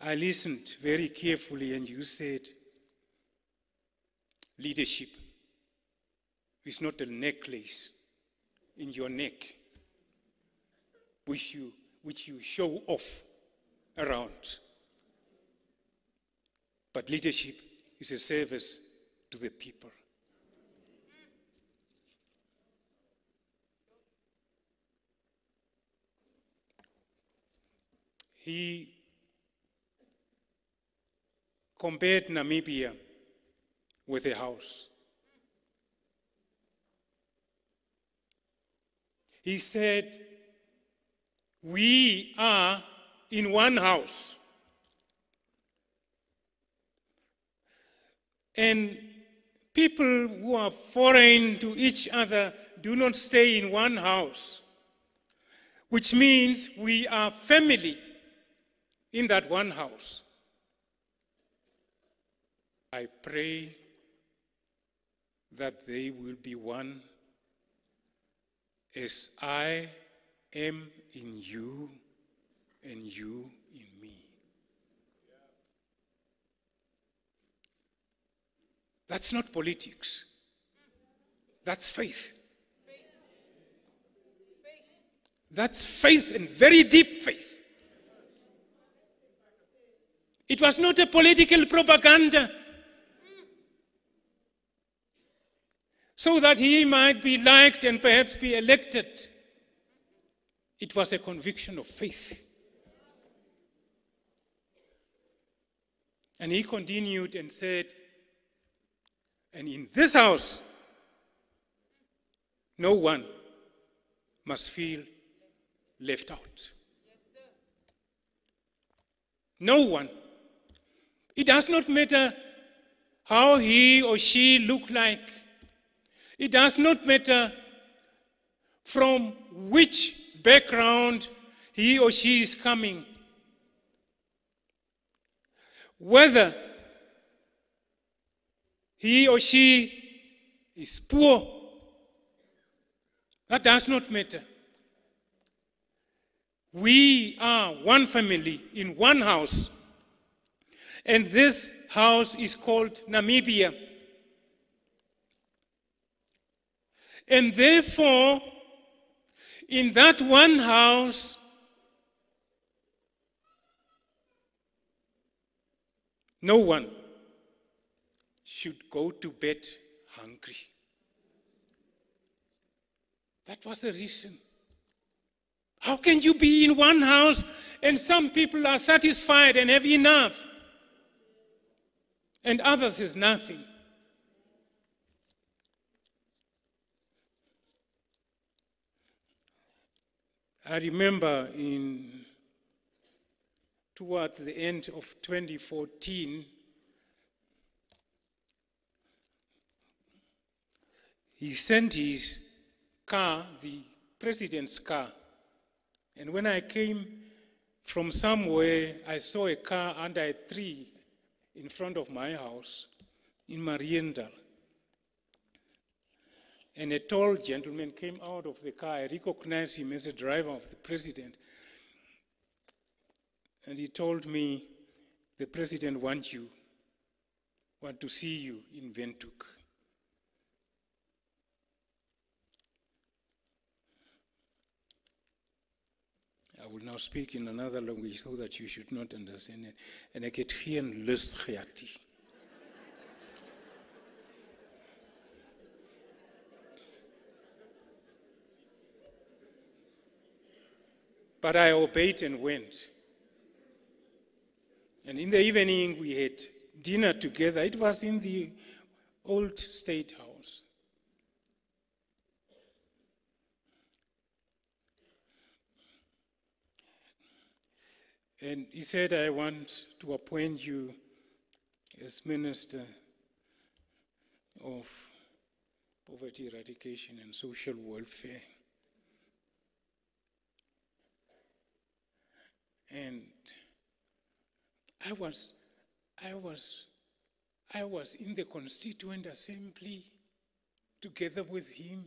I listened very carefully, and you said, leadership is not a necklace in your neck which you, which you show off around. But leadership is a service to the people. He compared Namibia with a house. He said, We are in one house. And people who are foreign to each other do not stay in one house, which means we are family in that one house. I pray that they will be one as I am in you and you in me. That's not politics. That's faith. That's faith and very deep faith. It was not a political propaganda. So that he might be liked and perhaps be elected. It was a conviction of faith. And he continued and said, And in this house, no one must feel left out. No one. It does not matter how he or she look like. It does not matter from which background he or she is coming. Whether he or she is poor, that does not matter. We are one family in one house, and this house is called Namibia. And therefore, in that one house, No one should go to bed hungry. That was the reason. How can you be in one house and some people are satisfied and have enough, and others is nothing? I remember in towards the end of 2014, he sent his car, the president's car. And when I came from somewhere, I saw a car under a tree in front of my house in Mariental. And a tall gentleman came out of the car. I recognized him as a driver of the president. And he told me, the president wants you, want to see you in Windhoek. I will now speak in another language so that you should not understand it. En ek het geen lust gehad. But I obeyed and went. And in the evening, we had dinner together. It was in the old state house. And he said, I want to appoint you as Minister of Poverty Eradication and Social Welfare. And I was, I was, I was in the Constituent Assembly together with him.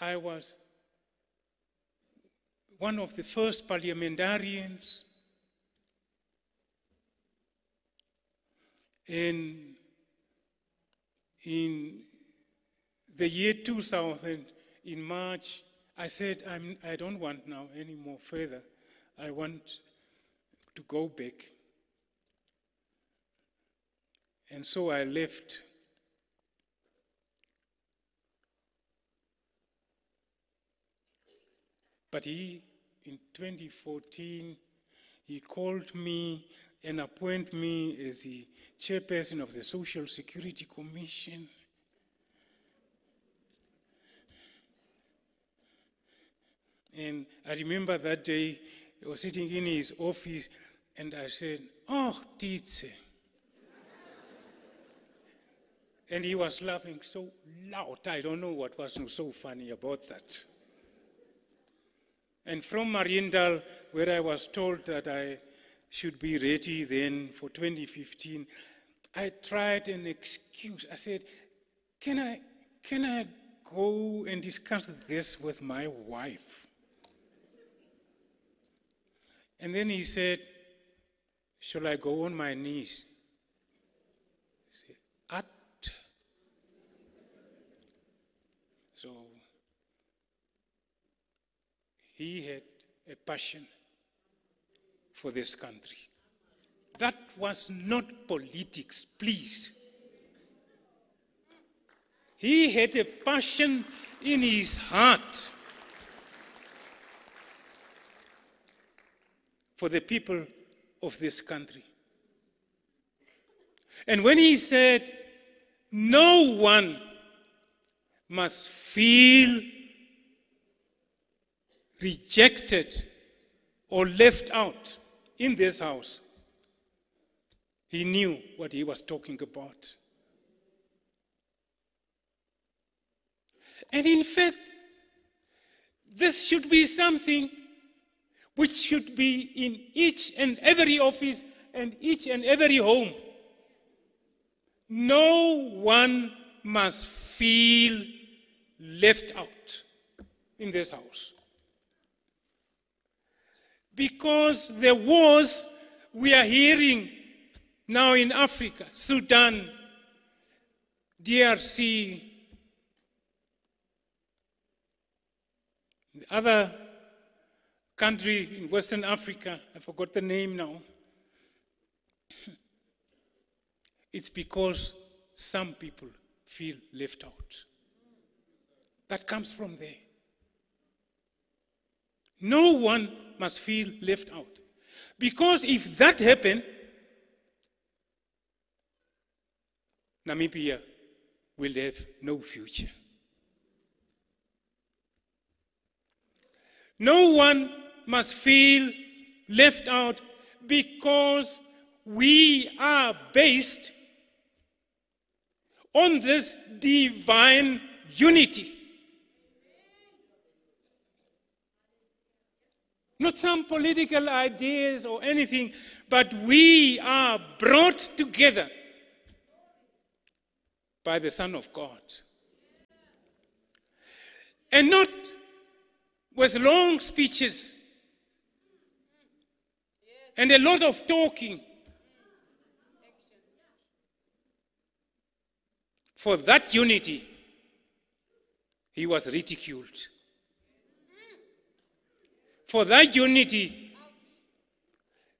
I was one of the first parliamentarians. And in the year 2000, in March, I said, I'm, I don't want now any more further. I want to go back. And so I left. But he, in 2014, he called me and appointed me as the chairperson of the Social Security Commission. And I remember that day, I was sitting in his office, and I said, Oh, Titse. and he was laughing so loud. I don't know what was so funny about that. And from Mariental, where I was told that I should be ready then for 2015, I tried an excuse. I said, Can I, can I go and discuss this with my wife? And then he said, Shall I go on my knees? I said, At. So he had a passion for this country. That was not politics, please. He had a passion in his heart for the people of this country. And when he said, No one must feel rejected or left out in this house, he knew what he was talking about. And in fact, this should be something which should be in each and every office and each and every home. No one must feel left out in this house. Because the wars we are hearing now in Africa, Sudan, DRC, the other country in Western Africa, I forgot the name now. It's because some people feel left out. That comes from there. No one must feel left out. Because if that happened, Namibia will have no future. No one must feel left out because we are based on this divine unity. Not some political ideas or anything, but we are brought together by the Son of God. And not with long speeches and a lot of talking. For that unity, he was ridiculed. For that unity,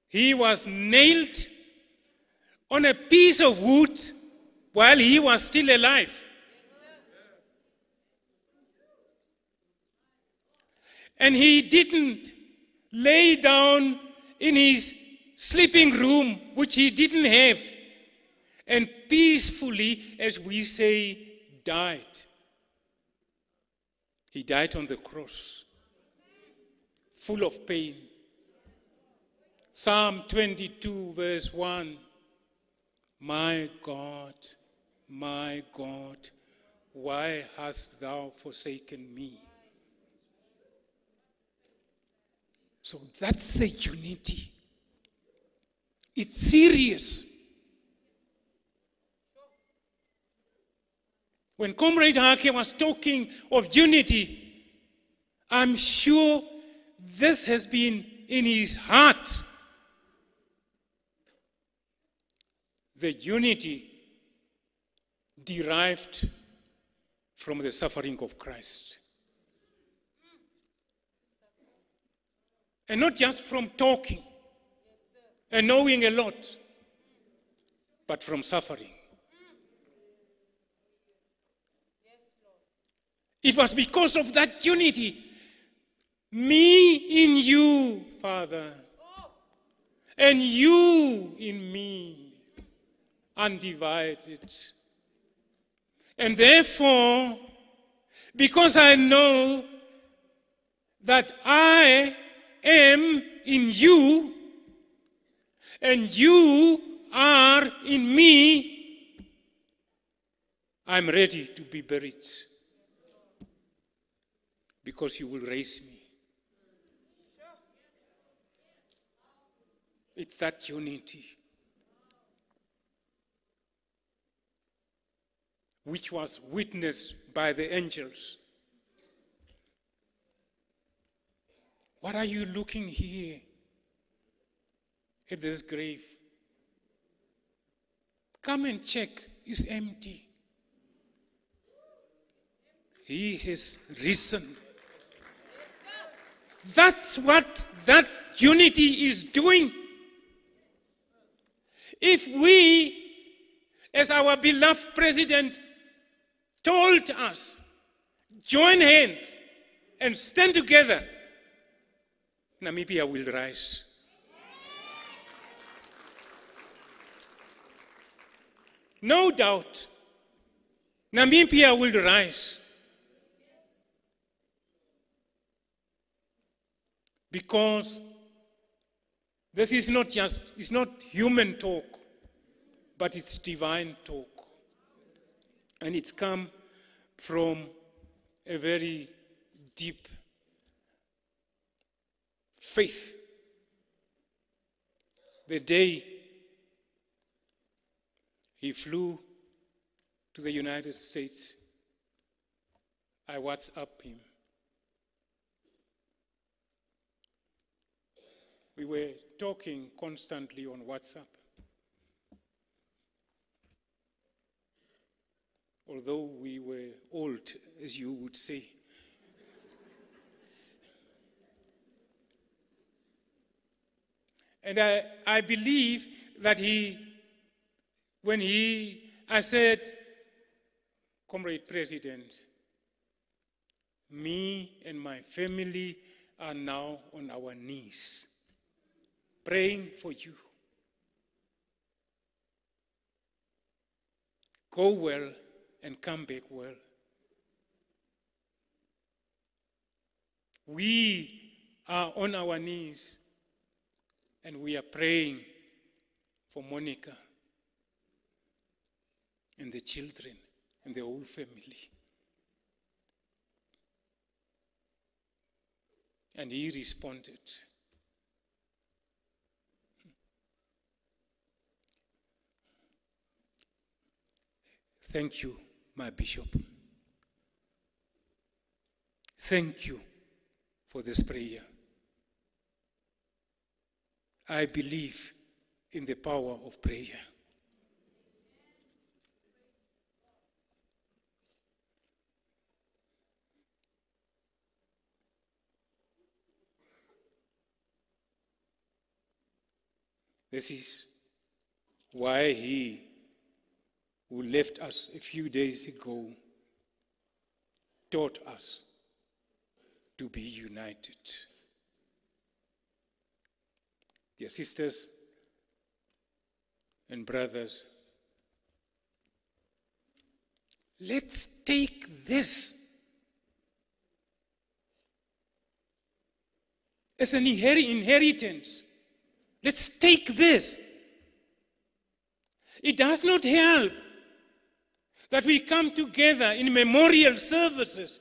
he was nailed on a piece of wood while he was still alive. And he didn't lay down in his sleeping room, which he didn't have, and peacefully, as we say, died. He died on the cross, full of pain. Psalm 22, verse 1 My God, my God, why hast thou forsaken me? So that's the unity. It's serious. When Comrade Hage was talking of unity, I'm sure this has been in his heart. The unity derived from the suffering of Christ. And not just from talking and knowing a lot, but from suffering. It was because of that unity, me in you, Father, and you in me, undivided. And therefore, because I know that I am in you and you are in me, I'm ready to be buried because you will raise me. It's that unity which was witnessed by the angels. What are you looking here at this grave? Come and check, it's empty. He has risen. That's what that unity is doing. If we, as our beloved president told us, join hands and stand together, Namibia will rise. No doubt, Namibia will rise. Because this is not just, it's not human talk, but it's divine talk. And it's come from a very deep faith. The day he flew to the United States, I WhatsApp him. We were talking constantly on WhatsApp. Although we were old, as you would say. And I, I believe that he when he, I said, Comrade President, me and my family are now on our knees praying for you. Go well and come back well. We are on our knees and we are praying for Monica and the children and the whole family. And he responded. Thank you, my bishop. Thank you for this prayer. I believe in the power of prayer. This is why he, who left us a few days ago, taught us to be united. Dear sisters and brothers, let's take this as an inher- inheritance. Let's take this. It does not help that we come together in memorial services.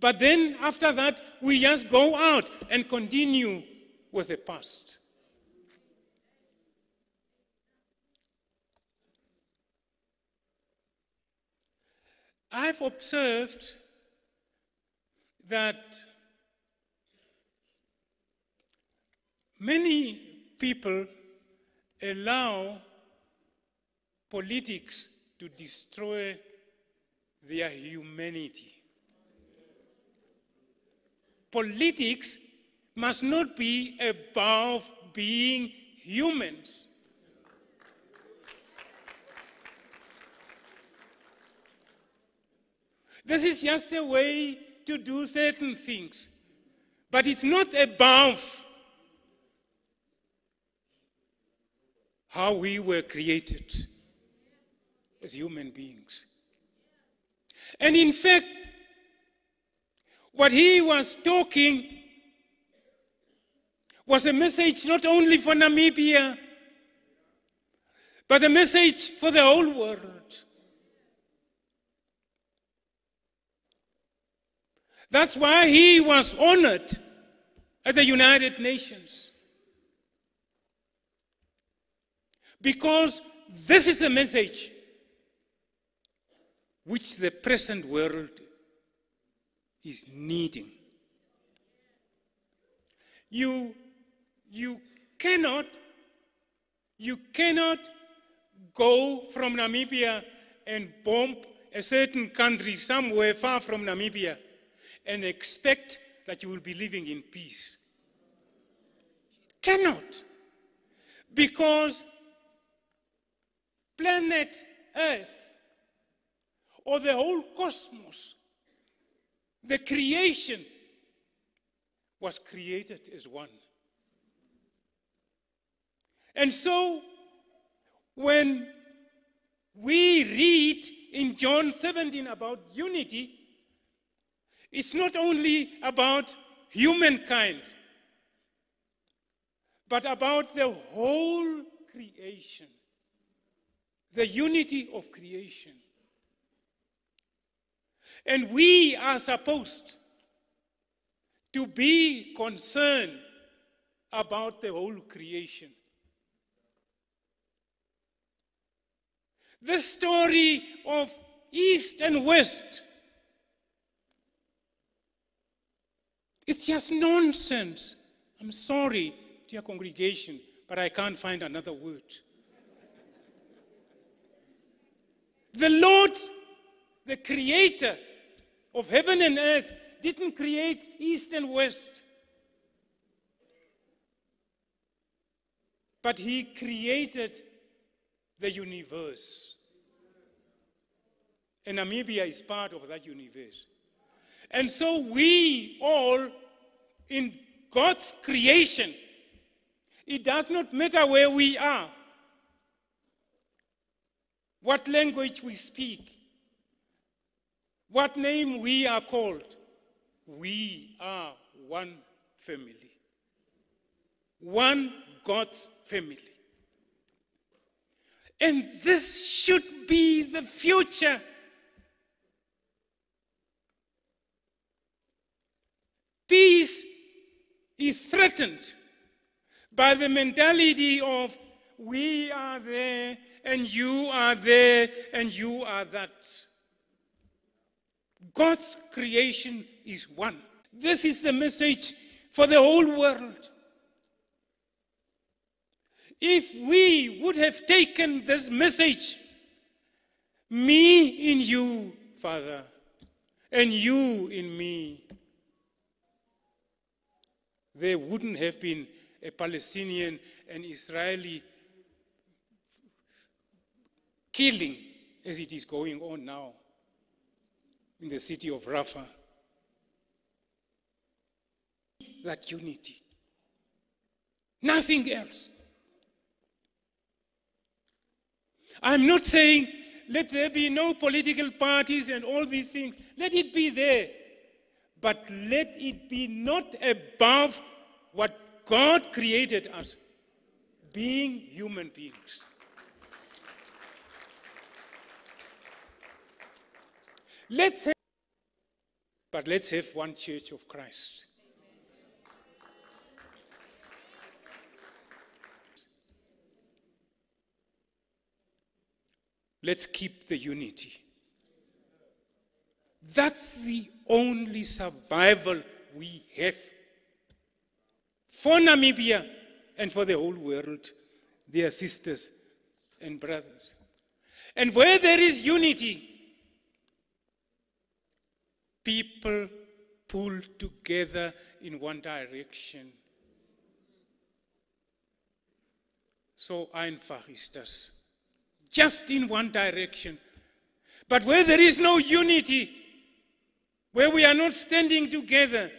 But then after that, we just go out and continue with the past. I've observed that many people allow politics to destroy their humanity. Politics must not be above being humans. This is just a way to do certain things, but it's not above how we were created as human beings. And in fact, what he was talking was a message not only for Namibia, but a message for the whole world. That's why he was honored at the United Nations. Because this is the message which the present world is needing. You, you cannot, you cannot go from Namibia and bomb a certain country somewhere far from Namibia and expect that you will be living in peace. Cannot. Because planet Earth or the whole cosmos, the creation was created as one. And so, when we read in John 17 about unity, it's not only about humankind, but about the whole creation, the unity of creation. And we are supposed to be concerned about the whole creation. The story of East and West, it's just nonsense. I'm sorry, dear congregation, but I can't find another word. The Lord, the creator of heaven and earth, didn't create East and West. But he created the universe. And Namibia is part of that universe. And so we all, in God's creation, it does not matter where we are, what language we speak, what name we are called. We are one family, one God's family. And this should be the future. Peace is threatened by the mentality of we are there and you are there and you are that. God's creation is one. This is the message for the whole world. If we would have taken this message, me in you, Father, and you in me, there wouldn't have been a Palestinian and Israeli killing as it is going on now in the city of Rafah. That unity. Nothing else. I'm not saying let there be no political parties and all these things. Let it be there. But let it be not above what God created us, being human beings. Let's have, but let's have one church of Christ. Let's keep the unity. That's the only survival we have for Namibia and for the whole world, dear sisters and brothers. And where there is unity, people pull together in one direction. So einfach ist das. Just in one direction. But where there is no unity, where we are not standing together,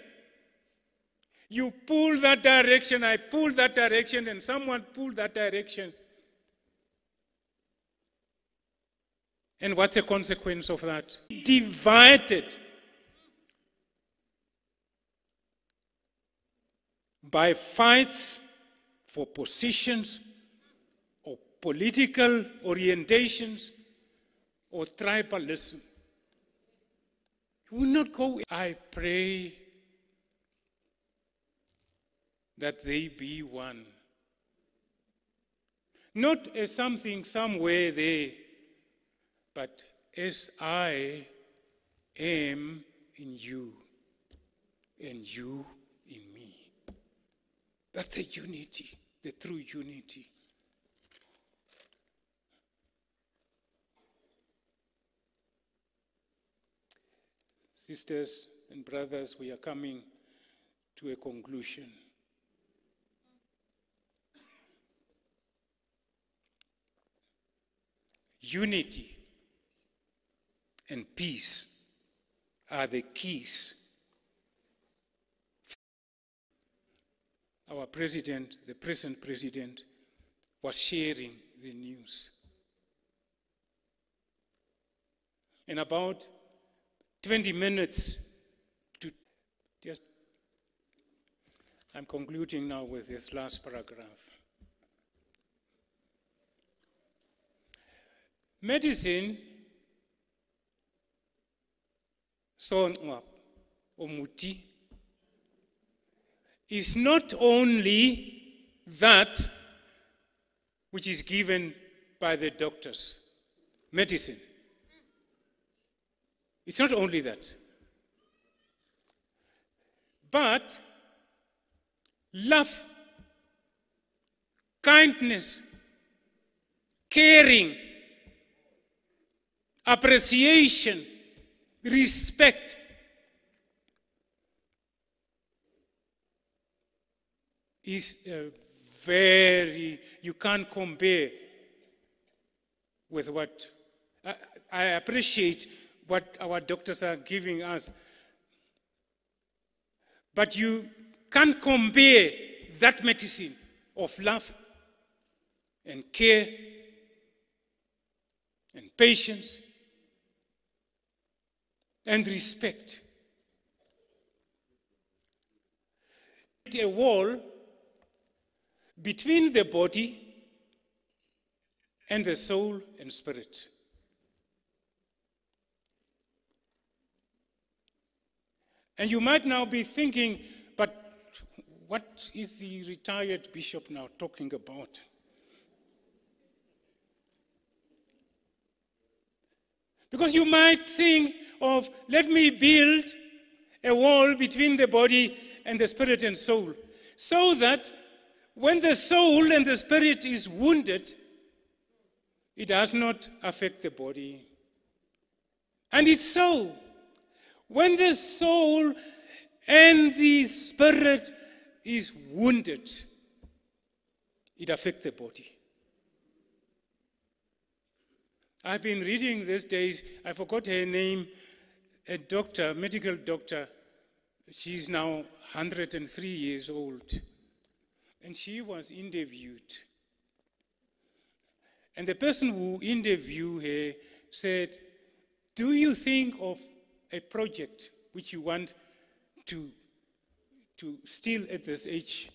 you pull that direction, I pull that direction, and someone pull that direction. And what's the consequence of that? Divided by fights for positions political orientations or tribalism. You will not go. I pray that they be one. Not as something somewhere there, but as I am in you and you in me. That's a unity, the true unity. Sisters and brothers, we are coming to a conclusion. Unity and peace are the keys. Our president, the present president, was sharing the news. In about 20 minutes to just, I'm concluding now with this last paragraph. Medicine, so omuti, is not only that which is given by the doctors, medicine. It's not only that. But love, kindness, caring, appreciation, respect. Is a very, you can't compare with what I, I appreciate what our doctors are giving us. But you can't compare that medicine of love and care and patience and respect. A wall between the body and the soul and spirit. And you might now be thinking, but what is the retired bishop now talking about? Because you might think of, let me build a wall between the body and the spirit and soul, so that when the soul and the spirit is wounded, it does not affect the body. And it's so. When the soul and the spirit is wounded, it affects the body. I've been reading these days, I forgot her name, a doctor, medical doctor. She's now 103 years old. And she was interviewed. And the person who interviewed her said, Do you think of a project which you want to, to still at this age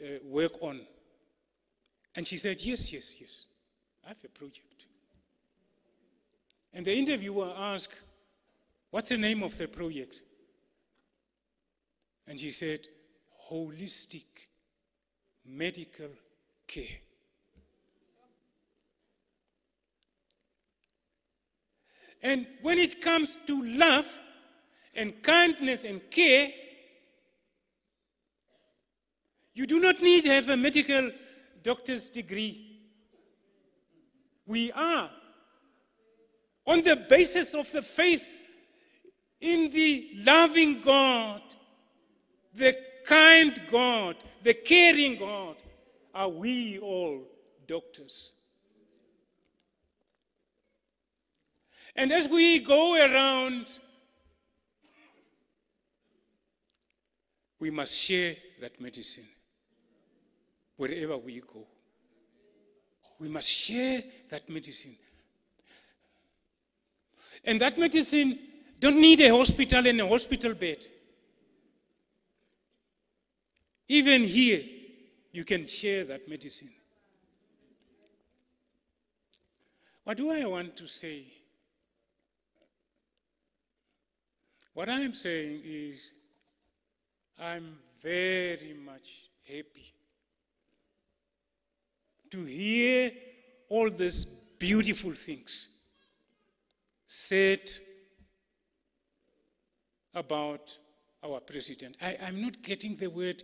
uh, work on? And she said, Yes, yes, yes. I have a project. And the interviewer asked, What's the name of the project? And she said, Holistic Medical Care. And when it comes to love and kindness and care, you do not need to have a medical doctor's degree. We are, on the basis of the faith in the loving God, the kind God, the caring God, are we all doctors. And as we go around, we must share that medicine wherever we go. We must share that medicine. And that medicine don't need a hospital and a hospital bed. Even here, you can share that medicine. What do I want to say? What I am saying is, I'm very much happy to hear all these beautiful things said about our president. I, am not getting the word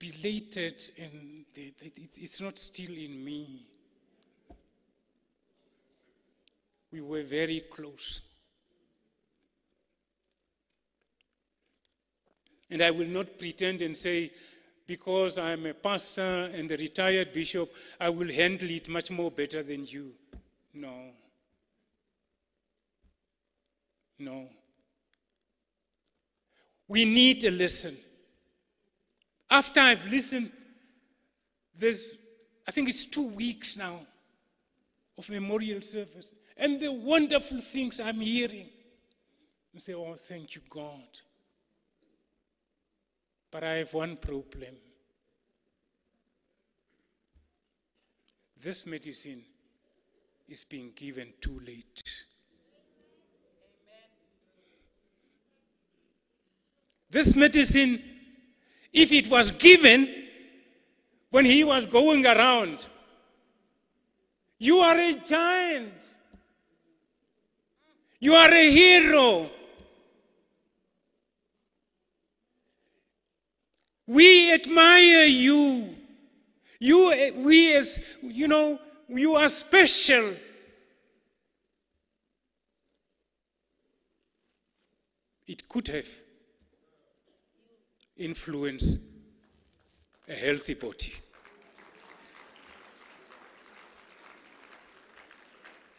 belated, and it's not still in me. We were very close. And I will not pretend and say, because I'm a pastor and a retired bishop, I will handle it much more better than you. No. No. We need a lesson. After I've listened, there's, I think it's two weeks now of memorial service, and the wonderful things I'm hearing. I say, Oh, thank you, God. But I have one problem. This medicine is being given too late. This medicine, if it was given when he was going around, you are a giant. You are a hero. We admire you. You, we as, you know, you are special. It could have influenced a healthy body.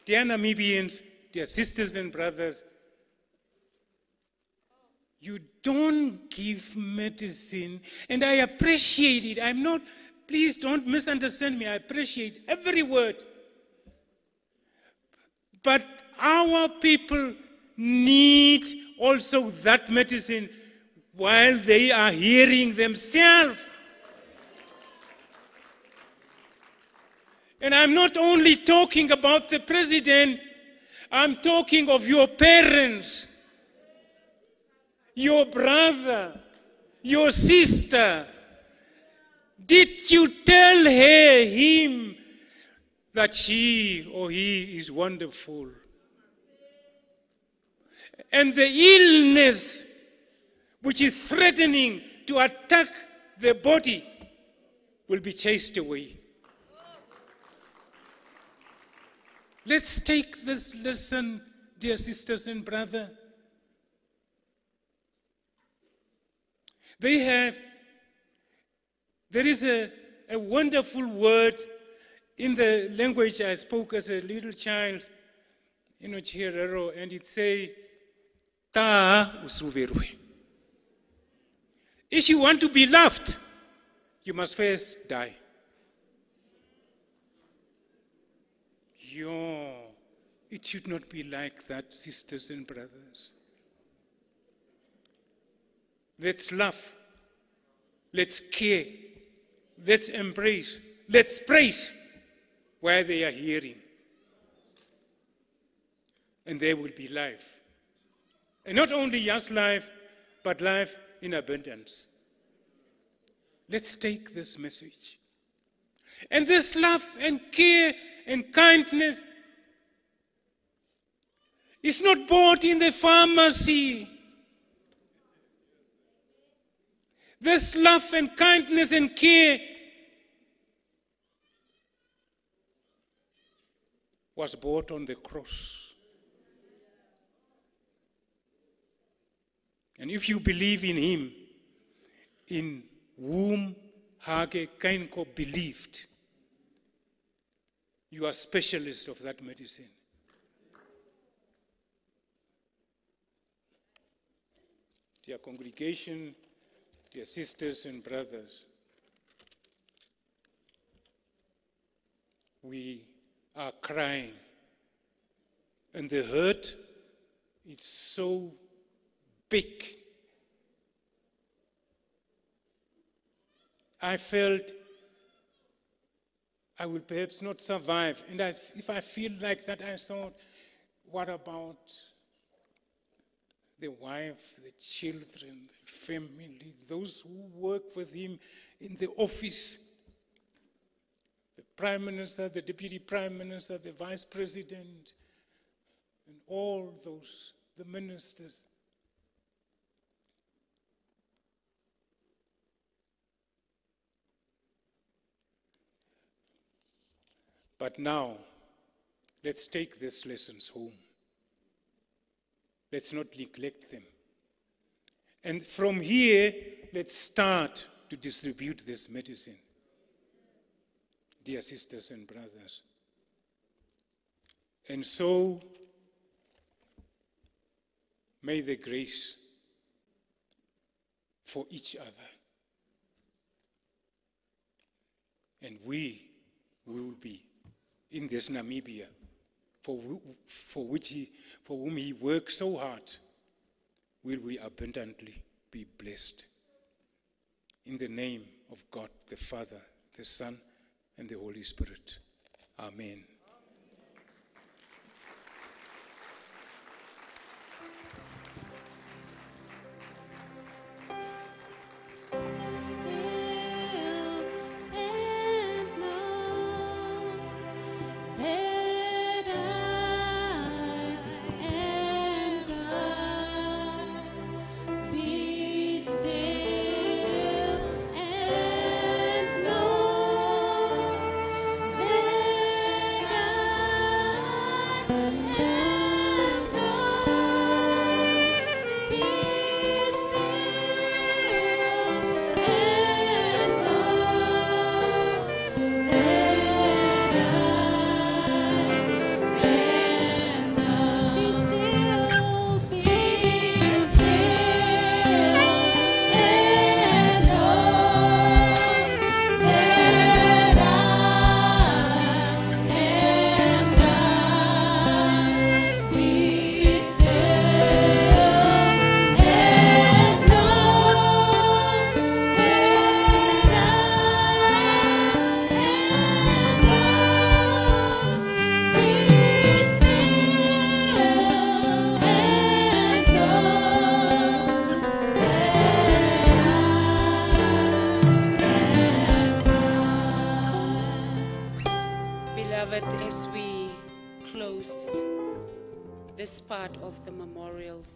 dear Namibians, dear sisters and brothers, you don't give medicine, and I appreciate it. I'm not, please don't misunderstand me. I appreciate every word. But our people need also that medicine while they are hearing themselves. And I'm not only talking about the president, I'm talking of your parents, your brother, your sister. Did you tell her, him, that she or he is wonderful? And the illness which is threatening to attack the body will be chased away. Let's take this lesson, dear sisters and brother. They have, there is a, a wonderful word in the language I spoke as a little child, you know, Chirero, and it say, Ta usuverwe. If you want to be loved, you must first die. Yo, it should not be like that, sisters and brothers. Let's love. Let's care. Let's embrace. Let's praise where they are hearing. And there will be life. And not only just life, but life in abundance. Let's take this message. And this love and care and kindness is not bought in the pharmacy. This love and kindness and care was bought on the cross. And if you believe in him, in whom Hage Geingob believed, you are specialist of that medicine. Dear congregation, dear sisters and brothers, we are crying. And the hurt is so big. I felt I will perhaps not survive. And I, if I feel like that, I thought, what about the wife, the children, the family, those who work with him in the office? The prime minister, the deputy prime minister, the vice president, and all those, the ministers. But now, let's take these lessons home. Let's not neglect them. And from here, let's start to distribute this medicine. Dear sisters and brothers. And so, may the grace for each other. And we will be in this Namibia, for, for, which he, for whom he worked so hard, will we abundantly be blessed. In the name of God, the Father, the Son, and the Holy Spirit. Amen.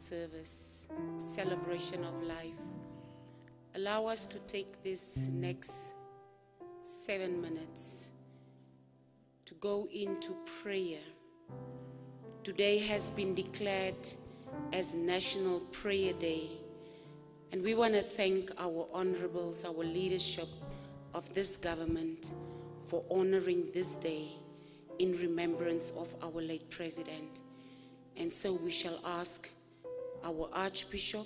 Service, celebration of life, allow us to take this next seven minutes to go into prayer. Today has been declared as National Prayer Day, and we want to thank our honorables, our leadership of this government for honoring this day in remembrance of our late president. And so we shall ask our Archbishop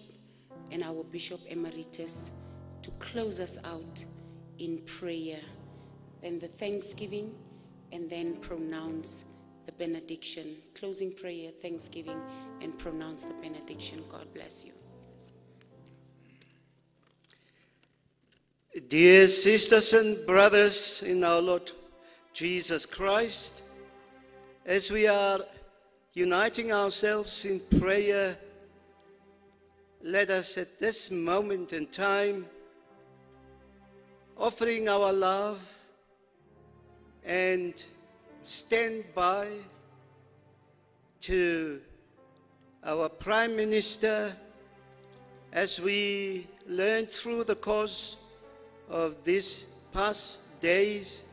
and our Bishop Emeritus to close us out in prayer, then the thanksgiving, and then pronounce the benediction. Closing prayer, thanksgiving, and pronounce the benediction. God bless you. Dear sisters and brothers in our Lord Jesus Christ, as we are uniting ourselves in prayer, let us at this moment in time offering our love and stand by to our Prime Minister as we learned through the course of these past days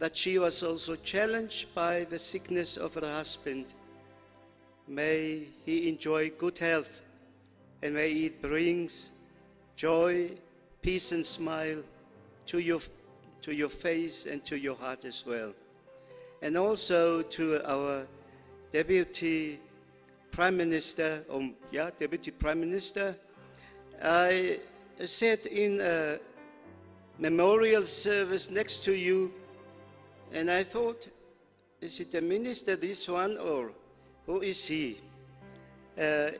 that she was also challenged by the sickness of her husband. May he enjoy good health and may it brings joy, peace and smile to your, to your face and to your heart as well. And also to our Deputy Prime Minister, um, yeah, Deputy Prime Minister, I sat in a memorial service next to you and I thought, is it a minister, this one, or who is he? Uh,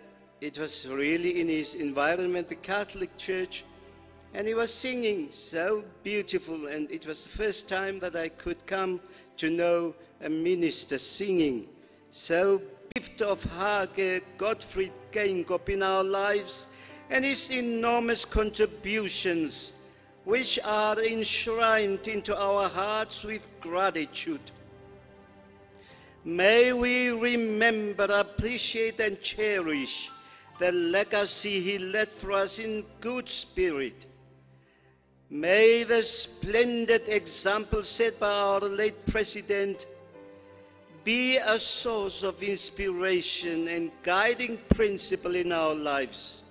it was really in his environment, the Catholic Church, and he was singing so beautiful. And it was the first time that I could come to know a minister singing so gift of Hage Gottfried Geingob in our lives and his enormous contributions which are enshrined into our hearts with gratitude. May we remember, appreciate, and cherish the legacy he left for us in good spirit. May the splendid example set by our late president be a source of inspiration and guiding principle in our lives.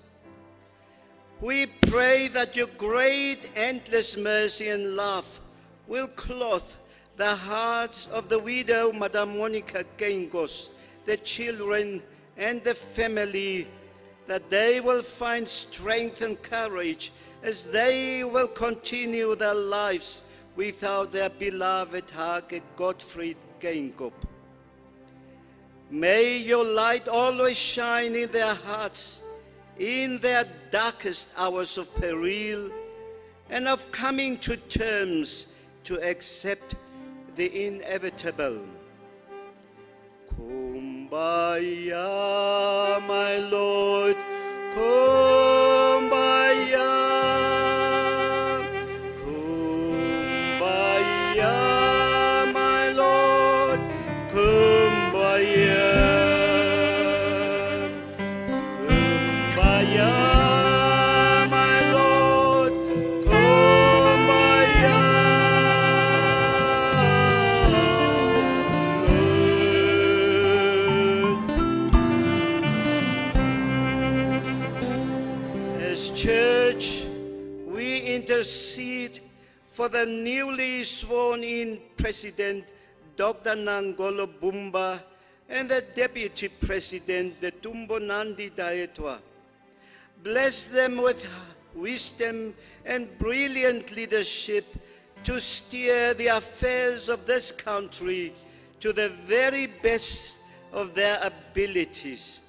We pray that your great, endless mercy and love will clothe the hearts of the widow, Madame Monica Geingos, the children, and the family, that they will find strength and courage as they will continue their lives without their beloved Hage Gottfried Geingob. May your light always shine in their hearts in their darkest hours of peril and of coming to terms to accept the inevitable. Kumbaya, my Lord. Intercede for the newly sworn in President Dr. Nangolo Mbumba and the Deputy President Netumbo Nandi-Ndaitwah. Bless them with wisdom and brilliant leadership to steer the affairs of this country to the very best of their abilities.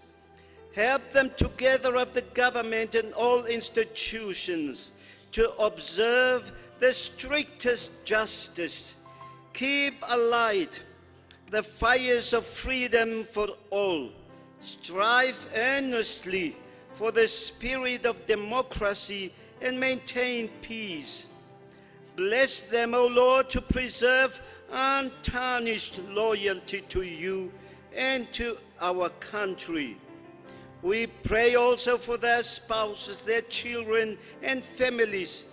Help them together of the government and all institutions to observe the strictest justice. Keep alight the fires of freedom for all. Strive earnestly for the spirit of democracy and maintain peace. Bless them, O Lord, to preserve untarnished loyalty to you and to our country. We pray also for their spouses, their children, and families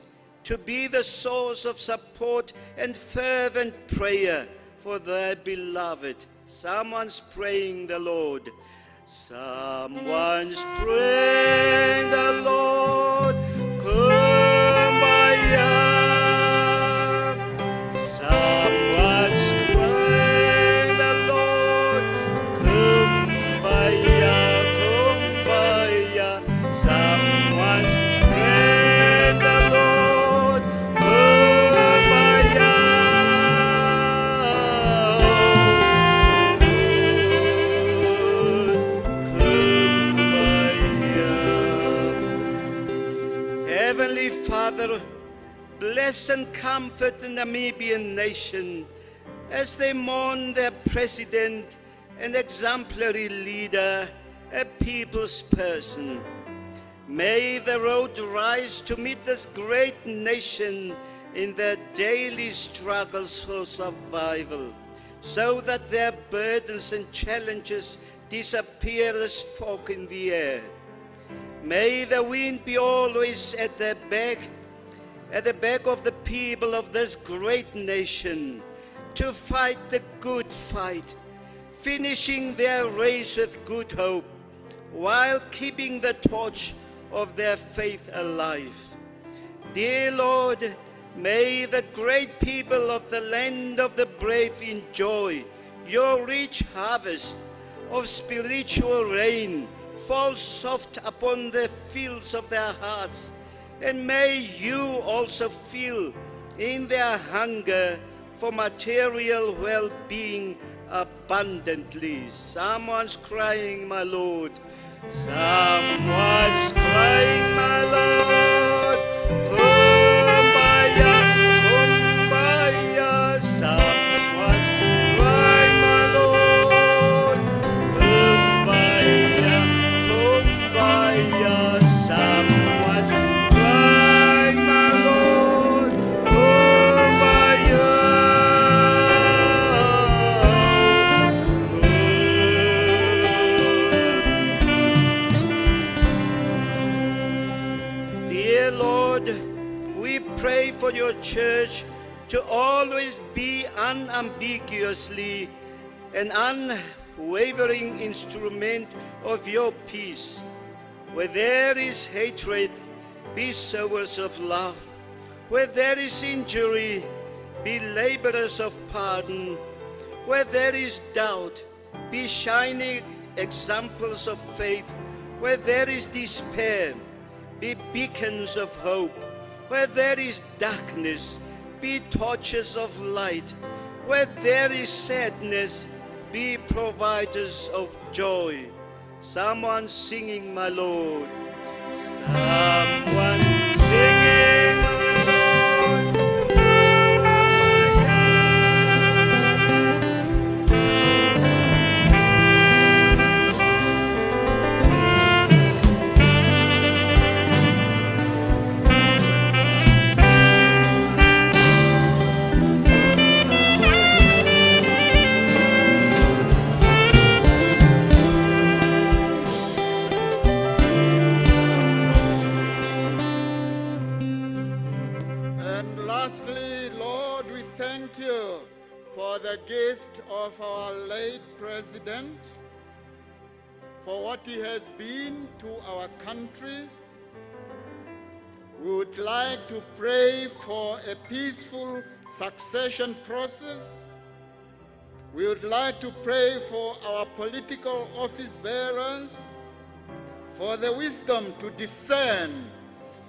to be the source of support and fervent prayer for their beloved. Someone's praying the Lord. Someone's praying the Lord. Kumbaya. And comfort the Namibian nation as they mourn their president and exemplary leader, a people's person. May the road rise to meet this great nation in their daily struggles for survival, so that their burdens and challenges disappear as fog in the air. May the wind be always at their back, at the back of the people of this great nation, to fight the good fight, finishing their race with good hope, while keeping the torch of their faith alive. Dear Lord, may the great people of the land of the brave enjoy your rich harvest of spiritual rain fall soft upon the fields of their hearts, and may you also feel in their hunger for material well being abundantly. Someone's crying, my Lord. Someone's crying, my Lord. Church to always be unambiguously an unwavering instrument of your peace. Where there is hatred, be sowers of love. Where there is injury, be laborers of pardon. Where there is doubt, be shining examples of faith. Where there is despair, be beacons of hope. Where there is darkness, be torches of light. Where there is sadness, be providers of joy. Someone singing, my Lord. Someone of our late president, for what he has been to our country. We would like to pray for a peaceful succession process. We would like to pray for our political office bearers, for the wisdom to discern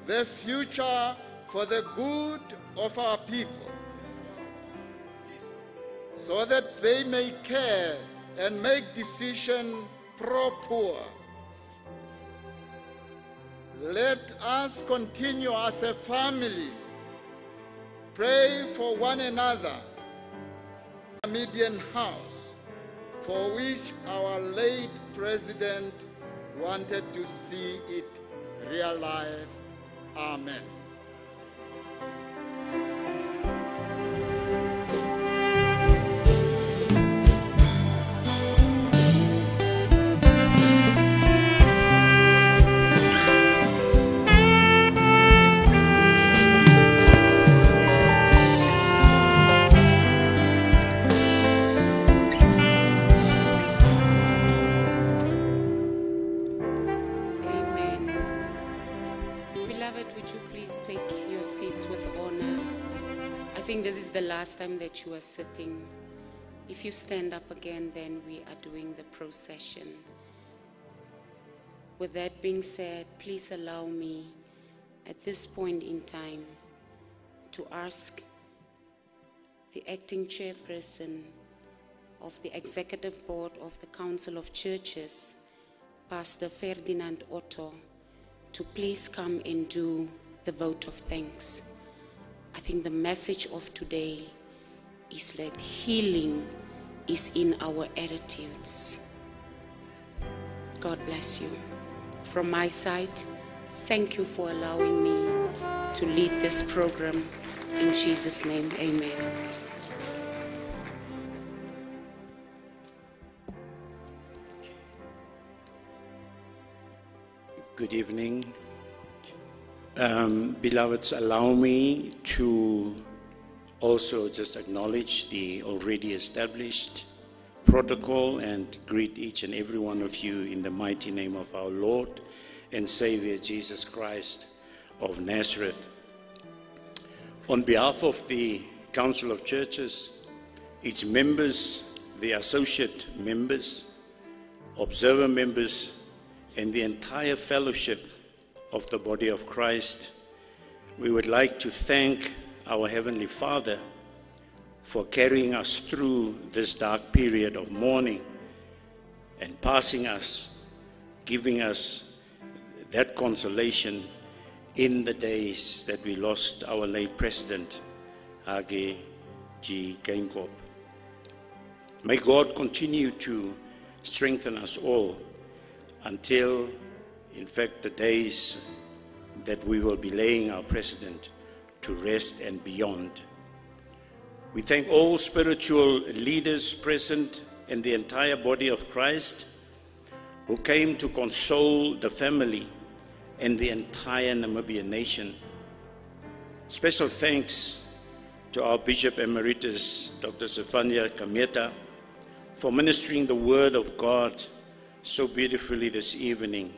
the future for the good of our people, so that they may care and make decision pro-poor. Let us continue as a family, pray for one another, Namibian house, for which our late president wanted to see it realized. Amen. Last time that you are sitting. If you stand up again, then we are doing the procession. With that being said, please allow me at this point in time to ask the acting chairperson of the executive board of the Council of Churches, Pastor Ferdinand Otto, to please come and do the vote of thanks. I think the message of today is that healing is in our attitudes. God bless you. From my side, thank you for allowing me to lead this program. In Jesus' name, amen. Good evening. Um, beloveds, allow me to also just acknowledge the already established protocol and greet each and every one of you in the mighty name of our Lord and Savior Jesus Christ of Nazareth. On behalf of the Council of Churches, its members, the associate members, observer members, and the entire fellowship of the body of Christ, we would like to thank our Heavenly Father for carrying us through this dark period of mourning and passing us, giving us that consolation in the days that we lost our late President, Hage G. Geingob. May God continue to strengthen us all until, in fact, the days that we will be laying our President to rest and beyond. We thank all spiritual leaders present and the entire body of Christ who came to console the family and the entire Namibian nation. Special thanks to our Bishop Emeritus, Dr. Zephania Kameta, for ministering the word of God so beautifully this evening.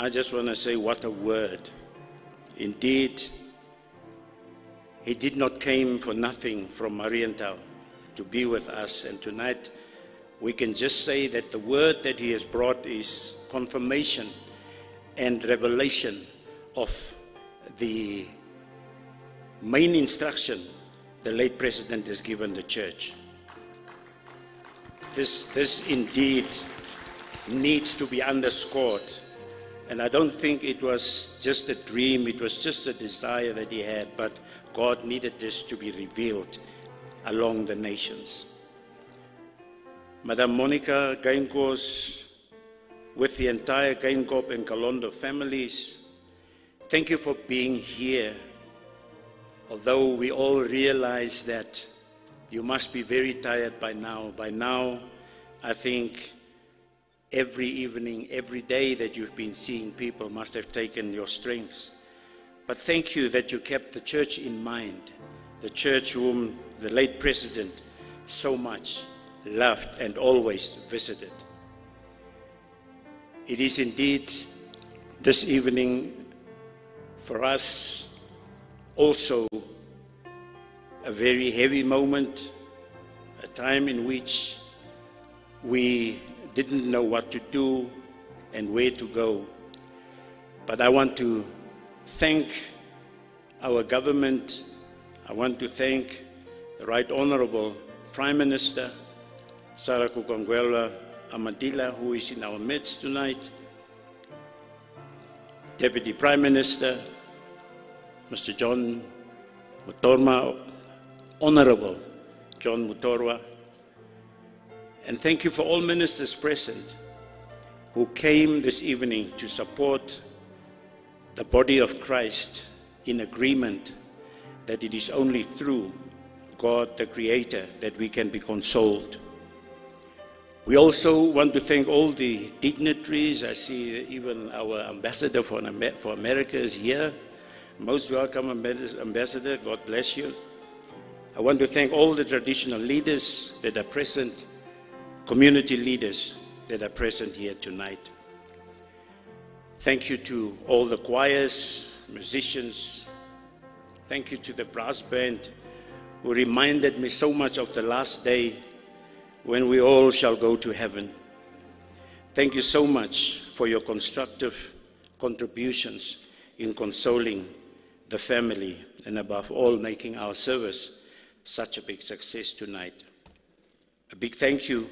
I just want to say, what a word. Indeed, he did not came for nothing from Mariental to be with us. And tonight, we can just say that the word that he has brought is confirmation and revelation of the main instruction the late president has given the church. This, this indeed needs to be underscored. And I don't think it was just a dream, it was just a desire that he had, but God needed this to be revealed along the nations. Madam Monica Geingos, with the entire Geingob and Kalondo families, thank you for being here. Although we all realize that you must be very tired by now. By now, I think every evening, every day that you've been seeing people must have taken your strengths. But thank you that you kept the church in mind, the church whom the late president so much loved and always visited. It is indeed this evening for us also a very heavy moment, a time in which we didn't know what to do and where to go. But I want to thank our government. I want to thank the Right Honorable Prime Minister, Saara Kuugongelwa Amadhila, who is in our midst tonight, Deputy Prime Minister, Mr. John Mutorwa, Honorable John Mutorwa, and thank you for all ministers present who came this evening to support the body of Christ in agreement that it is only through God the Creator that we can be consoled. We also want to thank all the dignitaries. I see even our ambassador for, America is here. Most welcome, Ambassador. God bless you. I want to thank all the traditional leaders that are present, community leaders that are present here tonight. Thank you to all the choirs, musicians. Thank you to the brass band who reminded me so much of the last day when we all shall go to heaven. Thank you so much for your constructive contributions in consoling the family and above all making our service such a big success tonight. A big thank you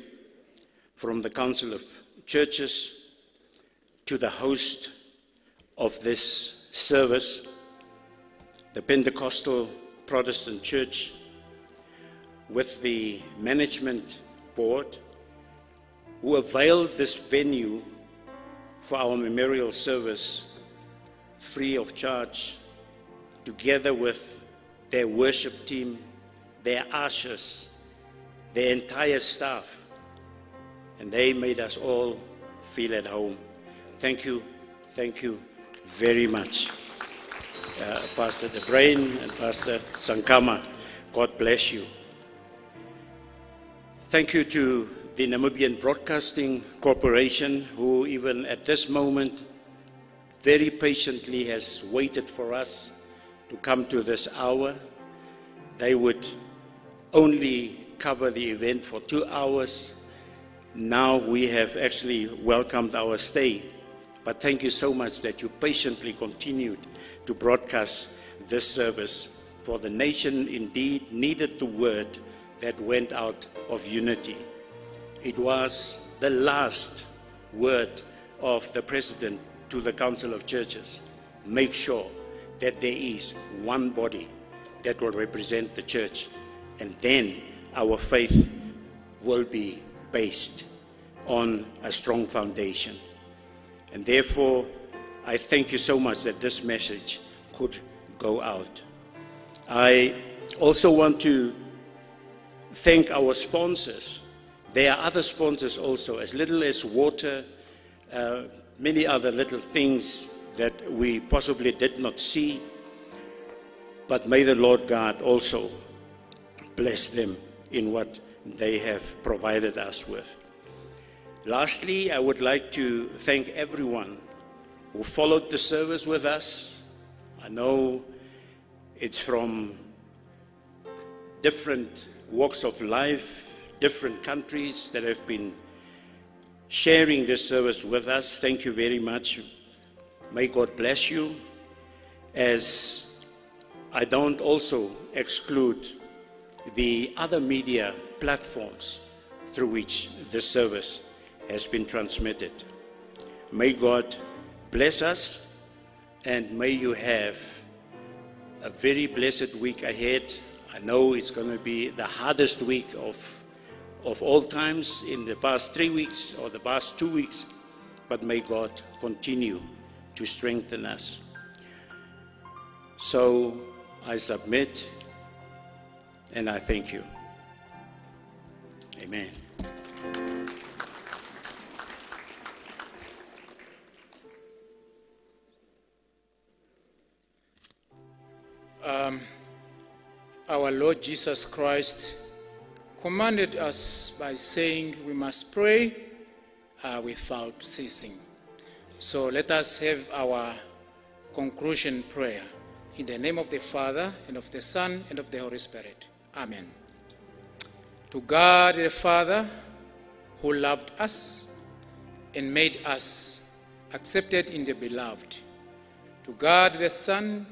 from the Council of Churches to the host of this service, the Pentecostal Protestant Church, with the management board, who availed this venue for our memorial service free of charge, together with their worship team, their ushers, their entire staff. And they made us all feel at home. Thank you, thank you very much. Uh, Pastor De Bruin and Pastor Sankama, God bless you. Thank you to the Namibian Broadcasting Corporation, who even at this moment very patiently has waited for us to come to this hour. They would only cover the event for two hours. Now we have actually welcomed our stay. But thank you so much that you patiently continued to broadcast this service. For the nation indeed needed the word that went out of unity. It was the last word of the president to the Council of Churches. Make sure that there is one body that will represent the church, and then our faith will be based on a strong foundation. And therefore, I thank you so much that this message could go out. I also want to thank our sponsors. There are other sponsors also, as little as water, uh, many other little things that we possibly did not see. But may the Lord God also bless them in what they have provided us with. Lastly, I would like to thank everyone who followed the service with us. I know it's from different walks of life, different countries that have been sharing this service with us. Thank you very much. May God bless you. As I don't also exclude the other media platforms through which this service has been transmitted. May God bless us and may you have a very blessed week ahead. I know it's going to be the hardest week of, of all times in the past three weeks or the past two weeks, but may God continue to strengthen us. So I submit and I thank you. Amen. um, our Lord Jesus Christ commanded us by saying we must pray uh, without ceasing. So let us have our conclusion prayer. In the name of the Father, and of the Son, and of the Holy Spirit. Amen. To God the Father, who loved us and made us accepted in the beloved. To God the Son,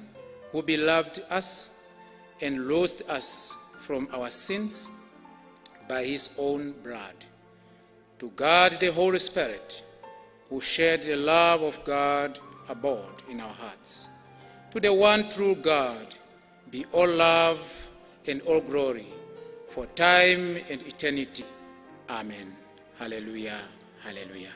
who beloved us and loosed us from our sins by his own blood. To God the Holy Spirit, who shared the love of God abroad in our hearts. To the one true God, be all love and all glory for time and eternity. Amen. Hallelujah. Hallelujah.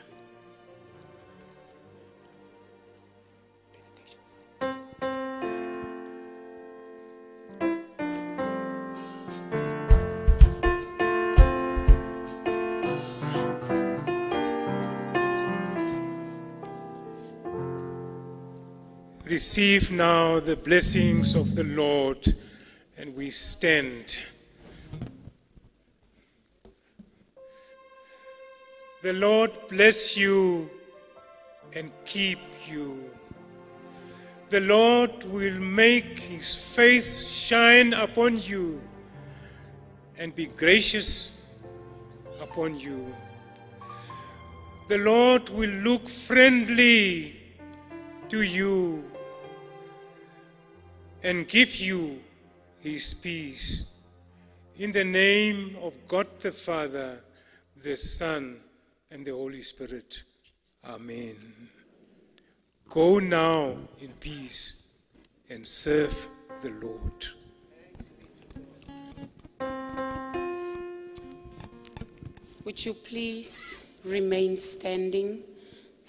Receive now the blessings of the Lord, and we stand. The Lord bless you and keep you. The Lord will make his face shine upon you and be gracious upon you. The Lord will look friendly to you and give you his peace. In the name of God the Father, the Son, and the Holy Spirit. Amen. Go now in peace and serve the Lord. Would you please remain standing?